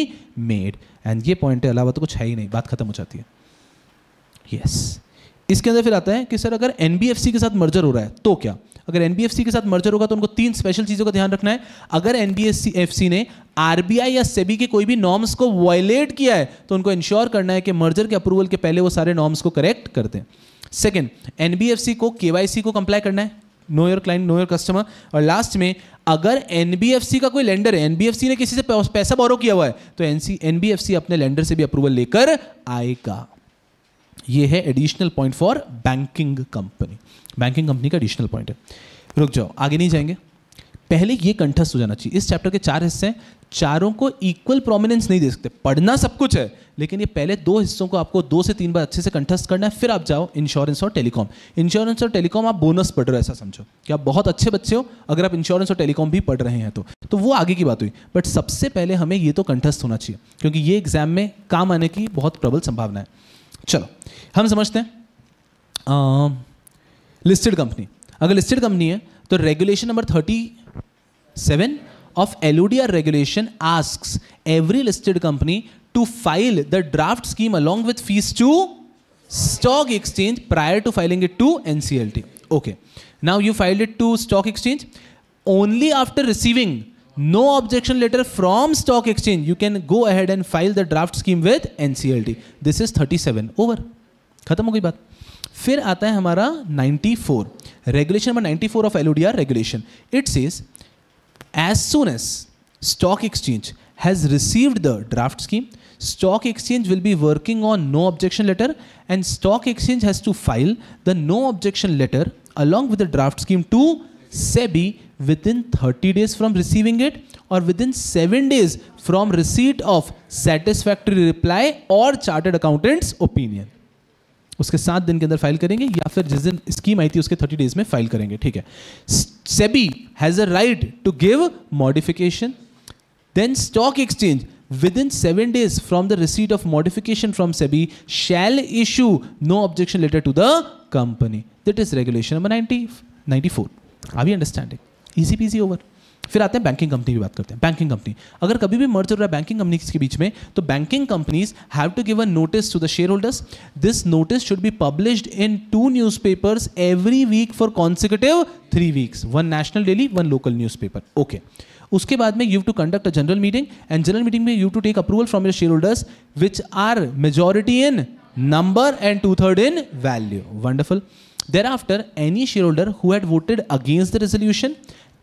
A: made and ये point के अलावा तो कुछ है ही नहीं बात खत्म हो जाती है यस yes. इसके अंदर फिर आता है कि सर अगर एनबीएफसी के साथ मर्जर हो रहा है तो क्या अगर एनबीएफसी के साथ मर्जर होगा तो उनको तीन स्पेशल चीज़ों का ध्यान रखना है अगर सी ने आरबीआई या सेबी e के कोई भी नॉर्म्स को वायलेट किया है तो उनको इंश्योर करना है कि मर्जर के अप्रूवल के पहले वो सारे नॉर्म्स को करेक्ट कर दें सेकेंड एनबीएफसी को केवाईसी को कंप्लाई करना है know your client know your customer और लास्ट में अगर एनबीएफसी का कोई लेंडर है एनबीएफसी ने किसी से पैसा बोरो किया हुआ है तो एनबीएफसी अपने लेंडर से भी अप्रूवल लेकर आएगा यह है additional point for banking company banking company का एडिशनल पॉइंट है रुक जाओ आगे नहीं जाएंगे पहले ये कंठस्थ हो जाना चाहिए इस चैप्टर के चार हिस्से हैं चारों को इक्वल प्रोमिनेंस नहीं दे सकते पढ़ना सब कुछ है लेकिन ये पहले दो हिस्सों को आपको दो से तीन बार अच्छे से कंठस्थ करना है फिर आप जाओ इंश्योरेंस और टेलीकॉम इंश्योरेंस और टेलीकॉम आप बोनस पढ़ रहे हो ऐसा समझो कि आप बहुत अच्छे बच्चे हो अगर आप इंश्योरेंस और टेलीकॉम भी पढ़ रहे हैं तो तो वो आगे की बात हुई बट सबसे पहले हमें ये तो कंठस्थ होना चाहिए क्योंकि ये एग्जाम में काम आने की बहुत प्रबल संभावना है चलो हम समझते हैं लिस्टेड कंपनी अगर लिस्टेड कंपनी है तो regulation number thirty seven of L ODR regulation ask every listed company to file the draft scheme along with fees to stock exchange prior to filing it to N C L T okay now you file it to stock exchange only after receiving no objection letter from stock exchange you can go ahead and file the draft scheme with an C L T this is thirty seven over खत्म हो गई बात फिर आता है हमारा 94 regulation number 94 of L LODR regulation it's is as soon as stock exchange has received the draft scheme stock exchange will be working on no objection letter and stock exchange has to file the no objection letter along with draft scheme to से B within thirty days from receiving it और within seven days from receipt of satisfactory reply और chartered accountants opinion उसके सात दिन के अंदर file करेंगे या फिर जिस दिन स्कीम आई थी उसके थर्टी डेज में फाइल करेंगे ठीक है SEBI has a right to give modification then stock exchange within seven days from the receipt of modification from SEBI shall issue no objection letter to the company that is regulation number ninety ninety four are we understanding easy PG over फिर आते हैं banking company की बात करते हैं banking company अगर कभी भी मर्ज हो रहा है बैंकिंग कंपनी के बीच में तो banking companies have to give a notice to the share holders this notice should be published in two news papers every week for consecutive three weeks one national daily one local news paper okay उसके बाद में you to conduct a general meeting and general meeting में you to take approval from your share holders which are majority in number and two third in value. Wonderful. Thereafter, any shareholder who had voted against the resolution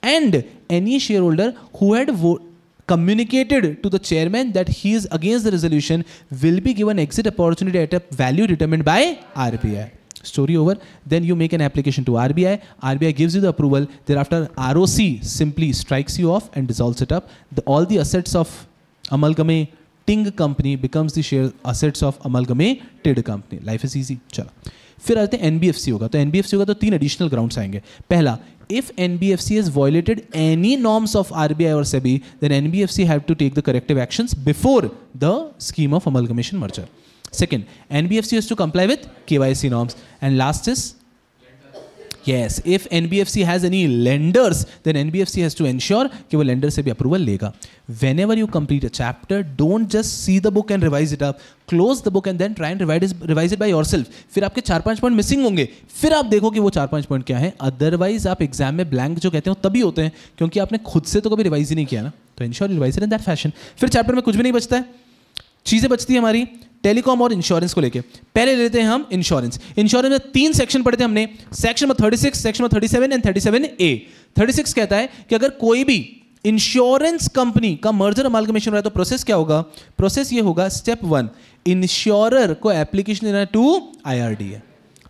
A: and any shareholder who had voted communicated to the chairman that he is against the resolution will be given exit opportunity at a value determined by RBI. Story over. Then you make an application to RBI. RBI gives you the approval. Thereafter, ROC simply strikes you off and dissolves it up. The, all the assets of amalgamating company becomes the share assets of amalgamated company. Life is easy. चला फिर आते हैं NBFC होगा तो NBFC होगा तो तीन additional grounds आएंगे पहला if NBFC has violated any norms of RBI or SEBI, then NBFC have to take the corrective actions before the scheme of amalgamation merger. Second, NBFC has to comply with KYC norms. And last is yes if N B F C has any lenders then N B F C has to ensure कि वो lender से भी approval लेगा whenever you complete a chapter don't just see the book and revise it up close the book and then try and revise it by yourself फिर आपके चार पांच point missing होंगे फिर आप देखो कि वो चार पांच पॉइंट क्या है अदरवाइज आप एग्जाम में ब्लैंक जो कहते हो तभी होते हैं क्योंकि आपने खुद से तो कभी रिवाइज ही नहीं किया ना तो ensure revise in that fashion फिर चैप्टर में कुछ भी नहीं बचता है चीज़ें बचती है हमारी टेलीकॉम और इंश्योरेंस को लेके पहले लेते हैं हम इंश्योरेंस इंश्योरेंस में तीन सेक्शन पढ़े थे हमने सेक्शन में थर्टी सिक्स सेक्शन में thirty seven and thirty seven A thirty six कहता है कि अगर कोई भी इंश्योरेंस कंपनी का मर्जर अमालकमेशन हो रहा है तो प्रोसेस क्या होगा प्रोसेस ये होगा स्टेप वन इंश्योरर को एप्लीकेशन देना टू आई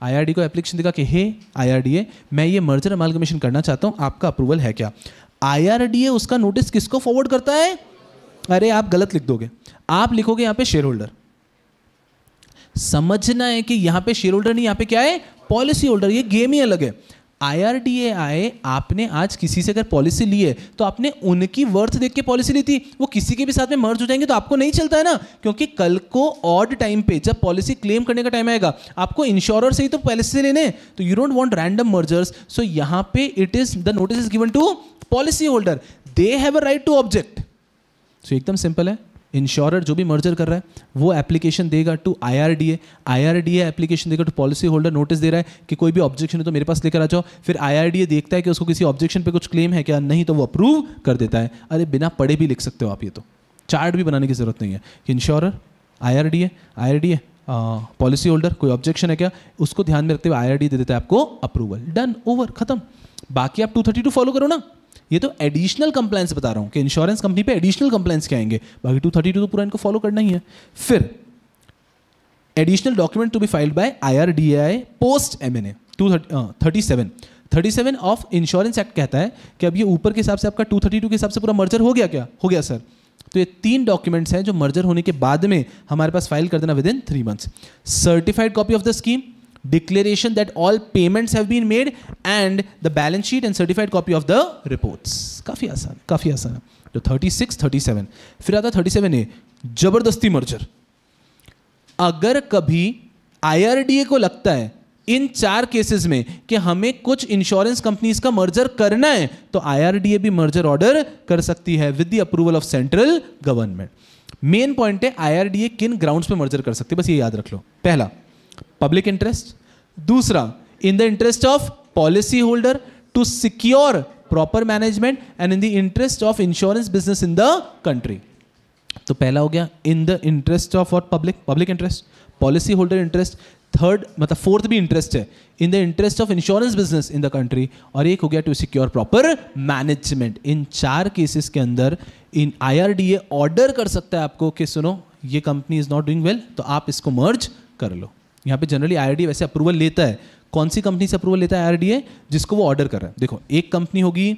A: आईआरडी को एप्लीकेशन देगा कि हे आईआरडीए मैं ये मर्जर अमालकमेशन करना चाहता हूँ आपका अप्रूवल है क्या आईआरडीए उसका नोटिस किसको फॉरवर्ड करता है अरे आप गलत लिख दोगे आप लिखोगे यहां पे शेयर होल्डर समझना है कि यहां पे शेयर होल्डर नहीं यहां पे क्या है पॉलिसी होल्डर ये गेम ही अलग है आए आपने आज किसी से अगर पॉलिसी ली है तो आपने उनकी वर्थ देख के पॉलिसी ली थी वो किसी के भी साथ में मर्ज हो जाएंगे तो आपको नहीं चलता है ना क्योंकि कल को ऑड टाइम पे जब पॉलिसी क्लेम करने का टाइम आएगा आपको इंश्योरर से ही तो पॉलिसी लेने तो you don't want random mergers so यहाँ पे it is the notice is given to policy holder they have a right to object so एकदम सिंपल है इंश्योरर जो भी मर्जर कर रहा है वो एप्लीकेशन देगा to I R D A I R D A application देगा टू पॉलिसी होल्डर नोटिस दे रहा है कि कोई भी ऑब्जेक्शन है तो मेरे पास लेकर आ जाओ फिर आई आर डी ए देखता है कि उसको किसी ऑब्जेक्शन पे कुछ क्लेम है क्या नहीं तो वो अप्रूव कर देता है अरे बिना पढ़े भी लिख सकते हो आप ये तो चार्ट भी बनाने की जरूरत नहीं है कि insurer I R D A I R D A policy holder कोई ऑब्जेक्शन है क्या उसको ध्यान में रखते हुए आई आर डी दे देता है आपको अप्रूवल डन ओवर खत्म बाकी आप टू थर्टी टू फॉलो करो ना ये तो एडिशनल कंप्लाइंस बता रहा हूँ कि इंश्योरेंस कंपनी पे एडिशनल कंप्लाइंस क्या आएंगे बाकी टू थर्टी टू तो पूरा इनको फॉलो करना ही है फिर additional document to be filed by I R D I post M N A to thirty seven thirty seven of insurance act कहता है कि अब ये ऊपर के हिसाब से आपका टू थर्टी टू के हिसाब से पूरा मर्जर हो गया क्या हो गया सर तो ये तीन डॉक्यूमेंट्स हैं जो मर्जर होने के बाद में हमारे पास फाइल कर देना within three months certified copy of the scheme declaration that all payments have been made and the balance sheet and certified copy of the reports काफ़ी आसान काफ़ी आसान है तो 36 37 फिर आता 37 ए जबरदस्ती मर्जर अगर कभी आईआरडीए को लगता है इन चार केसेस में कि हमें कुछ इंश्योरेंस कंपनीज का मर्जर करना है तो आईआरडीए भी मर्जर ऑर्डर कर सकती है with the approval of central government main point है आईआरडीए किन ग्राउंड्स पे मर्जर कर सकती है बस ये याद रख लो पहला पब्लिक इंटरेस्ट दूसरा in the interest of policy holder to secure proper management and in the interest of insurance business in the country तो पहला हो गया इन द इंटरेस्ट ऑफ और public public interest policy holder interest third मतलब fourth भी interest है in the interest of insurance business in the country और एक हो गया टू सिक्योर प्रॉपर मैनेजमेंट इन चार केसेस के अंदर इन आईआरडीए ऑर्डर कर सकता है आपको कि सुनो ये company is not doing well तो आप इसको मर्ज कर लो यहाँ पे जनरली आई वैसे अप्रूवल लेता है कौन सी कंपनी से अप्रूवल लेता है आई जिसको वो ऑर्डर कर रहा है देखो एक कंपनी होगी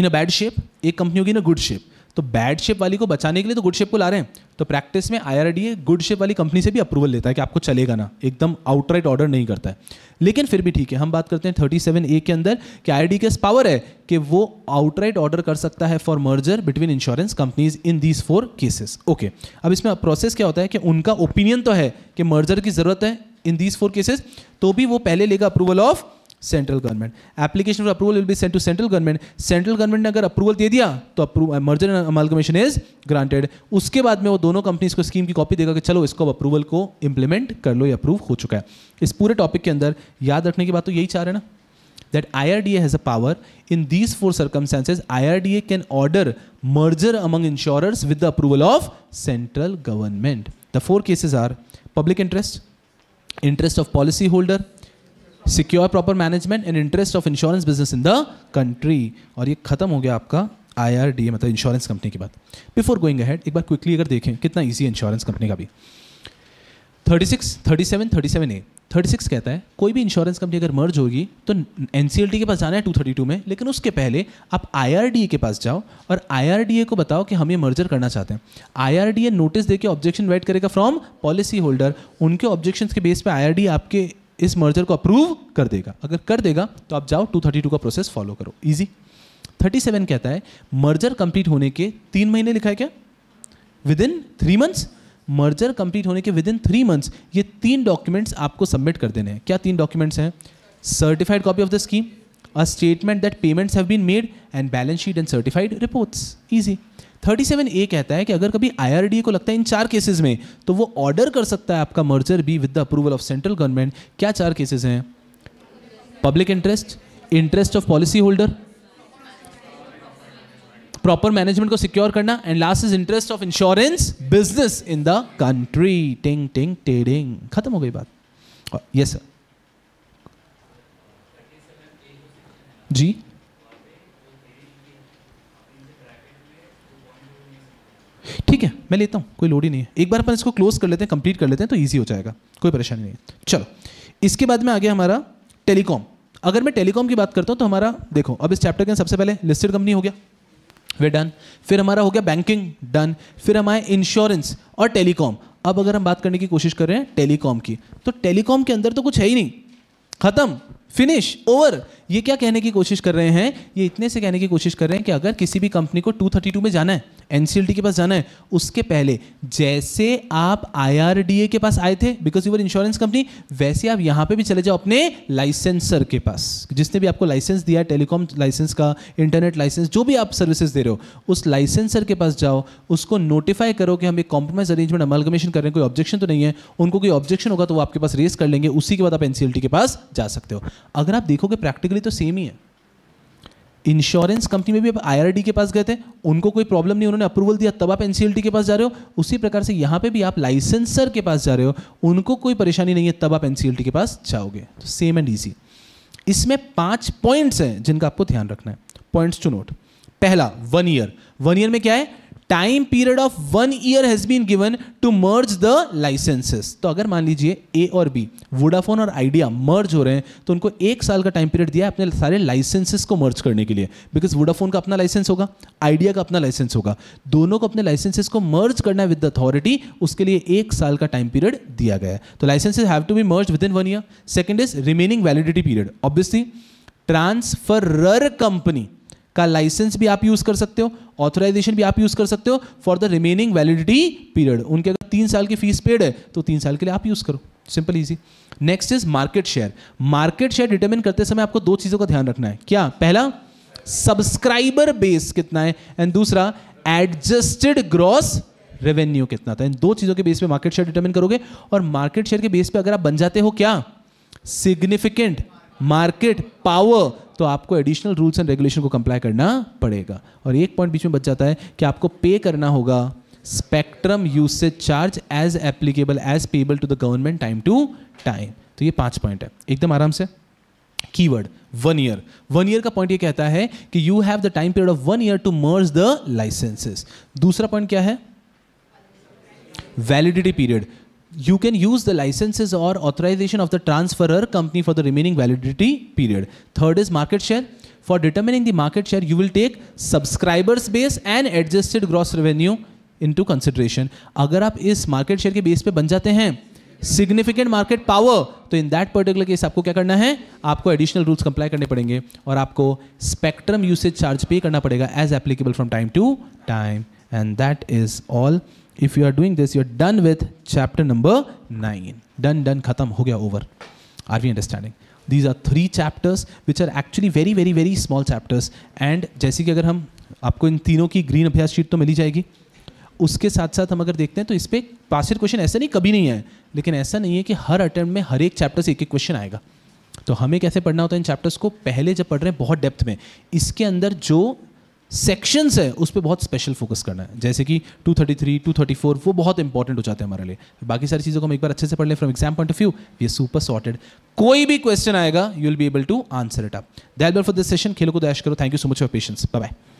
A: इन अ बैड शेप एक कंपनी होगी इन अ गुड शेप तो बैड शेप वाली को बचाने के लिए तो गुड शेप को ला रहे हैं तो प्रैक्टिस में आई गुड शेप वाली कंपनी से भी अप्रूवल लेता है कि आपको चलेगा ना एकदम आउटराइट ऑर्डर नहीं करता है लेकिन फिर भी ठीक है हम बात करते हैं थर्टी सेवन ए के अंदर कि आई के पावर है कि वो आउटराइट ऑर्डर कर सकता है for merger between insurance companies in these four cases okay अब इसमें प्रोसेस क्या होता है कि उनका ओपिनियन तो है कि मर्जर की जरूरत है इन दीज फोर केसेस तो भी वो पहले लेगा approval of central government application for approval will be sent to central government central government ने अगर अप्रूवल दे दिया तो मर्जर कमीशन इज ग्रांटेड उसके बाद में वो दोनों कंपनीज को स्कीम की कॉपी देगा कि चलो इसको अप्रूवल को इंप्लीमेंट कर लो ये अप्रूव हो चुका है इस पूरे टॉपिक के अंदर याद रखने की बात तो यही चाह रहे ना that I R D as a power in these four in I R D A can order merger among insurers with the approval of central government the four cases are public interest interest of policy holder secure proper management and interest of insurance business in the country और ये खत्म हो गया आपका I R D A मतलब insurance company की बात before going ahead एक बार क्विकली अगर देखें कितना ईजी इंश्योरेंस कंपनी का भी thirty six thirty seven thirty seven A thirty six कहता है कोई भी इंश्योरेंस कंपनी अगर मर्ज होगी तो एन के पास जाना है टू थर्टी टू में लेकिन उसके पहले आप आई आर डी ए के पास जाओ और आई आर डी ए को बताओ कि हम ये मर्जर करना चाहते हैं I R D A notice देकर ऑब्जेक्शन वेट करेगा फ्रॉम पॉलिसी होल्डर उनके ऑब्जेक्शन के बेस पर आई आर डी आपके इस मर्जर को अप्रूव कर देगा अगर कर देगा तो आप जाओ 232 का प्रोसेस फॉलो करो इजी 37 कहता है मर्जर कंप्लीट होने के तीन महीने लिखा है क्या within three months merger complete होने के विद इन थ्री मंथ्स ये तीन डॉक्यूमेंट्स आपको सबमिट कर देने हैं क्या तीन डॉक्यूमेंट्स हैं certified copy of the scheme a statement that payments have been made and balance sheet and certified reports easy thirty seven A कहता है कि अगर कभी आईआरडीए को लगता है इन चार केसेस में तो वो ऑर्डर कर सकता है आपका मर्जर भी with the approval of central government क्या चार केसेस हैं public interest interest of policy holder proper management को सिक्योर करना and last is interest of insurance business in the country टिंग टिंग टेडिंग खत्म हो गई बात यस सर जी ठीक है मैं लेता हूँ कोई लोड ही नहीं है एक बार अपन इसको क्लोज कर लेते हैं कंप्लीट कर लेते हैं तो ईजी हो जाएगा कोई परेशानी नहीं है चलो इसके बाद में आ गया हमारा टेलीकॉम अगर मैं टेलीकॉम की बात करता हूँ तो हमारा देखो अब इस चैप्टर के सबसे पहले लिस्टेड कंपनी हो गया वे डन फिर हमारा हो गया बैंकिंग डन फिर हमारे इंश्योरेंस और टेलीकॉम अब अगर हम बात करने की कोशिश कर रहे हैं टेलीकॉम की तो टेलीकॉम के अंदर तो कुछ है ही नहीं खत्म फिनिश ओवर ये क्या कहने की कोशिश कर रहे हैं ये इतने से कहने की कोशिश कर रहे हैं कि अगर किसी भी कंपनी को 232 में जाना है एन के पास जाना है उसके पहले जैसे आप आई के पास आए थे बिकॉज यूर इंश्योरेंस कंपनी वैसे आप यहाँ पे भी चले जाओ अपने लाइसेंसर के पास जिसने भी आपको लाइसेंस दिया टेलीकॉम लाइसेंस का इंटरनेट लाइसेंस जो भी आप सर्विसेज दे रहे हो उस लाइसेंसर के पास जाओ उसको नोटिफाई करो कि हम एक कॉम्प्रोमाइज अरेंजमेंट अमलगमेशन कर रहे हैं कोई ऑब्जेक्शन तो नहीं है उनको कोई ऑब्जेक्शन होगा तो वो आपके पास रेस कर लेंगे उसी के बाद आप एनसीएलटी के पास जा सकते हो अगर आप देखोगे प्रैक्टिकली तो सेम ही है इंश्योरेंस कंपनी में भी आप आईआरडी के पास गए थे उनको कोई प्रॉब्लम नहीं उन्होंने अप्रूवल दिया तब आप एनसीएलटी के पास जा रहे हो उसी प्रकार से यहां पे भी आप लाइसेंसर के पास जा रहे हो उनको कोई परेशानी नहीं है तब आप एनसीएलटी के पास जाओगे सेम एंड ईजी इसमें पांच पॉइंट्स हैं जिनका आपको ध्यान रखना है पॉइंट्स टू नोट पहला वन ईयर वन ईयर में क्या है time period of one year has been given to merge the licenses तो अगर मान लीजिए ए और बी वोडाफोन और आइडिया मर्ज हो रहे हैं तो उनको एक साल का टाइम पीरियड दिया है अपने सारे लाइसेंसेस को मर्ज करने के लिए बिकॉज वोडाफोन का अपना लाइसेंस होगा आइडिया का अपना लाइसेंस होगा दोनों को अपने लाइसेंसेस को मर्ज करना है विद अथॉरिटी उसके लिए एक साल का टाइम पीरियड दिया गया है तो licenses have to be merge within one year second is remaining validity period obviously transfer company का लाइसेंस भी आप यूज कर सकते हो ऑथराइजेशन भी आप यूज कर सकते हो for the remaining validity period उनके अगर तीन साल की फीस पेड है तो तीन साल के लिए आप यूज करो simple easy next is market share market share determine करते समय आपको दो चीजों का ध्यान रखना है क्या पहला सब्सक्राइबर बेस कितना है एंड दूसरा एडजस्टेड ग्रॉस रेवेन्यू कितना था इन दो चीजों के बेस पे मार्केट शेयर डिटरमिन करोगे और मार्केट शेयर के बेस पे अगर आप बन जाते हो क्या सिग्निफिकेंट मार्केट पावर तो आपको एडिशनल रूल्स एंड रेगुलेशन को कंप्लाई करना पड़ेगा और एक पॉइंट बीच में बच जाता है कि आपको पे करना होगा spectrum usage charge as applicable as payable to the government time to time तो ये पांच पॉइंट है एकदम आराम से keyword one year one year का पॉइंट ये कहता है कि you have the time period of one year to merge the licenses दूसरा पॉइंट क्या है validity period you can use the licenses और authorization of the transfer company for the remaining validity period third is market share for determining the market share you will take subscribers base and adjusted gross revenue into consideration अगर आप इस market share के base पे बन जाते हैं significant market power तो in that particular case आपको क्या करना है आपको एडिशनल रूल्स कंप्लाई करने पड़ेंगे और आपको स्पेक्ट्रम यूसेज चार्ज पे करना पड़ेगा as applicable from time to time and that is all if you are doing this you are done with chapter number nine done done खत्म हो गया over are we understanding these are three chapters which are actually very very very small chapters and जैसे कि अगर हम आपको इन तीनों की ग्रीन अभ्यास शीट तो मिली जाएगी उसके साथ साथ हम अगर देखते हैं तो इस पर पासिर क्वेश्चन ऐसा नहीं कभी नहीं आए लेकिन ऐसा नहीं है कि हर अटैम्प्ट में हर एक चैप्टर से एक एक क्वेश्चन आएगा तो हमें कैसे पढ़ना होता है इन चैप्टर्स को पहले जब पढ़ रहे हैं बहुत डेप्थ में इसके अंदर जो सेक्शंस है उस पर बहुत स्पेशल फोकस करना है जैसे कि 233, 234 वो बहुत इंपॉर्टेंट हो जाते हैं हमारे लिए बाकी सारी चीज़ों को हम एक बार अच्छे से पढ़ लें from exam point of view we super sorted कोई भी क्वेश्चन आएगा you will be able to answer it up that for this session खेलो को दैश करो thank you so much for patience bye